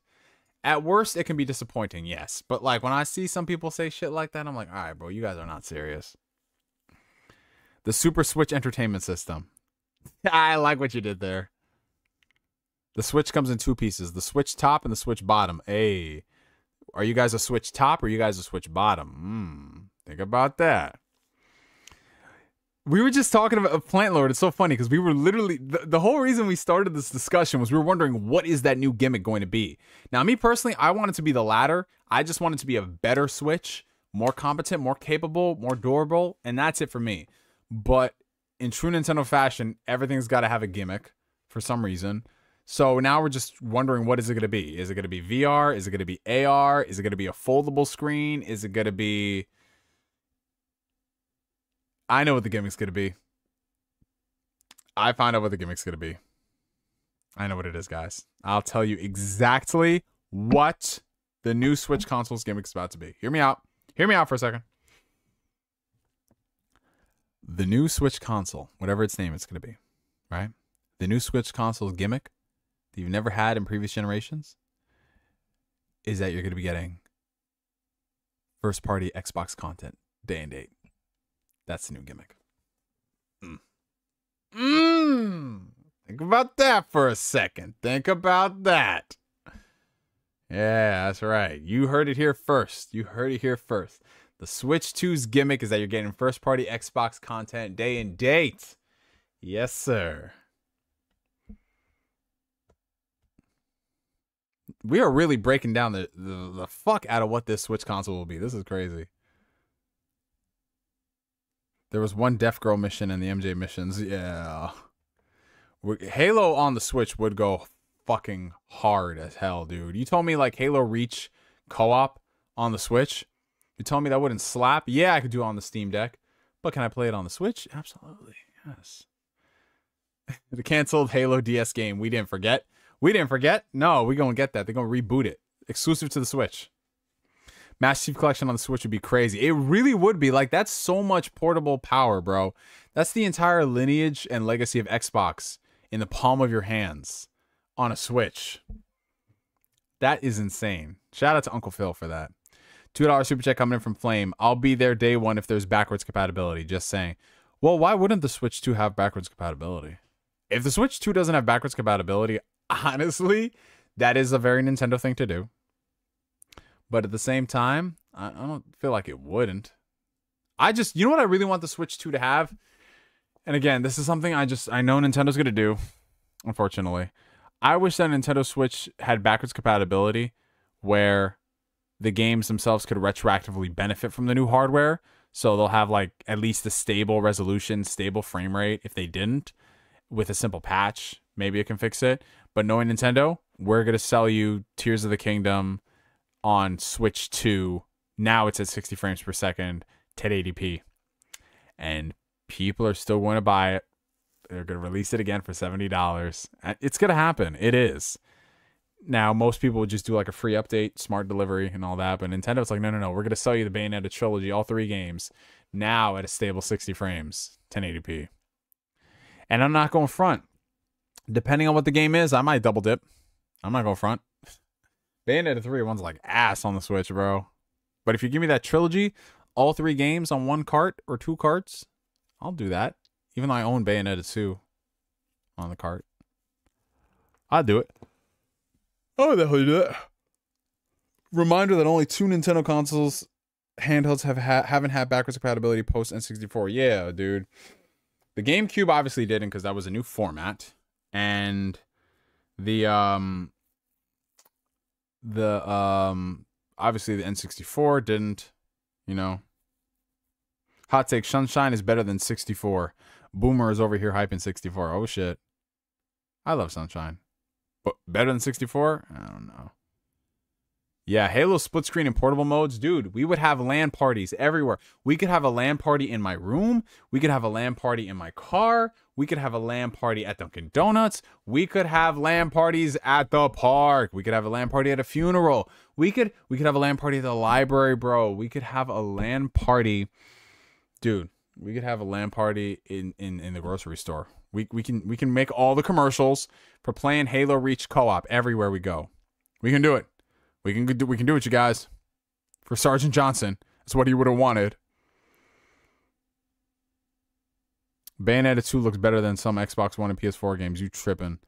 At worst, it can be disappointing, yes. But like when I see some people say shit like that, I'm like, all right, bro, you guys are not serious. The Super Switch Entertainment System. I like what you did there. The Switch comes in two pieces: the Switch top and the Switch bottom. Hey, are you guys a Switch top or you guys a Switch bottom? Hmm. Think about that. We were just talking about uh, Plant Lord. It's so funny because we were literally the, the whole reason we started this discussion was we were wondering what is that new gimmick going to be. Now, me personally, I want it to be the latter. I just want it to be a better Switch, more competent, more capable, more durable, and that's it for me. But in true Nintendo fashion, everything's got to have a gimmick for some reason. So now we're just wondering what is it going to be? Is it going to be VR? Is it going to be AR? Is it going to be a foldable screen? Is it going to be I know what the gimmick's to be. I found out what the gimmick's to be. I know what it is, guys. I'll tell you exactly what the new Switch console's gimmick's about to be. Hear me out. Hear me out for a second. The new Switch console, whatever its name going to be, right? The new Switch console's gimmick that you've never had in previous generations is that you're to be getting first party Xbox content day and date. That's the new gimmick. Mm. Mm. Think about that for a second. Think about that. Yeah, that's right. You heard it here first. You heard it here first. The Switch 2's gimmick is that you're getting first party Xbox content day and date. Yes, sir. we are really breaking down the, the, the fuck out of what this Switch console will be. This is crazy. There was one Deaf Girl mission in the MJ missions. Yeah. Halo on the Switch would go fucking hard as hell, dude. You told me like Halo Reach co-op on the Switch. You told me that wouldn't slap. Yeah, I could do it on the Steam Deck. But can I play it on the Switch? Absolutely. Yes. the canceled Halo DS game. We didn't forget. We didn't forget. No, we're gonna get that. They're gonna reboot it, exclusive to the Switch. Master Chief Collection on the Switch would be crazy. It really would be. Like that's so much portable power, bro. That's the entire lineage and legacy of Xbox in the palm of your hands on a Switch. That is insane. Shout out to Uncle Phil for that. $2 super check coming in from Flame. I'll be there day one if there's backwards compatibility. Just saying. Well, why wouldn't the Switch 2 have backwards compatibility? If the Switch 2 doesn't have backwards compatibility, honestly, that is a very Nintendo thing to do. But at the same time, I, I don't feel like it wouldn't. I just, you know what I really want the Switch 2 to have? And again, this is something I just, I know Nintendo's going to do, unfortunately. I wish that Nintendo Switch had backwards compatibility where the games themselves could retroactively benefit from the new hardware. So they'll have like at least a stable resolution, stable frame rate. If they didn't, with a simple patch, maybe it can fix it. But knowing Nintendo, we're going to sell you Tears of the Kingdom on Switch 2. Now it's at 60 frames per second, 1080p. And people are still going to buy it. They're going to release it again for $70. Uh, it's going to happen. It is. Now, most people would just do like a free update, smart delivery, and all that. But Nintendo's like, no, no, no. We're going to sell you the Bayonetta trilogy, all three games, now at a stable 60 frames, 1080p. And I'm not going front depending on what the game is, I might double dip. I'm not going front. Bayonetta 3 one's like ass on the Switch, bro. But if you give me that trilogy, all three games on one cart or two carts, I'll do that. Even though I own Bayonetta 2 on the cart. I'll do it. Oh, the hell do that? Reminder that only two Nintendo consoles handhelds have ha- haven't had backwards compatibility post N64. Yeah, dude. The GameCube obviously didn't because that was a new format and the um the um obviously the N64 didn't, you know. Hot take Sunshine is better than 64. Boomer is over here hyping 64. Oh shit. I love Sunshine. But better than 64? I don't know. Yeah, Halo split screen and portable modes, dude. We would have LAN parties everywhere. We could have a LAN party in my room. We could have a LAN party in my car. We could have a LAN party at Dunkin' Donuts. We could have LAN parties at the park. We could have a LAN party at a funeral. We could we could have a LAN party at the library, bro. We could have a LAN party, dude. We could have a LAN party in in in the grocery store. We we can we can make all the commercials for playing Halo Reach co-op everywhere we go. We can do it. We can do we can do it, you guys. For Sergeant Johnson, that's what he would have wanted. Bayonetta 2 looks better than some Xbox One and PS4 games. You tripping?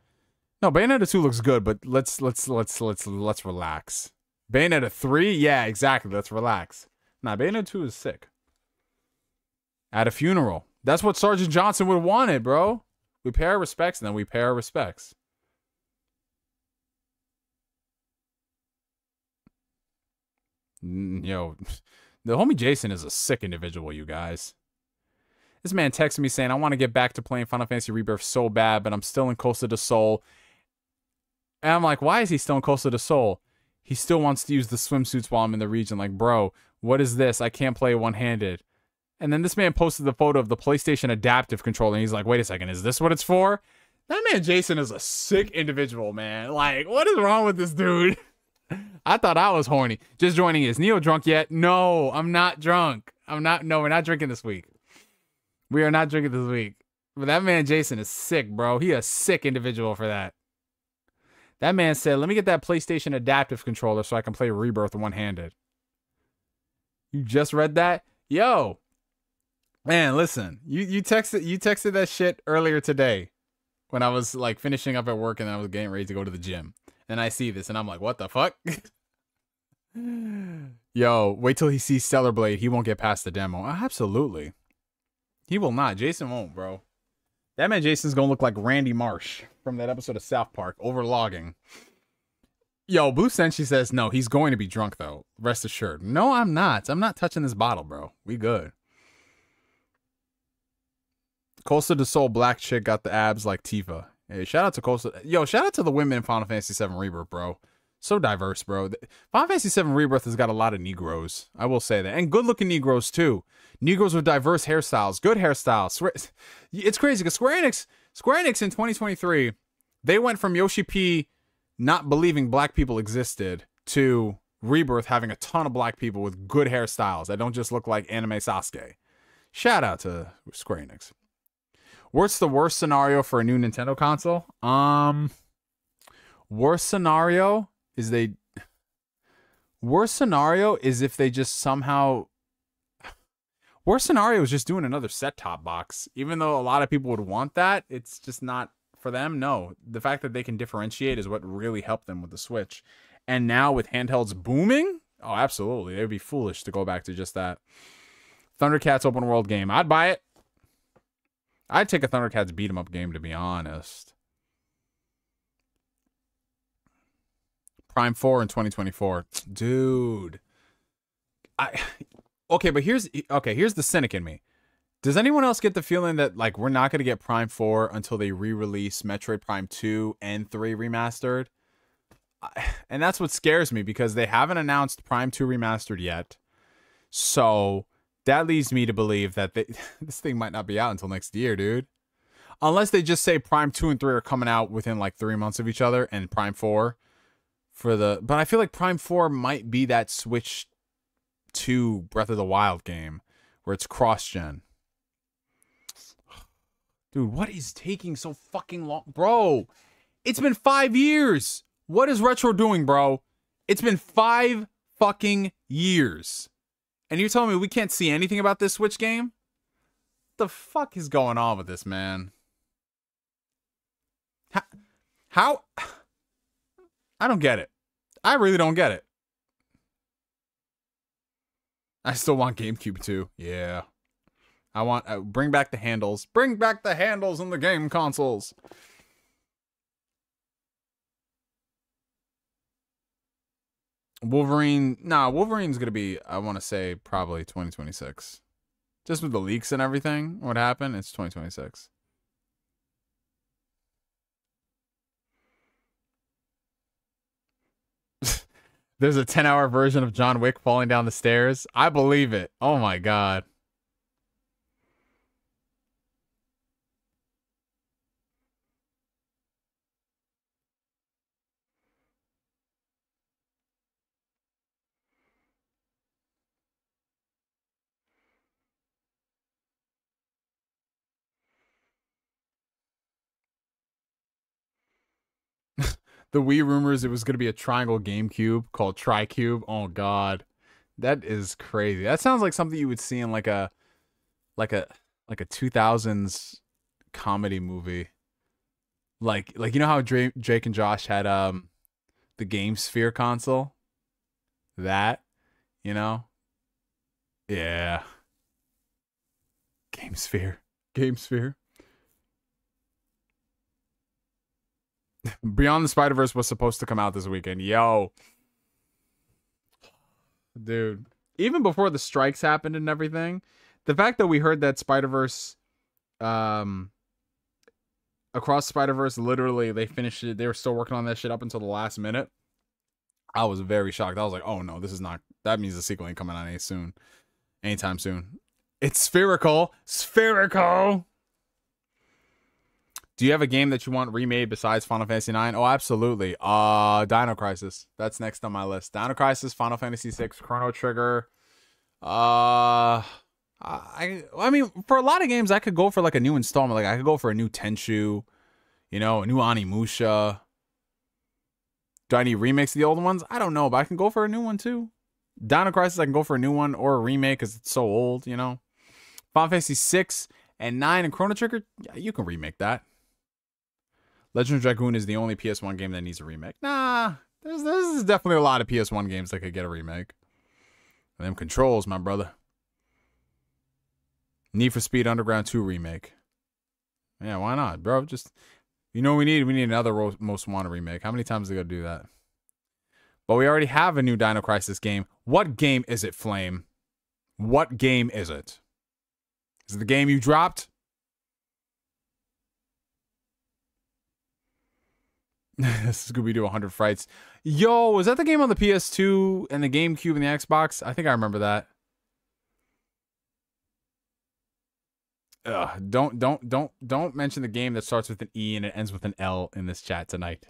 No, Bayonetta 2 looks good, but let's let's let's let's let's relax. Bayonetta 3, yeah, exactly. Let's relax. Nah, Bayonetta 2 is sick. At a funeral. That's what Sergeant Johnson would have wanted, bro. We pay our respects and then we pay our respects. Yo, the homie Jason is a sick individual, you guys. This man texted me saying, I want to get back to playing Final Fantasy Rebirth so bad, but I'm still in Costa de Sol. And I'm like, why is he still in Costa del Sol? He still wants to use the swimsuits while I'm in the region. Like, bro, what is this? I can't play one handed. And then this man posted the photo of the PlayStation Adaptive Controller, and he's like, wait a second, is this what it's for? That man Jason is a sick individual, man. Like, what is wrong with this dude? I thought I was horny. Just joining. Is Neo drunk yet? No, I'm not drunk. I'm not. No, we're not drinking this week. We are not drinking this week. But that man Jason is sick, bro. He a sick individual for that. That man said, "Let me get that PlayStation Adaptive Controller so I can play Rebirth one handed." You just read that, yo. Man, listen. You you texted you texted that shit earlier today when I was like finishing up at work and I was getting ready to go to the gym. And I see this and I'm like, what the fuck? Yo, wait till he sees Stellar Blade. He won't get past the demo. Uh, absolutely. He will not. Jason won't, bro. That man Jason's gonna look like Randy Marsh from that episode of South Park, overlogging. Yo, Blue Senshi says, no, he's going to be drunk though. Rest assured. No, I'm not. I'm not touching this bottle, bro. We good. Costa de Soul Black chick got the abs like Tifa. Hey, shout out to Costa. Yo, shout out to the women in Final Fantasy VII Rebirth, bro. So diverse, bro. Final Fantasy VII Rebirth has got a lot of Negroes. I will say that. And good looking Negroes, too. Negroes with diverse hairstyles, good hairstyles. It's crazy because Square Enix, Square Enix in 2023, they went from Yoshi P not believing black people existed to Rebirth having a ton of black people with good hairstyles that don't just look like anime Sasuke. Shout out to Square Enix. What's the worst scenario for a new Nintendo console? Um, worst scenario is they. Worst scenario is if they just somehow. Worst scenario is just doing another set top box. Even though a lot of people would want that, it's just not for them. No, the fact that they can differentiate is what really helped them with the Switch. And now with handhelds booming, oh, absolutely, they would be foolish to go back to just that. Thundercats open world game, I'd buy it. I'd take a Thundercats beat 'em up game to be honest. Prime 4 in 2024. Dude. I Okay, but here's okay, here's the cynic in me. Does anyone else get the feeling that like we're not going to get Prime 4 until they re-release Metroid Prime 2 and 3 remastered? And that's what scares me because they haven't announced Prime 2 remastered yet. So, that leads me to believe that they, this thing might not be out until next year, dude. Unless they just say Prime 2 and 3 are coming out within like 3 months of each other and Prime 4 for the but I feel like Prime 4 might be that Switch to Breath of the Wild game where it's cross-gen. Dude, what is taking so fucking long? Bro, it's been 5 years. What is Retro doing, bro? It's been 5 fucking years. And you're telling me we can't see anything about this Switch game? What the fuck is going on with this, man? How, how? I don't get it. I really don't get it. I still want GameCube too. Yeah. I want uh, bring back the handles. Bring back the handles in the game consoles. Wolverine, nah, Wolverine's gonna be, I want to say, probably 2026. Just with the leaks and everything, what happened? It's 2026. There's a 10 hour version of John Wick falling down the stairs. I believe it. Oh my god. The Wii rumors it was going to be a triangle GameCube called TriCube. Oh god. That is crazy. That sounds like something you would see in like a like a like a 2000s comedy movie. Like like you know how Drake, and Josh had um the Game Sphere console? That, you know? Yeah. Game Sphere. Game Sphere. Beyond the Spider Verse was supposed to come out this weekend. Yo, dude. Even before the strikes happened and everything, the fact that we heard that Spider Verse, um, Across Spider Verse, literally, they finished it. They were still working on that shit up until the last minute. I was very shocked. I was like, "Oh no, this is not. That means the sequel ain't coming out any soon, anytime soon." It's spherical, spherical. Do you have a game that you want remade besides Final Fantasy 9? Oh, absolutely. Uh Dino Crisis. That's next on my list. Dino Crisis, Final Fantasy 6, Chrono Trigger. Uh I I mean, for a lot of games I could go for like a new installment. Like I could go for a new Tenchu, you know, a new Onimusha. Do I need remakes of the old ones? I don't know, but I can go for a new one too. Dino Crisis, I can go for a new one or a remake because it's so old, you know. Final Fantasy 6 and 9 and Chrono Trigger, yeah, you can remake that. Legend of Dragoon is the only PS1 game that needs a remake. Nah, there's, there's definitely a lot of PS1 games that could get a remake. And them controls, my brother. Need for Speed Underground 2 remake. Yeah, why not, bro? Just, you know we need? We need another Most Wanted remake. How many times are they going to do that? But we already have a new Dino Crisis game. What game is it, Flame? What game is it? Is it the game you dropped? Scooby Doo 100 Frights. Yo, was that the game on the PS2 and the GameCube and the Xbox? I think I remember that. Ugh, don't don't don't don't mention the game that starts with an E and it ends with an L in this chat tonight.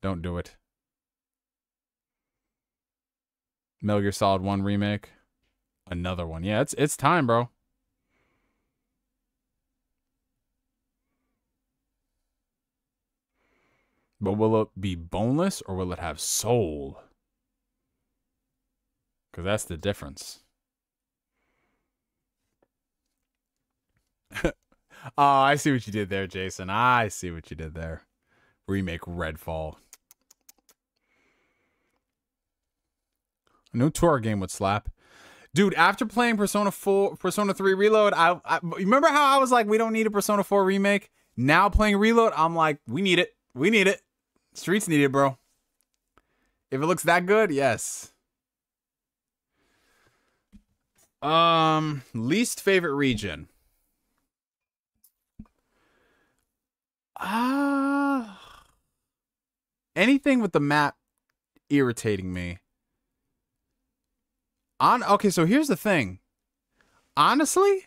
Don't do it. Metal Gear Solid 1 remake. Another one. Yeah, it's it's time, bro. But will it be boneless or will it have soul? Because that's the difference. oh, I see what you did there, Jason. I see what you did there. Remake Redfall. A new tour game would slap. Dude, after playing Persona 4, Persona 3 Reload, I, I remember how I was like, we don't need a Persona 4 remake. Now playing Reload, I'm like, we need it. We need it. Streets need it, bro. If it looks that good, yes. Um, least favorite region. Ah, uh, anything with the map irritating me. On okay, so here's the thing. Honestly,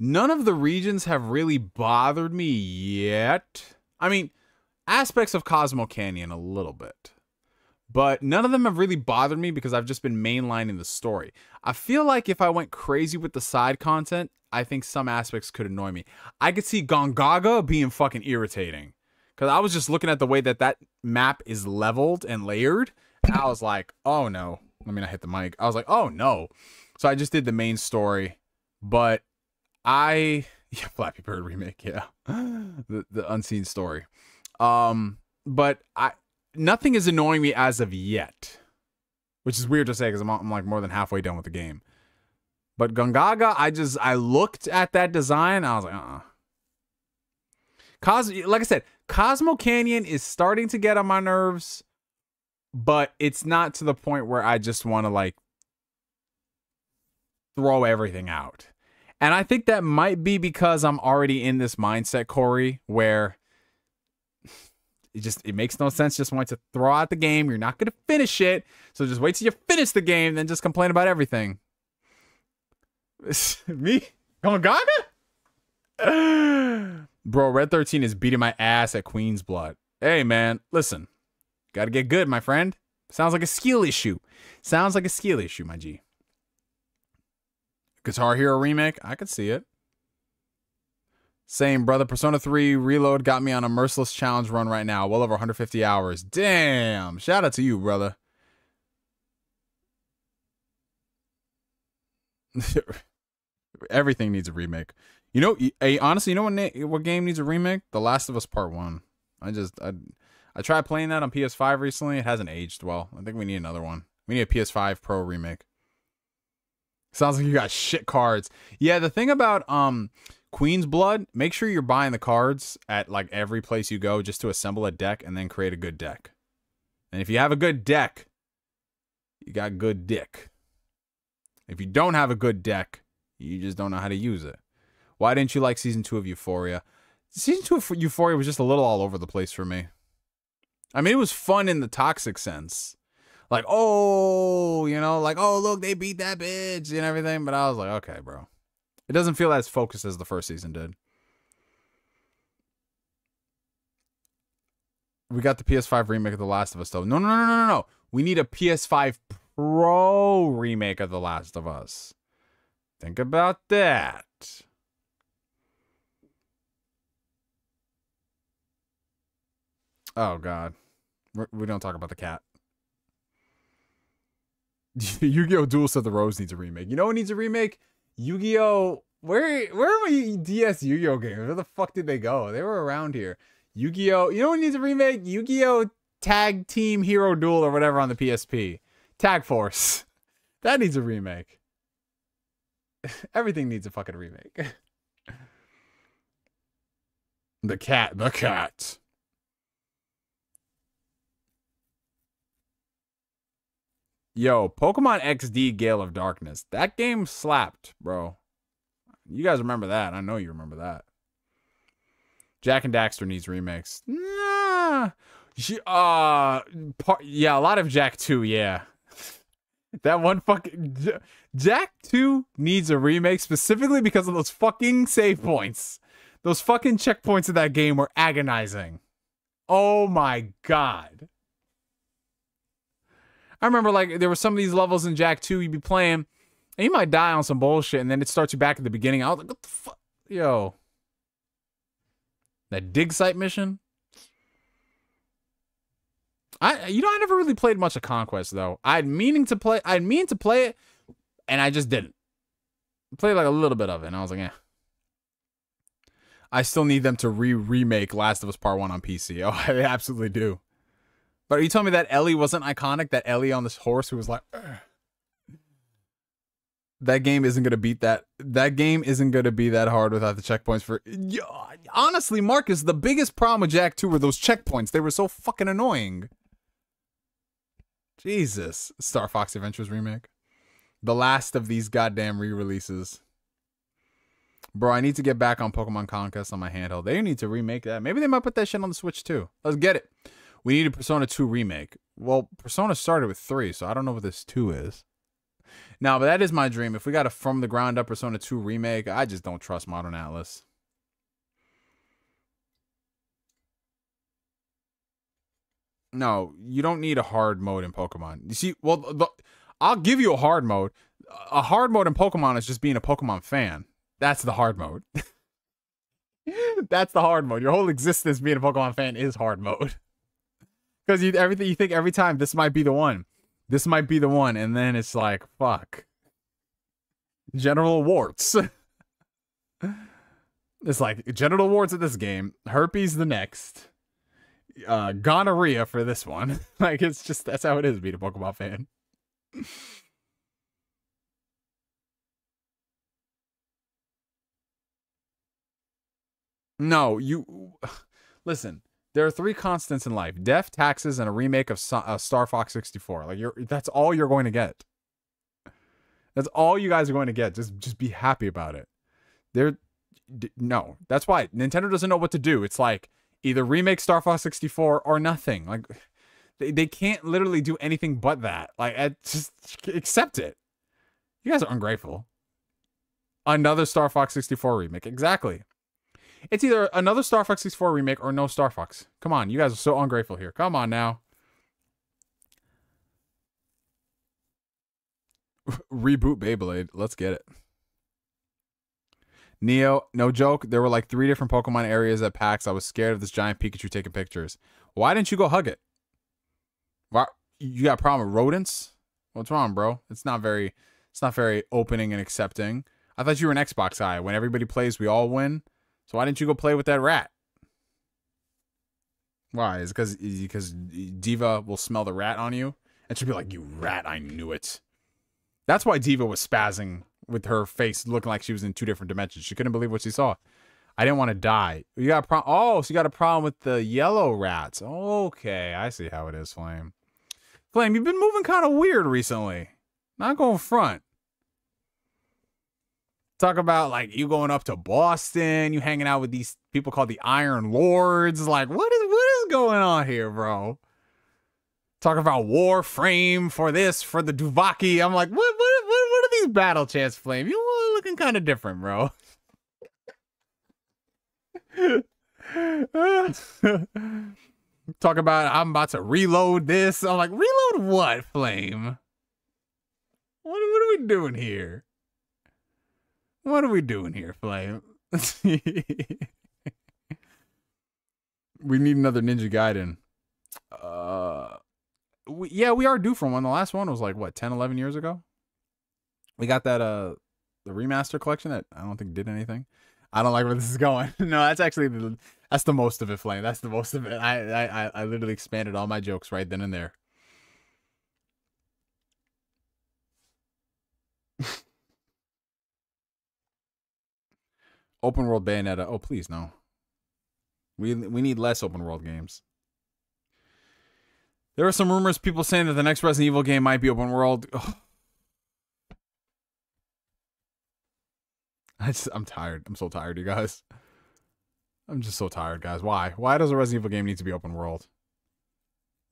none of the regions have really bothered me yet. I mean, aspects of Cosmo Canyon a little bit. But none of them have really bothered me because I've just been mainlining the story. I feel like if I went crazy with the side content, I think some aspects could annoy me. I could see Gongaga being fucking irritating. Because I was just looking at the way that that map is leveled and layered. And I was like, oh no. I mean, I hit the mic. I was like, oh no. So I just did the main story. But I. Yeah, Flappy Bird remake. Yeah. the, the unseen story. Um, but I nothing is annoying me as of yet, which is weird to say because I'm, I'm like more than halfway done with the game. But Gongaga, I just I looked at that design, I was like, uh, uh Cos, like I said, Cosmo Canyon is starting to get on my nerves, but it's not to the point where I just want to like throw everything out. And I think that might be because I'm already in this mindset, Corey, where it just it makes no sense just want to throw out the game. You're not gonna finish it, so just wait till you finish the game, then just complain about everything. Me, Gaga? Bro, Red 13 is beating my ass at Queen's Blood. Hey man, listen, gotta get good, my friend. Sounds like a skill issue. Sounds like a skill issue, my G. Guitar Hero remake, I could see it. Same, brother. Persona 3 Reload got me on a merciless challenge run right now. Well over 150 hours. Damn. Shout out to you, brother. Everything needs a remake. You know, hey, honestly, you know what, what game needs a remake? The Last of Us Part 1. I just, I, I tried playing that on PS5 recently. It hasn't aged well. I think we need another one. We need a PS5 Pro remake. Sounds like you got shit cards. Yeah, the thing about um Queen's Blood, make sure you're buying the cards at like every place you go just to assemble a deck and then create a good deck. And if you have a good deck, you got good dick. If you don't have a good deck, you just don't know how to use it. Why didn't you like season two of Euphoria? Season two of Euphoria was just a little all over the place for me. I mean, it was fun in the toxic sense. Like, oh, you know, like, oh, look, they beat that bitch and everything. But I was like, okay, bro. It doesn't feel as focused as the first season did. We got the PS5 remake of The Last of Us, though. No, no, no, no, no, no. We need a PS5 Pro remake of The Last of Us. Think about that. Oh, God. We do not talk about the cat. Yu-Gi-Oh! Duel Set the Rose needs a remake. You know what needs a remake? Yu-Gi-Oh! Where where are my DS Yu-Gi-Oh games? Where the fuck did they go? They were around here. Yu-Gi-Oh! You know what needs a remake? Yu-Gi-Oh! Tag Team Hero Duel or whatever on the PSP. Tag Force. That needs a remake. Everything needs a fucking remake. the cat, the cat. Yo, Pokemon XD Gale of Darkness. That game slapped, bro. You guys remember that. I know you remember that. Jak and Daxter needs remakes. Nah. Uh, part, yeah, a lot of Jak 2, yeah. that one fucking. Jak 2 needs a remake specifically because of those fucking save points. Those fucking checkpoints in that game were agonizing. Oh my god. I remember like there were some of these levels in Jak 2 you'd be playing and you might die on some bullshit and then it starts you back at the beginning. I was like, what the fuck? Yo. That dig site mission? I you know I never really played much of Conquest though. I'd meaning to play I had meaning to play it and I just didn't. Played like a little bit of it and I was like, eh. I still need them to re remake Last of Us Part 1 on PC. Oh, I absolutely do. But are you telling me that Ellie wasn't iconic? That Ellie on this horse who was like, Ugh. that game isn't gonna beat that. That game isn't gonna be that hard without the checkpoints. For honestly, Marcus, the biggest problem with Jak Two were those checkpoints. They were so fucking annoying. Jesus, Star Fox Adventures remake, the last of these goddamn re-releases. Bro, I need to get back on Pokemon Conquest on my handheld. They need to remake that. Maybe they might put that shit on the Switch too. Let's get it. We need a Persona 2 remake. Well, Persona started with 3, so I don't know what this 2 is. Now, but that is my dream. If we got a from the ground up Persona 2 remake, I just don't trust Modern Atlus. No, you don't need a hard mode in Pokemon. You see, well, the, I'll give you a hard mode. A hard mode in Pokemon is just being a Pokemon fan. That's the hard mode. That's the hard mode. Your whole existence being a Pokemon fan is hard mode because you everything you think every time this might be the one, this might be the one, and then it's like fuck. Genital warts. it's like genital warts at this game, herpes the next, uh, gonorrhea for this one. like it's just that's how it is being a Pokemon fan. no, you listen there are three constants in life: death, taxes, and a remake of uh, Star Fox 64. Like you're, that's all you're going to get. That's all you guys are going to get. Just, just be happy about it. There, no, that's why Nintendo doesn't know what to do. It's like either remake Star Fox 64 or nothing. Like they, they can't literally do anything but that. Like just accept it. You guys are ungrateful. Another Star Fox 64 remake. Exactly. It's either another Star Fox 64 remake or no Star Fox. Come on, you guys are so ungrateful here. Come on now. Reboot Beyblade. Let's get it. Neo, no joke. There were like three different Pokemon areas at PAX. I was scared of this giant Pikachu taking pictures. Why didn't you go hug it? Why you got a problem with rodents? What's wrong, bro? It's not very it's not very opening and accepting. I thought you were an Xbox guy. When everybody plays, we all win. So why didn't you go play with that rat? Why? Is because because D.Va will smell the rat on you and she'll be like, "You rat! I knew it." That's why D.Va was spazzing with her face looking like she was in two different dimensions. She couldn't believe what she saw. I didn't want to die. You got a problem? Oh, so you got a problem with the yellow rats? Okay, I see how it is, Flame. Flame, you've been moving kind of weird recently. Not going front. Talk about like you going up to Boston, you hanging out with these people called the Iron Lords. Like, what is what is going on here, bro? Talk about Warframe for this, for the Duvaki. I'm like, what what what, what are these battle chants flame? You looking kind of different, bro. Talk about I'm about to reload this. I'm like, reload what, Flame? What, what are we doing here? What are we doing here, Flame? we need another Ninja Gaiden. Uh, we, yeah, we are due for one. The last one was like what 10, 11 years ago. We got that uh the remaster collection that I don't think did anything. I don't like where this is going. no, that's actually the, that's the most of it, Flame. That's the most of it. I I I literally expanded all my jokes right then and there. open world Bayonetta. Oh, please no. We we need less open world games. There are some rumors, people saying that the next Resident Evil game might be open world. I just, I'm tired. I'm so tired, you guys. I'm just so tired, guys. Why? Why does a Resident Evil game need to be open world?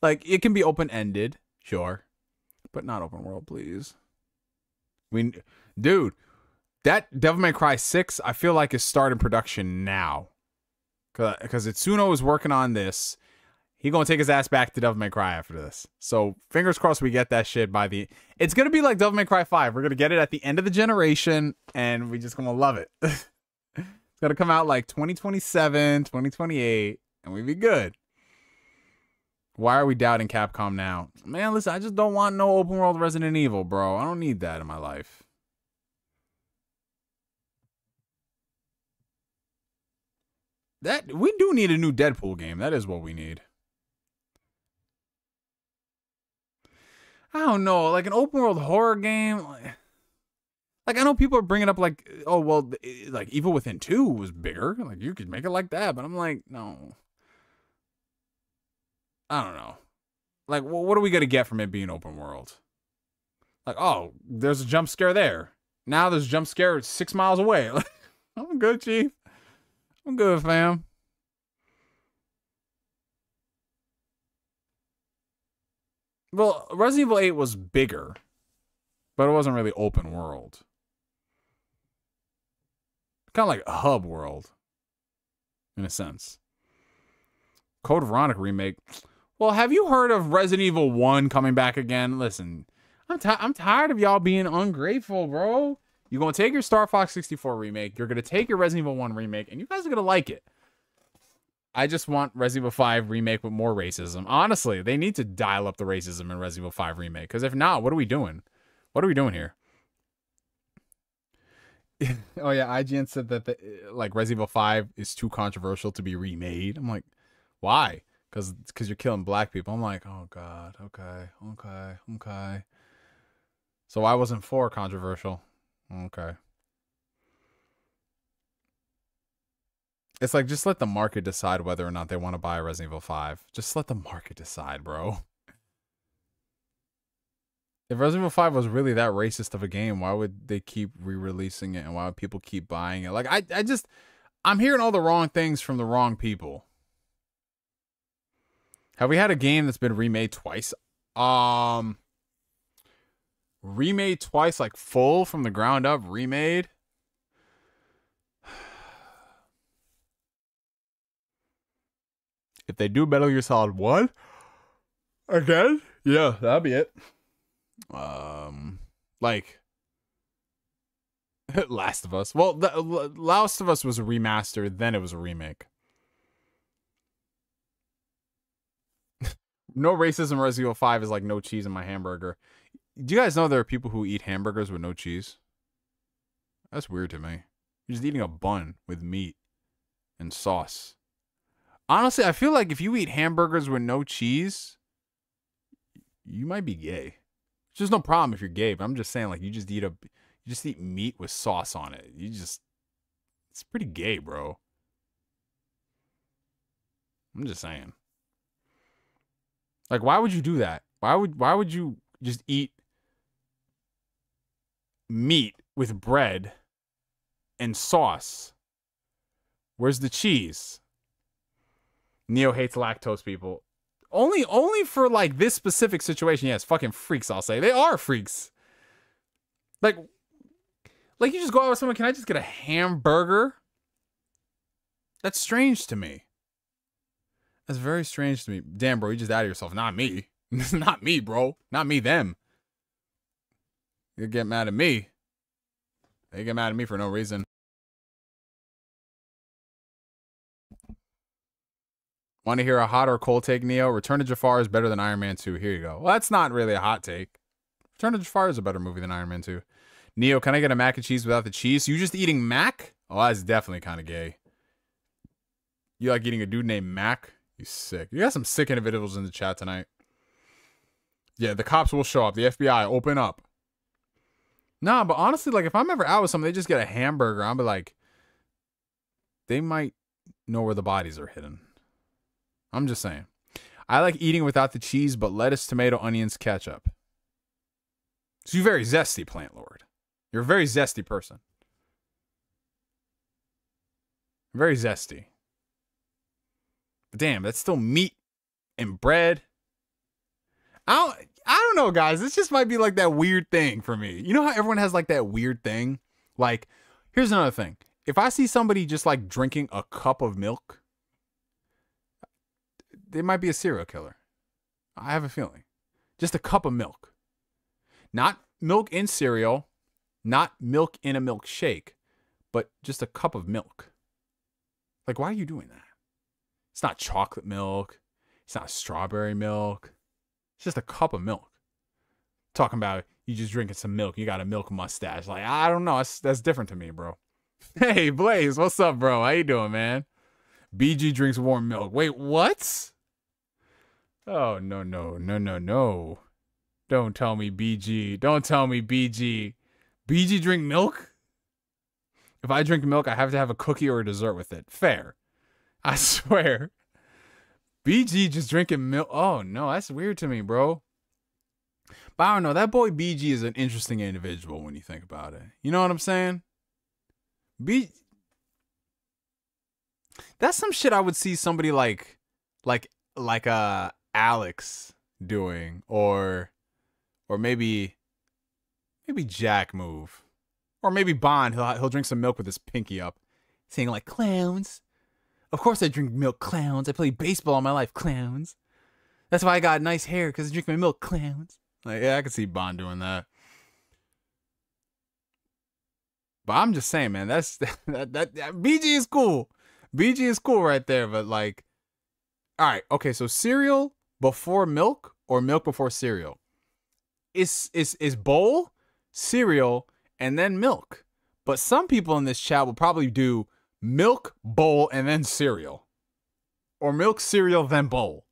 Like, it can be open ended, sure, but not open world, please. We, dude, that Devil May Cry 6, I feel like is starting production now. Because Itsuno is working on this he gonna take his ass back to Devil May Cry after this. So fingers crossed we get that shit by the. It's gonna be like Devil May Cry Five. We're gonna get it at the end of the generation, and we just gonna love it. it's gonna come out like 2027, 2028, and we be good. Why are we doubting Capcom now? Man, listen, I just don't want no open world Resident Evil, bro. I don't need that in my life. That we do need a new Deadpool game. That is what we need. I don't know, like an open world horror game. Like, like I know people are bringing up like, oh well, eh, like Evil Within Two was bigger. Like you could make it like that, but I'm like, no. I don't know. Like, well, what are we gonna get from it being open world? Like, oh, there's a jump scare there. Now there's a jump scare six miles away. I'm good, Chief. I'm good, fam. Well, Resident Evil 8 was bigger, but it wasn't really open world. Kind of like a hub world, in a sense. Code Veronica remake. Well, have you heard of Resident Evil 1 coming back again? Listen, I'm, t- I'm tired of y'all being ungrateful, bro. You're going to take your Star Fox 64 remake, you're going to take your Resident Evil 1 remake, and you guys are going to like it. I just want Resident Evil 5 remake with more racism. Honestly, they need to dial up the racism in Resident Evil 5 remake. Because if not, what are we doing? What are we doing here? oh yeah, IGN said that the, uh, like Resident Evil 5 is too controversial to be remade. I'm like, why? Because because you're killing black people. I'm like, oh god, okay, okay, okay. So I wasn't for controversial. Okay. It's like just let the market decide whether or not they want to buy Resident Evil 5. Just let the market decide, bro. If Resident Evil 5 was really that racist of a game, why would they keep re-releasing it and why would people keep buying it? Like I I just I'm hearing all the wrong things from the wrong people. Have we had a game that's been remade twice? Um remade twice like full from the ground up remade? If they do Metal Gear Solid 1 again, yeah, that'd be it. Um, like Last of Us. Well, the, Last of Us was a remaster, then it was a remake. no racism Resident Evil 5 is like no cheese in my hamburger. Do you guys know there are people who eat hamburgers with no cheese? That's weird to me. You're just eating a bun with meat and sauce. Honestly, I feel like if you eat hamburgers with no cheese, you might be gay. There's no problem if you're gay, but I'm just saying, like, you just eat a, you just eat meat with sauce on it. You just, it's pretty gay, bro. I'm just saying. Like, why would you do that? Why would, why would you just eat meat with bread and sauce. Where's the cheese? Neo hates lactose people. Only only for like this specific situation. Yes, fucking freaks, I'll say. They are freaks. Like like you just go out with someone, can I just get a hamburger? That's strange to me. That's very strange to me. Damn, bro, you just out of yourself. Not me. Not me, bro. Not me, them. You get mad at me. They get mad at me for no reason. Want to hear a hot or cold take, Neo? Return to Jafar is better than Iron Man 2. Here you go. Well, that's not really a hot take. Return to Jafar is a better movie than Iron Man 2. Neo, can I get a mac and cheese without the cheese? You just eating mac? Oh, that's definitely kind of gay. You like eating a dude named Mac? You sick. You got some sick individuals in the chat tonight. Yeah, the cops will show up. The FBI, open up. Nah, but honestly, like if I'm ever out with someone, they just get a hamburger. I'll be like, they might know where the bodies are hidden. I'm just saying. I like eating without the cheese, but lettuce, tomato, onions, ketchup. So you're very zesty, plant lord. You're a very zesty person. Very zesty. But damn, that's still meat and bread. I don't, I don't know, guys. This just might be like that weird thing for me. You know how everyone has like that weird thing? Like, here's another thing. If I see somebody just like drinking a cup of milk, they might be a serial killer. I have a feeling. Just a cup of milk. Not milk in cereal, not milk in a milkshake, but just a cup of milk. Like, why are you doing that? It's not chocolate milk. It's not strawberry milk. It's just a cup of milk. Talking about you just drinking some milk. You got a milk mustache. Like, I don't know. That's, that's different to me, bro. Hey, Blaze, what's up, bro? How you doing, man? BG drinks warm milk. Wait, what? Oh, no, no, no, no, no. Don't tell me BG. Don't tell me BG. BG drink milk? If I drink milk, I have to have a cookie or a dessert with it. Fair. I swear. BG just drinking milk. Oh, no, that's weird to me, bro. But I don't know. That boy BG is an interesting individual when you think about it. You know what I'm saying? B. That's some shit I would see somebody like, like, like uh Alex doing, or, or maybe, maybe Jack move, or maybe Bond. He'll he'll drink some milk with his pinky up, saying like clowns. Of course I drink milk, clowns. I play baseball all my life, clowns. That's why I got nice hair because I drink my milk, clowns. Like, yeah, I could see Bond doing that. But I'm just saying, man, that's that, that, that BG is cool. BG is cool right there, but like, all right, okay, so cereal before milk or milk before cereal? Is is is bowl, cereal, and then milk. But some people in this chat will probably do milk, bowl, and then cereal. Or milk, cereal, then bowl.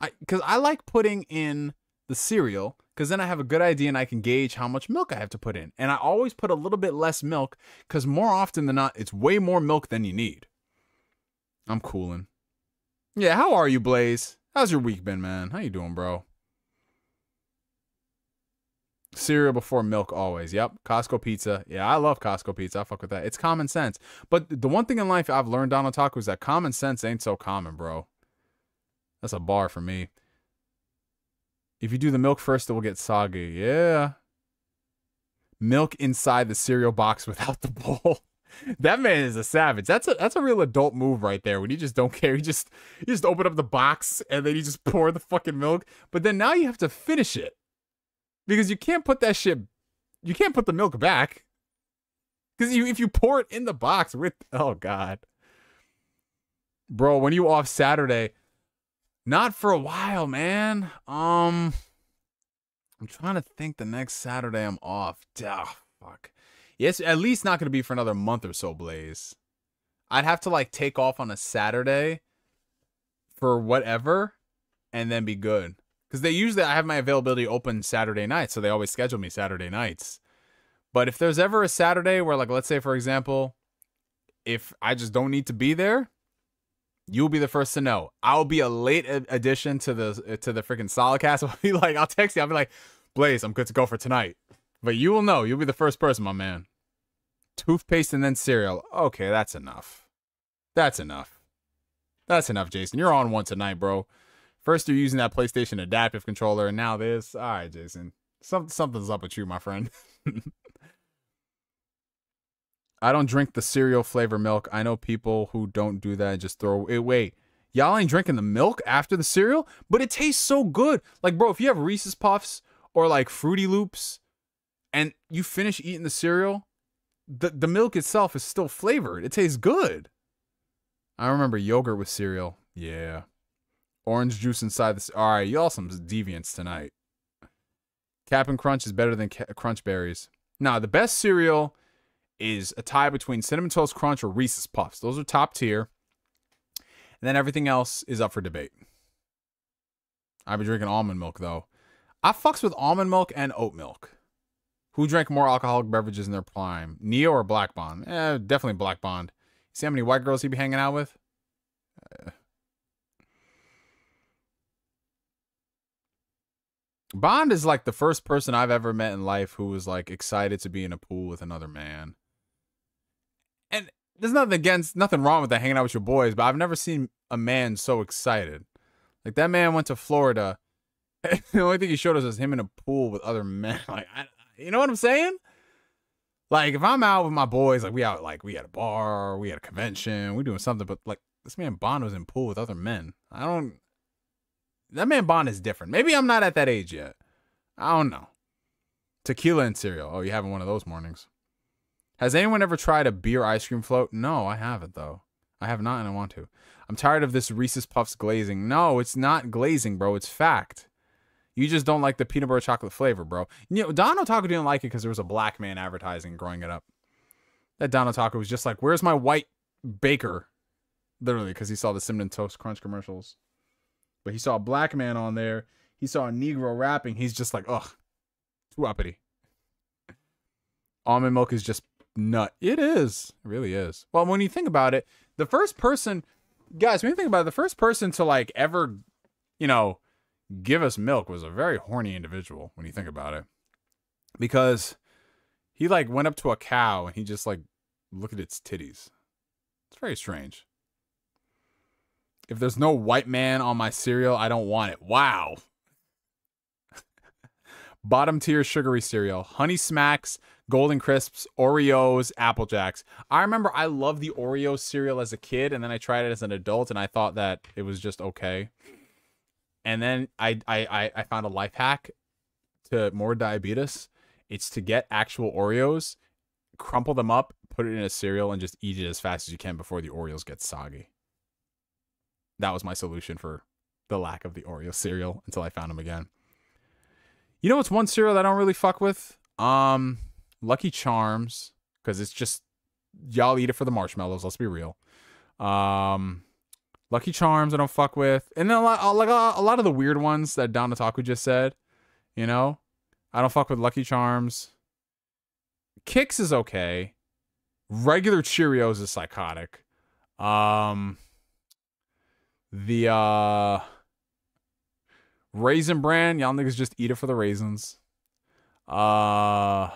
I because I like putting in the cereal because then I have a good idea and I can gauge how much milk I have to put in. And I always put a little bit less milk because more often than not, it's way more milk than you need. I'm cooling. Yeah, how are you, Blaze? How's your week been, man? How you doing, bro? Cereal before milk always. Yep. Costco pizza. Yeah, I love Costco pizza. I fuck with that. It's common sense. But the one thing in life I've learned on Otaku is that common sense ain't so common, bro. That's a bar for me. If you do the milk first, it will get soggy. Yeah. Milk inside the cereal box without the bowl. that man is a savage. That's a that's a real adult move right there. When you just don't care, you just you just open up the box and then you just pour the fucking milk. But then now you have to finish it because you can't put that shit. You can't put the milk back because you if you pour it in the box with oh god, bro. When you off Saturday, not for a while, man. Um, I'm trying to think. The next Saturday I'm off. Oh, fuck. Yes, at least not to be for another month or so, Blaze. I'd have to like take off on a Saturday for whatever and then be good. Because they usually, I have my availability open Saturday nights, so they always schedule me Saturday nights. But if there's ever a Saturday where, like, let's say, for example, if I just don't need to be there, you'll be the first to know. I'll be a late addition to the to the freaking Solidcast. I'll be like, I'll text you. I'll be like, Blaze, I'm good to go for tonight. But you will know. You'll be the first person, my man. toothpaste and then cereal. Okay, that's enough. That's enough. That's enough, Jason. You're on one tonight, bro. First, you're using that PlayStation adaptive controller, and now this. All right, Jason. Some, something's up with you, my friend. I don't drink the cereal flavor milk. I know people who don't do that and just throw it. Wait, y'all ain't drinking the milk after the cereal, but it tastes so good. Like, bro, if you have Reese's Puffs or like Fruity Loops, and you finish eating the cereal, the the milk itself is still flavored. It tastes good. I remember yogurt with cereal. Yeah, orange juice inside this. All right, y'all some deviants tonight. Cap'n Crunch is better than Crunch Berries. Now, the best cereal is a tie between Cinnamon Toast Crunch or Reese's Puffs. Those are top tier. And then everything else is up for debate. I've been drinking almond milk though. I fucks with almond milk and oat milk. Who drank more alcoholic beverages in their prime? Neo or Black Bond? Eh, definitely Black Bond. See how many white girls he be hanging out with? Uh, Bond is like the first person I've ever met in life who was like excited to be in a pool with another man and there's nothing against nothing wrong with that hanging out with your boys, but I've never seen a man so excited. Like that man went to Florida. the only thing he showed us is him in a pool with other men. Like, I, you know what I'm saying? Like, if I'm out with my boys, like we out, like we at a bar, we at a convention, we doing something, but like this man Bond was in pool with other men. I don't. That man Bond is different. Maybe I'm not at that age yet. I don't know. Tequila and cereal. Oh, you having one of those mornings? Has anyone ever tried a beer ice cream float? No, I haven't though. I have not and I want to. I'm tired of this Reese's Puffs glazing. No, it's not glazing, bro. It's fact. You just don't like the peanut butter chocolate flavor, bro. You know, Don Otaku didn't like it because there was a black man advertising growing it up. That Don Otaku was just like, where's my white baker? Literally, because he saw the Cinnamon Toast Crunch commercials. But he saw a black man on there. He saw a Negro rapping. He's just like, ugh, too uppity. Almond milk is just nut. It is. It really is. Well, when you think about it, the first person, guys, when you think about it, the first person to like ever, you know, give us milk was a very horny individual when you think about it. Because he like went up to a cow and he just like looked at its titties. It's very strange. If there's no white man on my cereal, I don't want it. Wow. Bottom tier sugary cereal. Honey Smacks, Golden Crisps, Oreos, Apple Jacks. I remember I loved the Oreo cereal as a kid, and then I tried it as an adult, and I thought that it was just okay. And then I I I found a life hack to more diabetes. It's to get actual Oreos, crumple them up, put it in a cereal, and just eat it as fast as you can before the Oreos get soggy. That was my solution for the lack of the Oreo cereal until I found them again. You know what's one cereal that I don't really fuck with? Um, Lucky Charms, because it's just y'all eat it for the marshmallows. Let's be real. Um, Lucky Charms, I don't fuck with, and then a lot, like a, lot of the weird ones that Don Otaku just said. You know, I don't fuck with Lucky Charms. Kix is okay. Regular Cheerios is psychotic. Um, the uh, Raisin Bran, y'all niggas just eat it for the raisins. Uh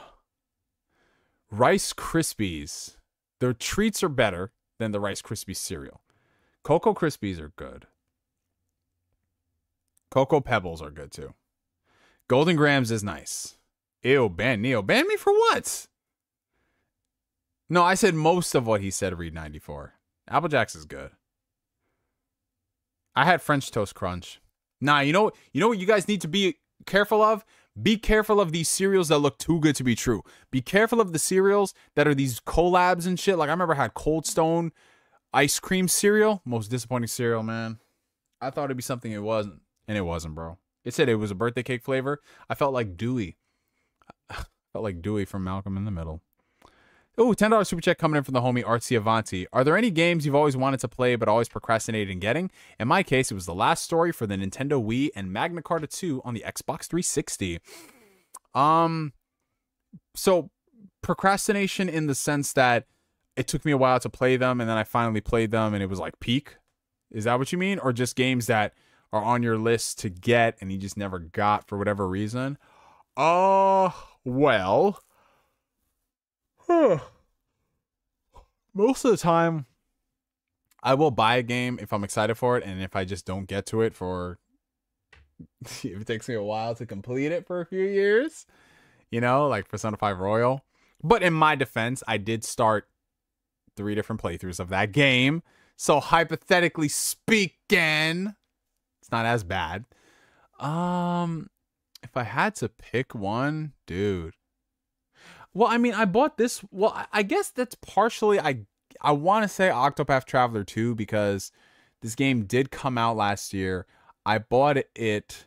Rice Krispies. Their treats are better than the Rice Krispies cereal. Cocoa Krispies are good. Cocoa Pebbles are good too. Golden Grahams is nice. Ew, ban Neo. Ban me for what? No, I said most of what he said, read 94. Apple Jacks is good. I had French Toast Crunch. Nah, you know, you know what you guys need to be careful of? Be careful of these cereals that look too good to be true. Be careful of the cereals that are these collabs and shit. Like I remember I had Cold Stone ice cream cereal. Most disappointing cereal, man. I thought it'd be something it wasn't, and it wasn't, bro. It said it was a birthday cake flavor. I felt like Dewey. I felt like Dewey from Malcolm in the Middle. Oh, $10 super chat coming in from the homie Artsy Avanti. Are there any games you've always wanted to play but always procrastinated in getting? In my case, it was The Last Story for the Nintendo Wii and Magna Carta 2 on the Xbox 360. Um so procrastination in the sense that it took me a while to play them and then I finally played them and it was like peak. Is that what you mean? Or just games that are on your list to get and you just never got for whatever reason? Uh well, most of the time I will buy a game if I'm excited for it, and if I just don't get to it for if it takes me a while to complete it for a few years, you know, like Persona 5 Royal. But in my defense, I did start three different playthroughs of that game. So hypothetically speaking, it's not as bad. Um if I had to pick one, dude. Well, I mean, I bought this. Well, I guess that's partially I I want to say Octopath Traveler 2 because this game did come out last year. I bought it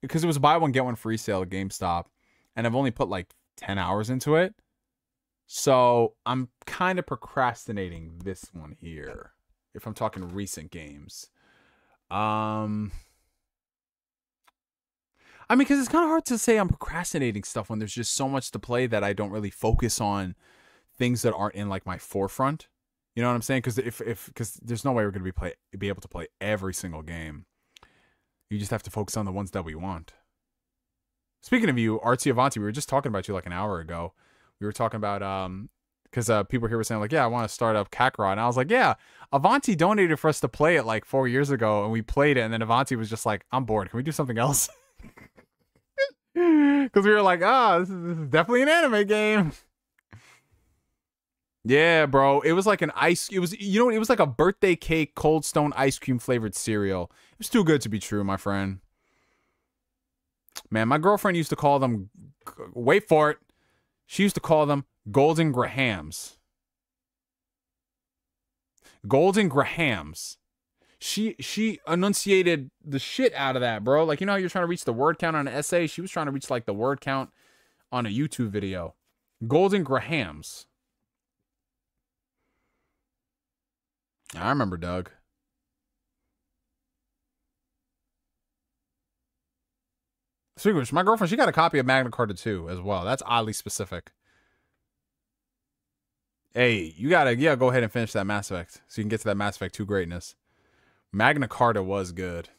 because it was a buy one get one free sale at GameStop, and I've only put like 10 hours into it. So I'm kind of procrastinating this one here if I'm talking recent games. Um I mean, because it's kind of hard to say I'm procrastinating stuff when there's just so much to play that I don't really focus on things that aren't in like my forefront. You know what I'm saying? Because if if because there's no way we're gonna be play be able to play every single game. You just have to focus on the ones that we want. Speaking of you, Artsy Avanti, we were just talking about you like an hour ago. We were talking about um because uh, people here were saying like, yeah, I want to start up Kakarot, and I was like, yeah, Avanti donated for us to play it like four years ago, and we played it, and then Avanti was just like, I'm bored. Can we do something else? Because we were like, ah, oh, this, this is definitely an anime game. Yeah, bro. It was like an ice. It was you know it was like a birthday cake, Cold Stone ice cream flavored cereal. It was too good to be true, my friend. Man, my girlfriend used to call them. Wait for it. She used to call them Golden Grahams. Golden Grahams. She she enunciated the shit out of that, bro. Like you know how you're trying to reach the word count on an essay. She was trying to reach like the word count on a YouTube video. Golden Grahams. I remember Doug. Speaking my girlfriend, she got a copy of Magna Carta 2 as well. That's oddly specific. Hey, you gotta yeah, go ahead and finish that Mass Effect so you can get to that Mass Effect 2 greatness. Magna Carta was good.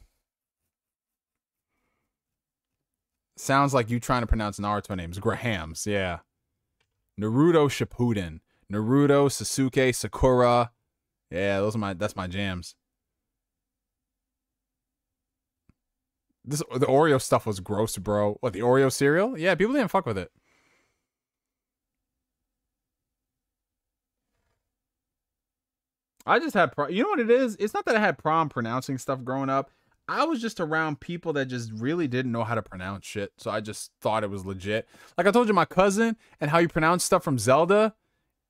Sounds like you trying to pronounce Naruto names. Grahams, yeah. Naruto Shippuden. Naruto, Sasuke, Sakura, yeah, those are my that's my jams. This the Oreo stuff was gross, bro. What the Oreo cereal? Yeah, people didn't fuck with it. I just had pro- you know what it is? It's not that I had problem pronouncing stuff growing up. I was just around people that just really didn't know how to pronounce shit. So I just thought it was legit. Like I told you my cousin and how you pronounce stuff from Zelda.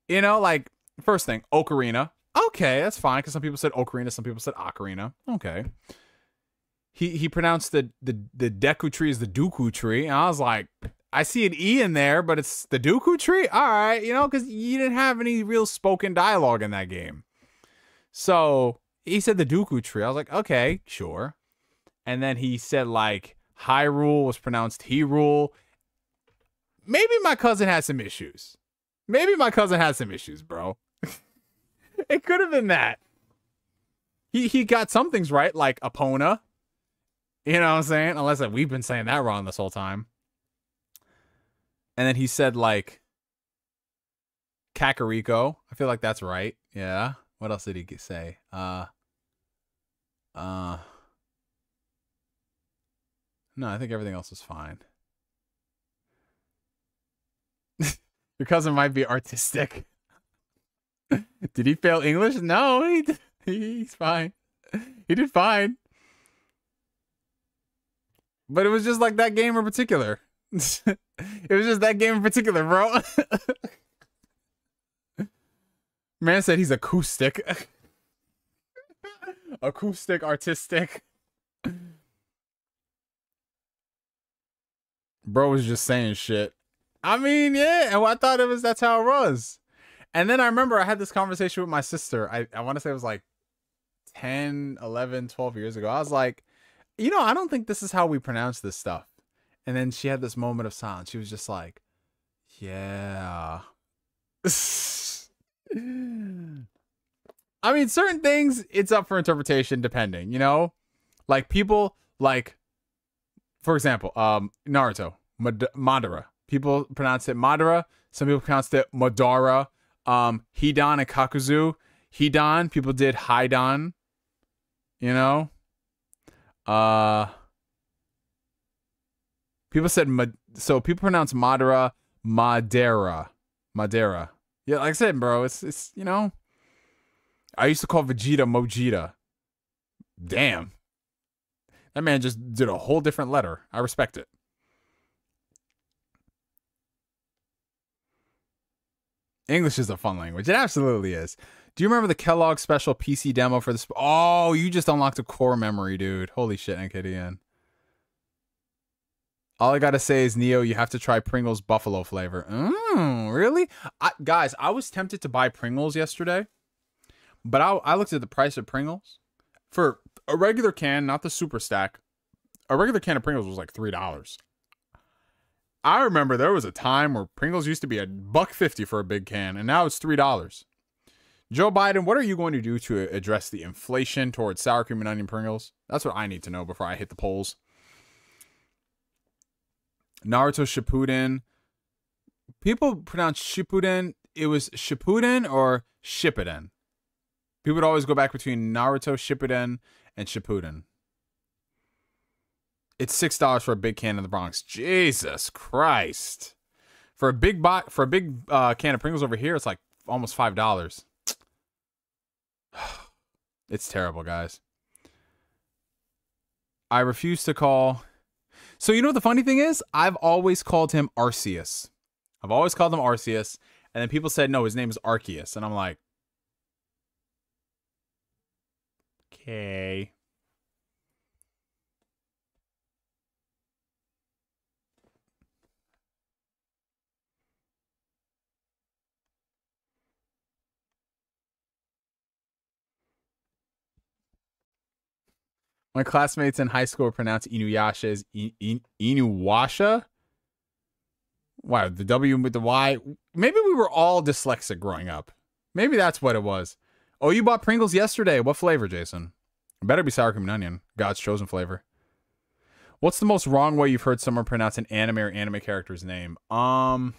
You know, like first thing, Ocarina. Okay, that's fine because some people said ocarina, some people said ocarina. Okay. He he pronounced the the the Deku tree is the Dooku tree, and I was like, I see an E in there, but it's the Dooku tree. All right, you know, because you didn't have any real spoken dialogue in that game. So he said the Dooku tree. I was like, okay, sure. And then he said like Hyrule was pronounced Hyrule. Maybe my cousin had some issues. Maybe my cousin had some issues, bro. it could have been that. He he got some things right, like Epona. You know what I'm saying? Unless like, we've been saying that wrong this whole time. And then he said like Kakariko. I feel like that's right. Yeah. What else did he say? Uh uh No, I think everything else was fine. Your cousin might be artistic. did he fail English? No, he he's fine. He did fine. But it was just like that game in particular. it was just that game in particular, bro. Man said he's acoustic. acoustic, artistic. Bro was just saying shit. I mean, yeah, and I thought it was that's how it was. And then I remember I had this conversation with my sister. I, I want to say it was like 10, 11, 12 years ago. I was like, you know, I don't think this is how we pronounce this stuff. And then she had this moment of silence. She was just like, yeah. I mean, certain things, it's up for interpretation depending, you know? Like people like, for example, um, Naruto, Mad- Madara. People pronounce it Madara. Some people pronounce it Madara. Um, Hidan and Kakuzu. Hidan, people did Hidan, You know? Uh People said so people pronounce Madara Madeira. Madeira. Yeah, like I said, bro, it's it's you know. I used to call Vegeta Mojita. Damn. That man just did a whole different letter. I respect it. English is a fun language. It absolutely is. Do you remember the Kellogg special PC demo for this? Oh, you just unlocked a core memory, dude. Holy shit, NKDN. All I gotta say is, Neo, you have to try Pringles buffalo flavor. Mm, really? I, guys, I was tempted to buy Pringles yesterday, but I, I looked at the price of Pringles for a regular can, not the super stack. A regular can of Pringles was like three dollars. I remember there was a time where Pringles used to be a buck fifty for a big can, and now it's three dollars. Joe Biden, what are you going to do to address the inflation towards sour cream and onion Pringles? That's what I need to know before I hit the polls. Naruto Shippuden. People pronounce Shippuden. It was Shippuden or Shippuden. People would always go back between Naruto Shippuden and Shippuden. It's six dollars for a big can in the Bronx. Jesus Christ! For a big bot for a big uh, can of Pringles over here, it's like almost five dollars. it's terrible, guys. I refuse to call. So you know what the funny thing is? I've always called him Arceus. I've always called him Arceus, and then people said no, his name is Arceus, and I'm like, okay. My classmates in high school pronounce Inuyasha as I- I- Inuwasha. Wow, the W with the Y. Maybe we were all dyslexic growing up. Maybe that's what it was. Oh, you bought Pringles yesterday. What flavor, Jason? It better be sour cream and onion. God's chosen flavor. What's the most wrong way you've heard someone pronounce an anime or anime character's name? Um,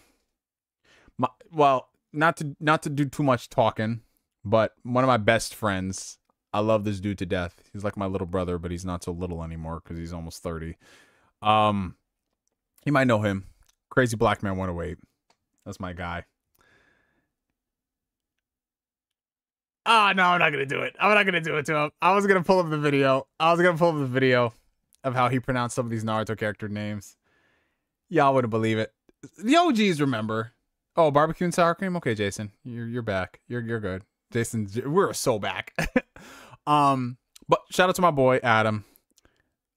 my, well, not to not to do too much talking, but one of my best friends I love this dude to death. He's like my little brother, but he's not so little anymore because he's almost 30. Um, you might know him. Crazy Black Man 108. That's my guy. Ah, oh, no, I'm not gonna do it. I'm not gonna do it to him. I was gonna pull up the video. I was gonna pull up the video of how he pronounced some of these Naruto character names. Y'all wouldn't believe it. The OGs remember. Oh, barbecue and sour cream. Okay, Jason, you're you're back. You're you're good. Jason, we're so back. um, but shout out to my boy Adam.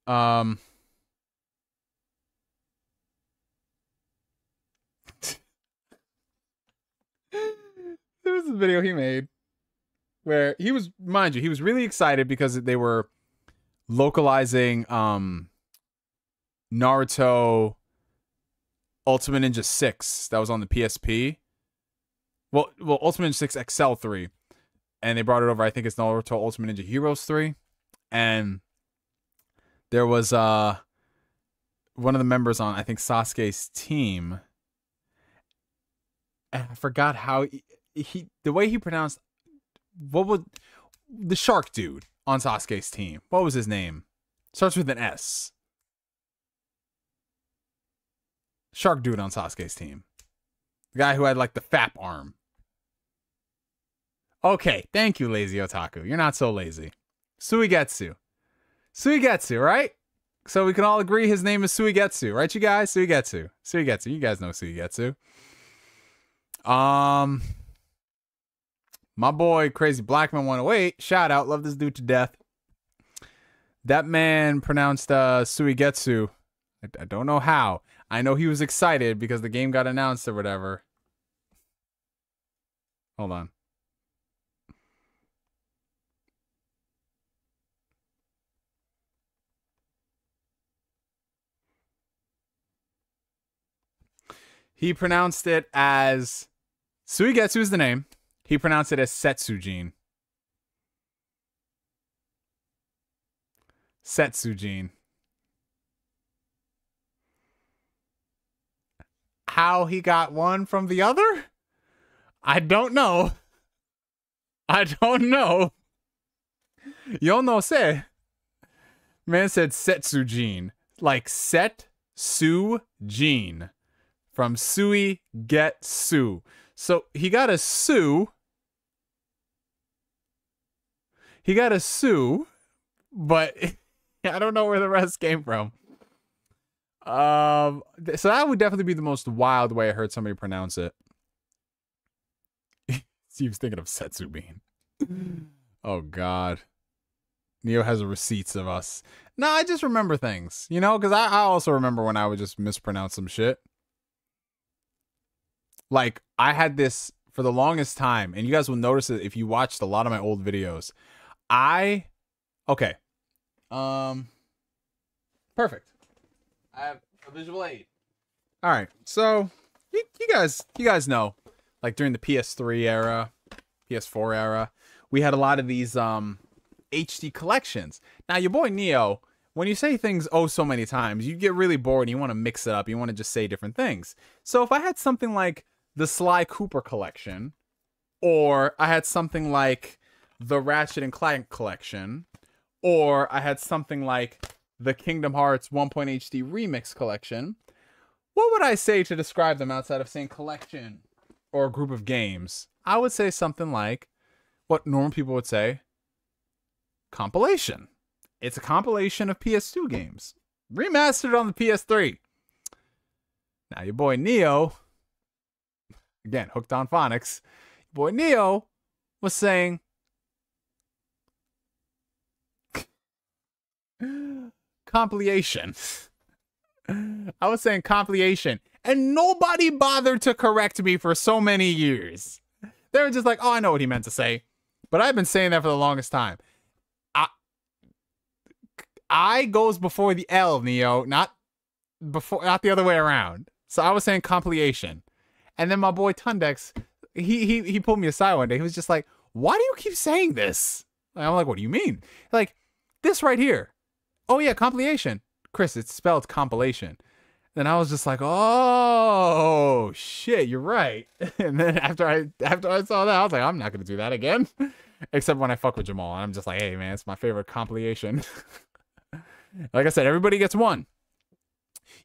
Um, there was a video he made where he was, mind you, he was really excited because they were localizing um Naruto Ultimate Ninja 6 that was on the PSP. Well, well, Ultimate Ninja 6 XL 3 and they brought it over. I think it's Naruto Ultimate Ninja Heroes three, and there was uh one of the members on I think Sasuke's team. And I forgot how he, he the way he pronounced what would the shark dude on Sasuke's team. What was his name? Starts with an S. Shark dude on Sasuke's team. The guy who had like the FAP arm. Okay, thank you, lazy otaku. You're not so lazy. Suigetsu. Suigetsu, right? So we can all agree his name is Suigetsu, right, you guys? Suigetsu. Suigetsu. You guys know Suigetsu. Um, my boy, Crazy Blackman 108. Shout out. Love this dude to death. That man pronounced uh, Suigetsu. I, I don't know how. I know he was excited because the game got announced or whatever. Hold on. He pronounced it as Suigetsu is the name. He pronounced it as Setsujin. Setsujin. How he got one from the other? I don't know. I don't know. Yo no sé. Man said Setsujin. Like Set Su Jean. From Sui Get Sue. So he got a sue. He got a sue, but I don't know where the rest came from. Um, so that would definitely be the most wild way I heard somebody pronounce it. he was thinking of Setsubin. oh God. Neo has a receipts of us. No, I just remember things, you know, because I, I also remember when I would just mispronounce some shit. Like, I had this for the longest time, and you guys will notice it if you watched a lot of my old videos. I, okay. Um, perfect. I have a visual aid. All right, so you, you guys, you guys know, like during the PS3 era, PS4 era, we had a lot of these um HD collections. Now, your boy Neo, when you say things oh so many times, you get really bored and you want to mix it up. You want to just say different things. So if I had something like the Sly Cooper collection, or I had something like the Ratchet and Clank collection, or I had something like the Kingdom Hearts 1.0 HD Remix collection, what would I say to describe them outside of saying collection or a group of games? I would say something like what normal people would say compilation. It's a compilation of PS2 games, remastered on the PS3. Now, your boy Neo, again, hooked on phonics, boy Neo was saying, compilation. I was saying compilation, and nobody bothered to correct me for so many years. They were just like, oh, I know what he meant to say. But I've been saying that for the longest time. I, I goes before the L, Neo, not before, not the other way around. So I was saying compilation, and then my boy Tundex, he he he pulled me aside one day. He was just like, "Why do you keep saying this?" And I'm like, "What do you mean?" Like this right here. Oh yeah, compilation. Chris, it's spelled compilation. Then I was just like, "Oh shit, you're right." And then after I after I saw that, I was like, "I'm not gonna do that again." Except when I fuck with Jamal, and I'm just like, "Hey man, it's my favorite compilation." Like I said, everybody gets one.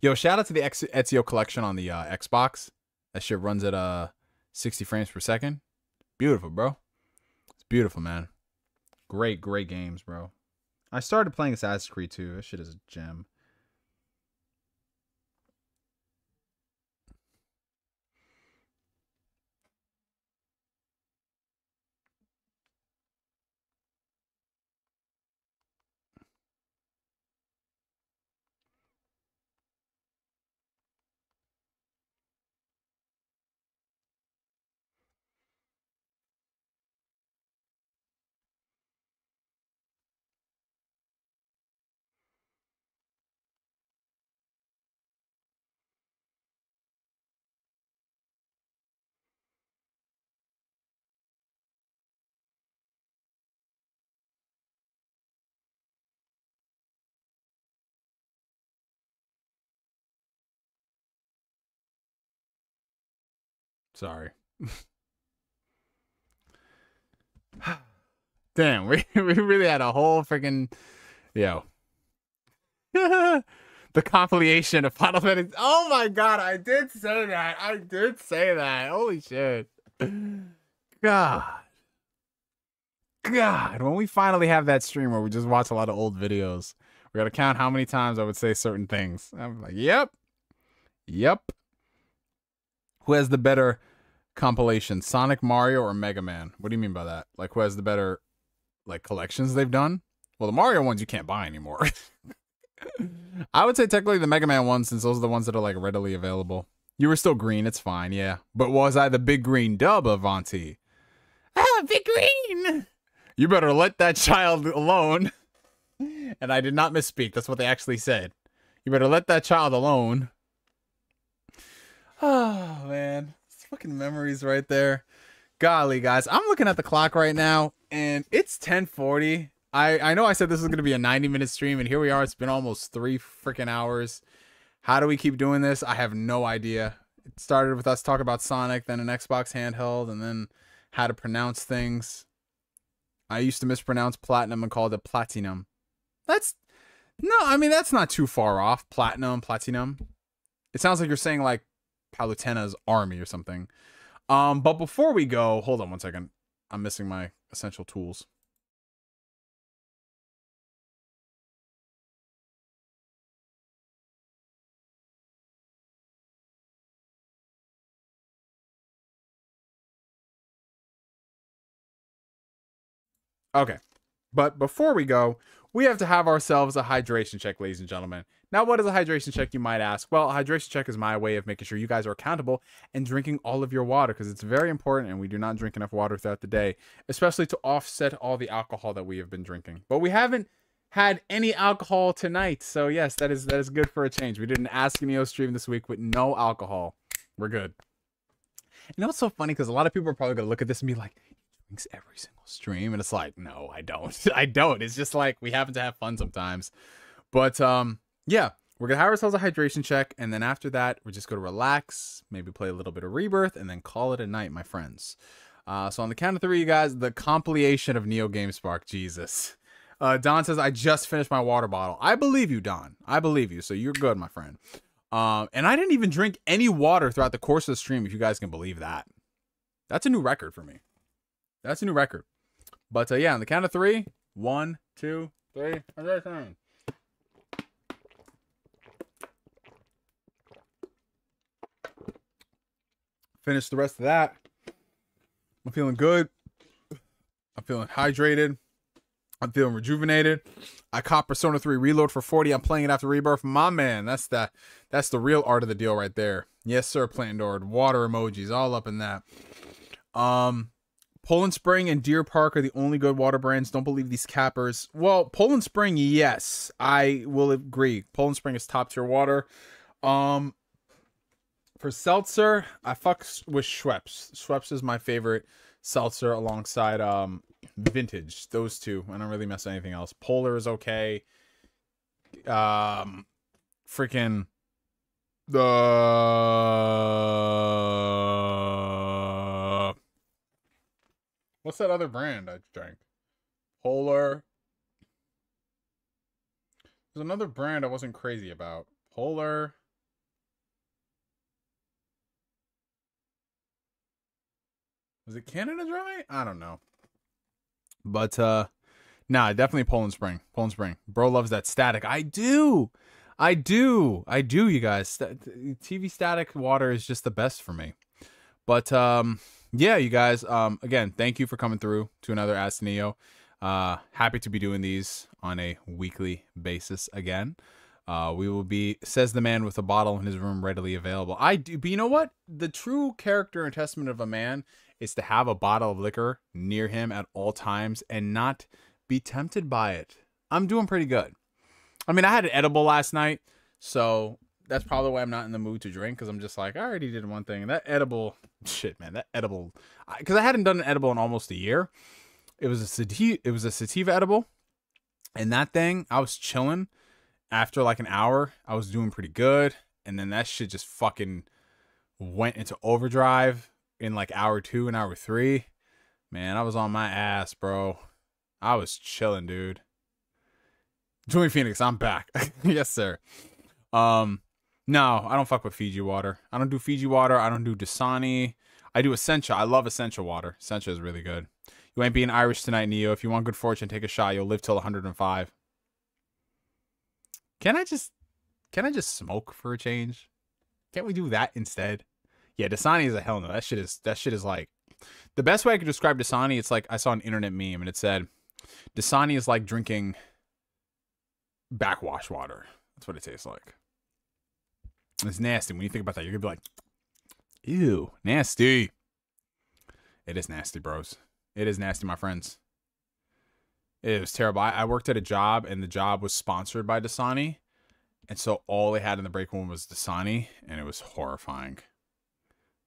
Yo, shout out to the Ezio collection on the uh, Xbox. That shit runs at uh 60 frames per second. Beautiful, bro. It's beautiful, man. Great, great games, bro. I started playing Assassin's Creed 2. That shit is a gem. Sorry. Damn, we, we really had a whole freaking yo. the compilation of Final Fantasy. Oh my god, I did say that. I did say that. Holy shit. God. God, when we finally have that stream where we just watch a lot of old videos, we gotta count how many times I would say certain things. I'm like, yep. Yep. Who has the better compilation, Sonic, Mario, or Mega Man? What do you mean by that? Like, who has the better like collections they've done? Well, the Mario ones you can't buy anymore. I would say technically the Mega Man ones, since those are the ones that are like readily available. You were still green, it's fine, yeah. But was I the big green dub, of Avanti? Ah, big green! You better let that child alone. and I did not misspeak. That's what they actually said. You better let that child alone. Oh, man fucking memories right there. Golly, guys, I'm looking at the clock right now, and it's 10:40. I I know I said this was gonna be a 90 minute stream, and here we are. It's been almost three freaking hours. How do we keep doing this? I have no idea. It started with us talking about Sonic, then an Xbox handheld, and then how to pronounce things. I used to mispronounce platinum and called it platinum. That's no, I mean that's not too far off. Platinum, platinum. It sounds like you're saying like Palutena's army or something. Um, but before we go, hold on one second. I'm missing my essential tools. Okay. But before we go, we have to have ourselves a hydration check, ladies and gentlemen. Now, what is a hydration check, you might ask? Well, a hydration check is my way of making sure you guys are accountable and drinking all of your water because it's very important and we do not drink enough water throughout the day, especially to offset all the alcohol that we have been drinking. But we haven't had any alcohol tonight. So yes, that is that is good for a change. We did an Ask Neo stream this week with no alcohol. We're good. You know what's so funny? Because a lot of people are probably gonna look at this and be like, every single stream and it's like no i don't. I don't. It's just like we happen to have fun sometimes. But um yeah we're gonna have ourselves a hydration check and then after that we're just gonna relax maybe play a little bit of rebirth and then call it a night my friends. Uh so on the count of three you guys the compilation of neo game spark jesus. Uh don says i just finished my water bottle. I believe you don. I believe you. So you're good my friend. Um and i didn't even drink any water throughout the course of the stream if you guys can believe that. That's a new record for me that's a new record. But uh, yeah, on the count of three, one, two, three. Finish the rest of that. I'm feeling good. I'm feeling hydrated. I'm feeling rejuvenated. I caught Persona 3 Reload for 40. I'm playing it after Rebirth. My man, that's the that's the real art of the deal right there. Yes, sir, Plantdord. Water emojis all up in that. Um Poland Spring and Deer Park are the only good water brands. Don't believe these cappers. Well, Poland Spring, yes, I will agree. Poland Spring is top tier water. Um, for seltzer, I fuck with Schweppes. Schweppes is my favorite seltzer alongside um vintage. Those two. I don't really mess with anything else. Polar is okay. Um, freaking the What's that other brand I drank? Polar. There's another brand I wasn't crazy about. Polar. Was it Canada Dry? I don't know. But uh nah, definitely Poland Spring. Poland Spring. Bro loves that static. I do. I do. I do, you guys. TV static water is just the best for me. But um yeah, you guys. Um, again, thank you for coming through to another Ask Neo. Uh, happy to be doing these on a weekly basis again. Uh, we will be, says the man with a bottle in his room readily available. I do, but you know what? The true character and testament of a man is to have a bottle of liquor near him at all times and not be tempted by it. I'm doing pretty good. I mean, I had an edible last night, so that's probably why I'm not in the mood to drink because I'm just like I already did one thing and that edible shit, man, that edible because I, I hadn't done an edible in almost a year. It was a sativa, it was a sativa edible, and that thing I was chilling. After like an hour, I was doing pretty good, and then that shit just fucking went into overdrive in like hour two and hour three. Man, I was on my ass, bro. I was chilling, dude. Joey Phoenix, I'm back. yes, sir. Um, no, I don't fuck with Fiji water. I don't do Fiji water. I don't do Dasani. I do Essentia. I love Essentia water. Essentia is really good. You ain't being Irish tonight, Neo. If you want good fortune, take a shot. You'll live till 105. Can I just can I just smoke for a change? Can't we do that instead? Yeah, Dasani is a hell no. That shit is that shit is like the best way I could describe Dasani. It's like I saw an internet meme and it said Dasani is like drinking backwash water. That's what it tastes like. It's nasty. When you think about that, you're gonna be like, ew, nasty. It is nasty, bros. It is nasty, my friends. It was terrible. I, I worked at a job and the job was sponsored by Dasani. And so all they had in the break room was Dasani, and it was horrifying.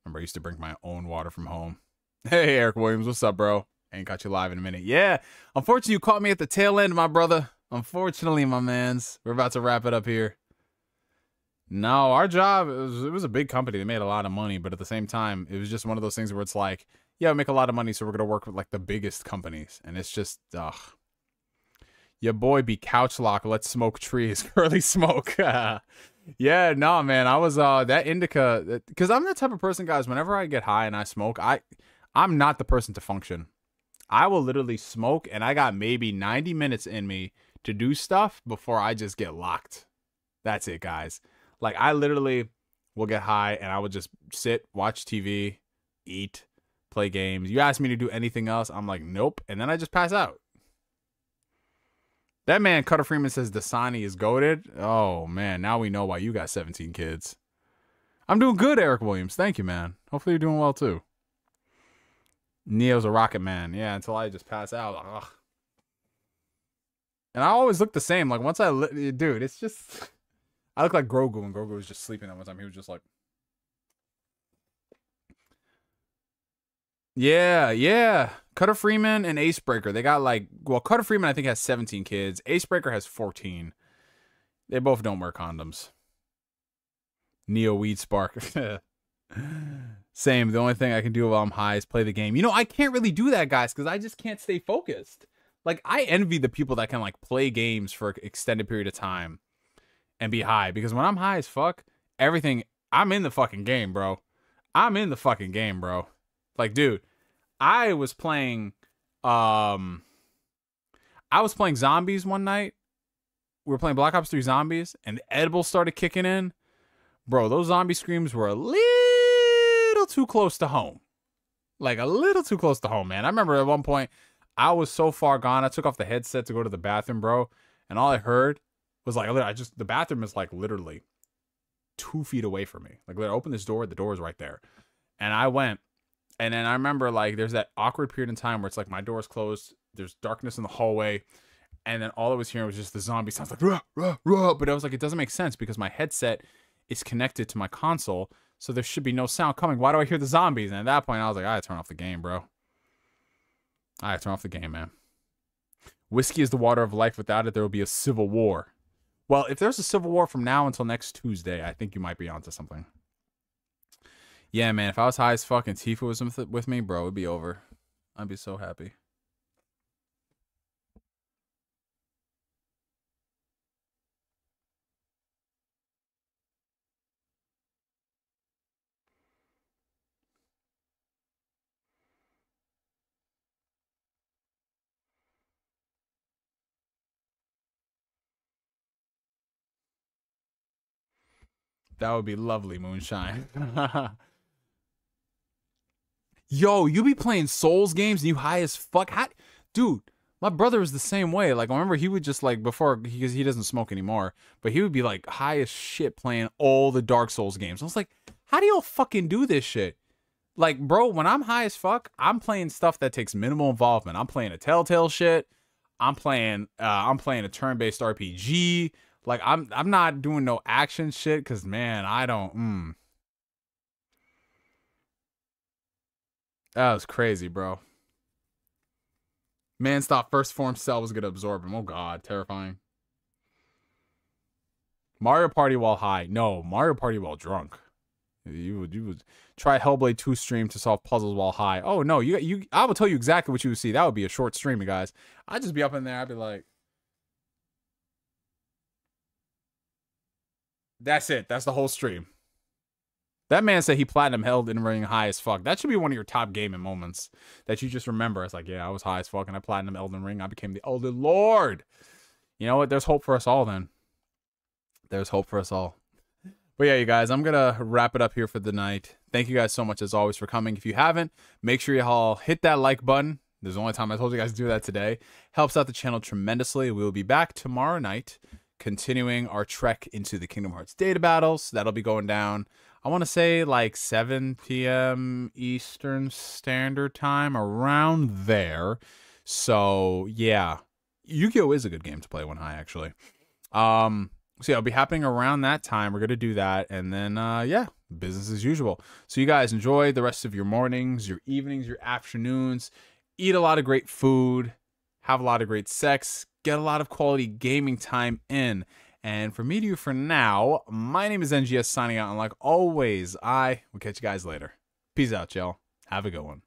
Remember, I used to bring my own water from home. Hey, Eric Williams, what's up, bro? Ain't got you live in a minute. Yeah, unfortunately, you caught me at the tail end, my brother. Unfortunately, my mans. We're about to wrap it up here. No, our job it was, it was a big company. They made a lot of money, but at the same time, it was just one of those things where it's like, yeah, we make a lot of money, so we're gonna work with like the biggest companies, and it's just, ugh. Your boy be couch lock. Let's smoke trees. Curly smoke. yeah, no, man. I was uh that indica because I'm the type of person, guys. Whenever I get high and I smoke, I I'm not the person to function. I will literally smoke, and I got maybe 90 minutes in me to do stuff before I just get locked. That's it, guys. Like I literally will get high and I would just sit, watch TV, eat, play games. You ask me to do anything else, I'm like, nope. And then I just pass out. That man, Cutter Freeman says Dasani is goaded. Oh man, now we know why you got 17 kids. I'm doing good, Eric Williams. Thank you, man. Hopefully you're doing well too. Neo's a rocket man. Yeah, until I just pass out. Ugh. And I always look the same. Like once I, li- dude, it's just. I look like Grogu, and Grogu was just sleeping that one time. He was just like. Yeah, yeah. Cutter Freeman and Acebreaker. They got like well, Cutter Freeman I think has 17 kids. Acebreaker has 14. They both don't wear condoms. Neo Weed Spark. Same. The only thing I can do while I'm high is play the game. You know, I can't really do that, guys, because I just can't stay focused. Like I envy the people that can like play games for an extended period of time and be high. Because when I'm high as fuck, everything I'm in the fucking game, bro. I'm in the fucking game, bro. Like, dude, I was playing um I was playing zombies one night. We were playing Black Ops 3 Zombies and the edibles started kicking in. Bro, those zombie screams were a little too close to home. Like a little too close to home, man. I remember at one point I was so far gone. I took off the headset to go to the bathroom, bro, and all I heard was like I just the bathroom is like literally two feet away from me. Like I open this door, the door is right there, and I went and then I remember like there's that awkward period in time where it's like my door is closed, there's darkness in the hallway, and then all I was hearing was just the zombie sounds like rah, rah, rah. But I was like, it doesn't make sense because my headset is connected to my console, so there should be no sound coming. Why do I hear the zombies? And at that point, I was like, I gotta turn off the game, bro. I turn off the game, man. Whiskey is the water of life. Without it, there will be a civil war. Well, if there's a civil war from now until next Tuesday, I think you might be onto something. Yeah, man. If I was high as fuck and Tifa was with me, bro, it'd be over. I'd be so happy. That would be lovely, Moonshine. Yo, you be playing Souls games and you high as fuck. How, dude, my brother was the same way. Like, I remember he would just like before because he doesn't smoke anymore, but he would be like high as shit playing all the Dark Souls games. I was like, how do y'all fucking do this shit? Like, bro, when I'm high as fuck, I'm playing stuff that takes minimal involvement. I'm playing a Telltale shit. I'm playing uh I'm playing a turn-based RPG. Like I'm I'm not doing no action shit cuz man, I don't mm. That was crazy, bro. Man thought first form cell was gonna absorb him. Oh god, terrifying. Mario Party while high. No, Mario Party while drunk. You would you would try Hellblade 2 stream to solve puzzles while high. Oh no, you you I will tell you exactly what you would see. That would be a short stream, you guys. I'd just be up in there, I'd be like That's it. That's the whole stream. That man said he platinum Elden Ring high as fuck. That should be one of your top gaming moments that you just remember. It's like, yeah, I was high as fuck and I platinum Elden Ring. I became the Elden Lord. You know what? There's hope for us all then. There's hope for us all. But yeah, you guys, I'm going to wrap it up here for the night. Thank you guys so much as always for coming. If you haven't, make sure you all hit that like button. There's the only time I told you guys to do that today. Helps out the channel tremendously. We will be back tomorrow night continuing our trek into the Kingdom Hearts data battles. That'll be going down I want to say like 7 p.m. Eastern Standard Time, around there. So yeah, Yu-Gi-Oh is a good game to play when high, actually. Um, so yeah, it'll be happening around that time. We're gonna do that, and then uh, yeah, business as usual. So you guys enjoy the rest of your mornings, your evenings, your afternoons. Eat a lot of great food, have a lot of great sex, get a lot of quality gaming time in, And for me to you for now, my name is NGS signing out. And like always, I will catch you guys later. Peace out, y'all. Have a good one.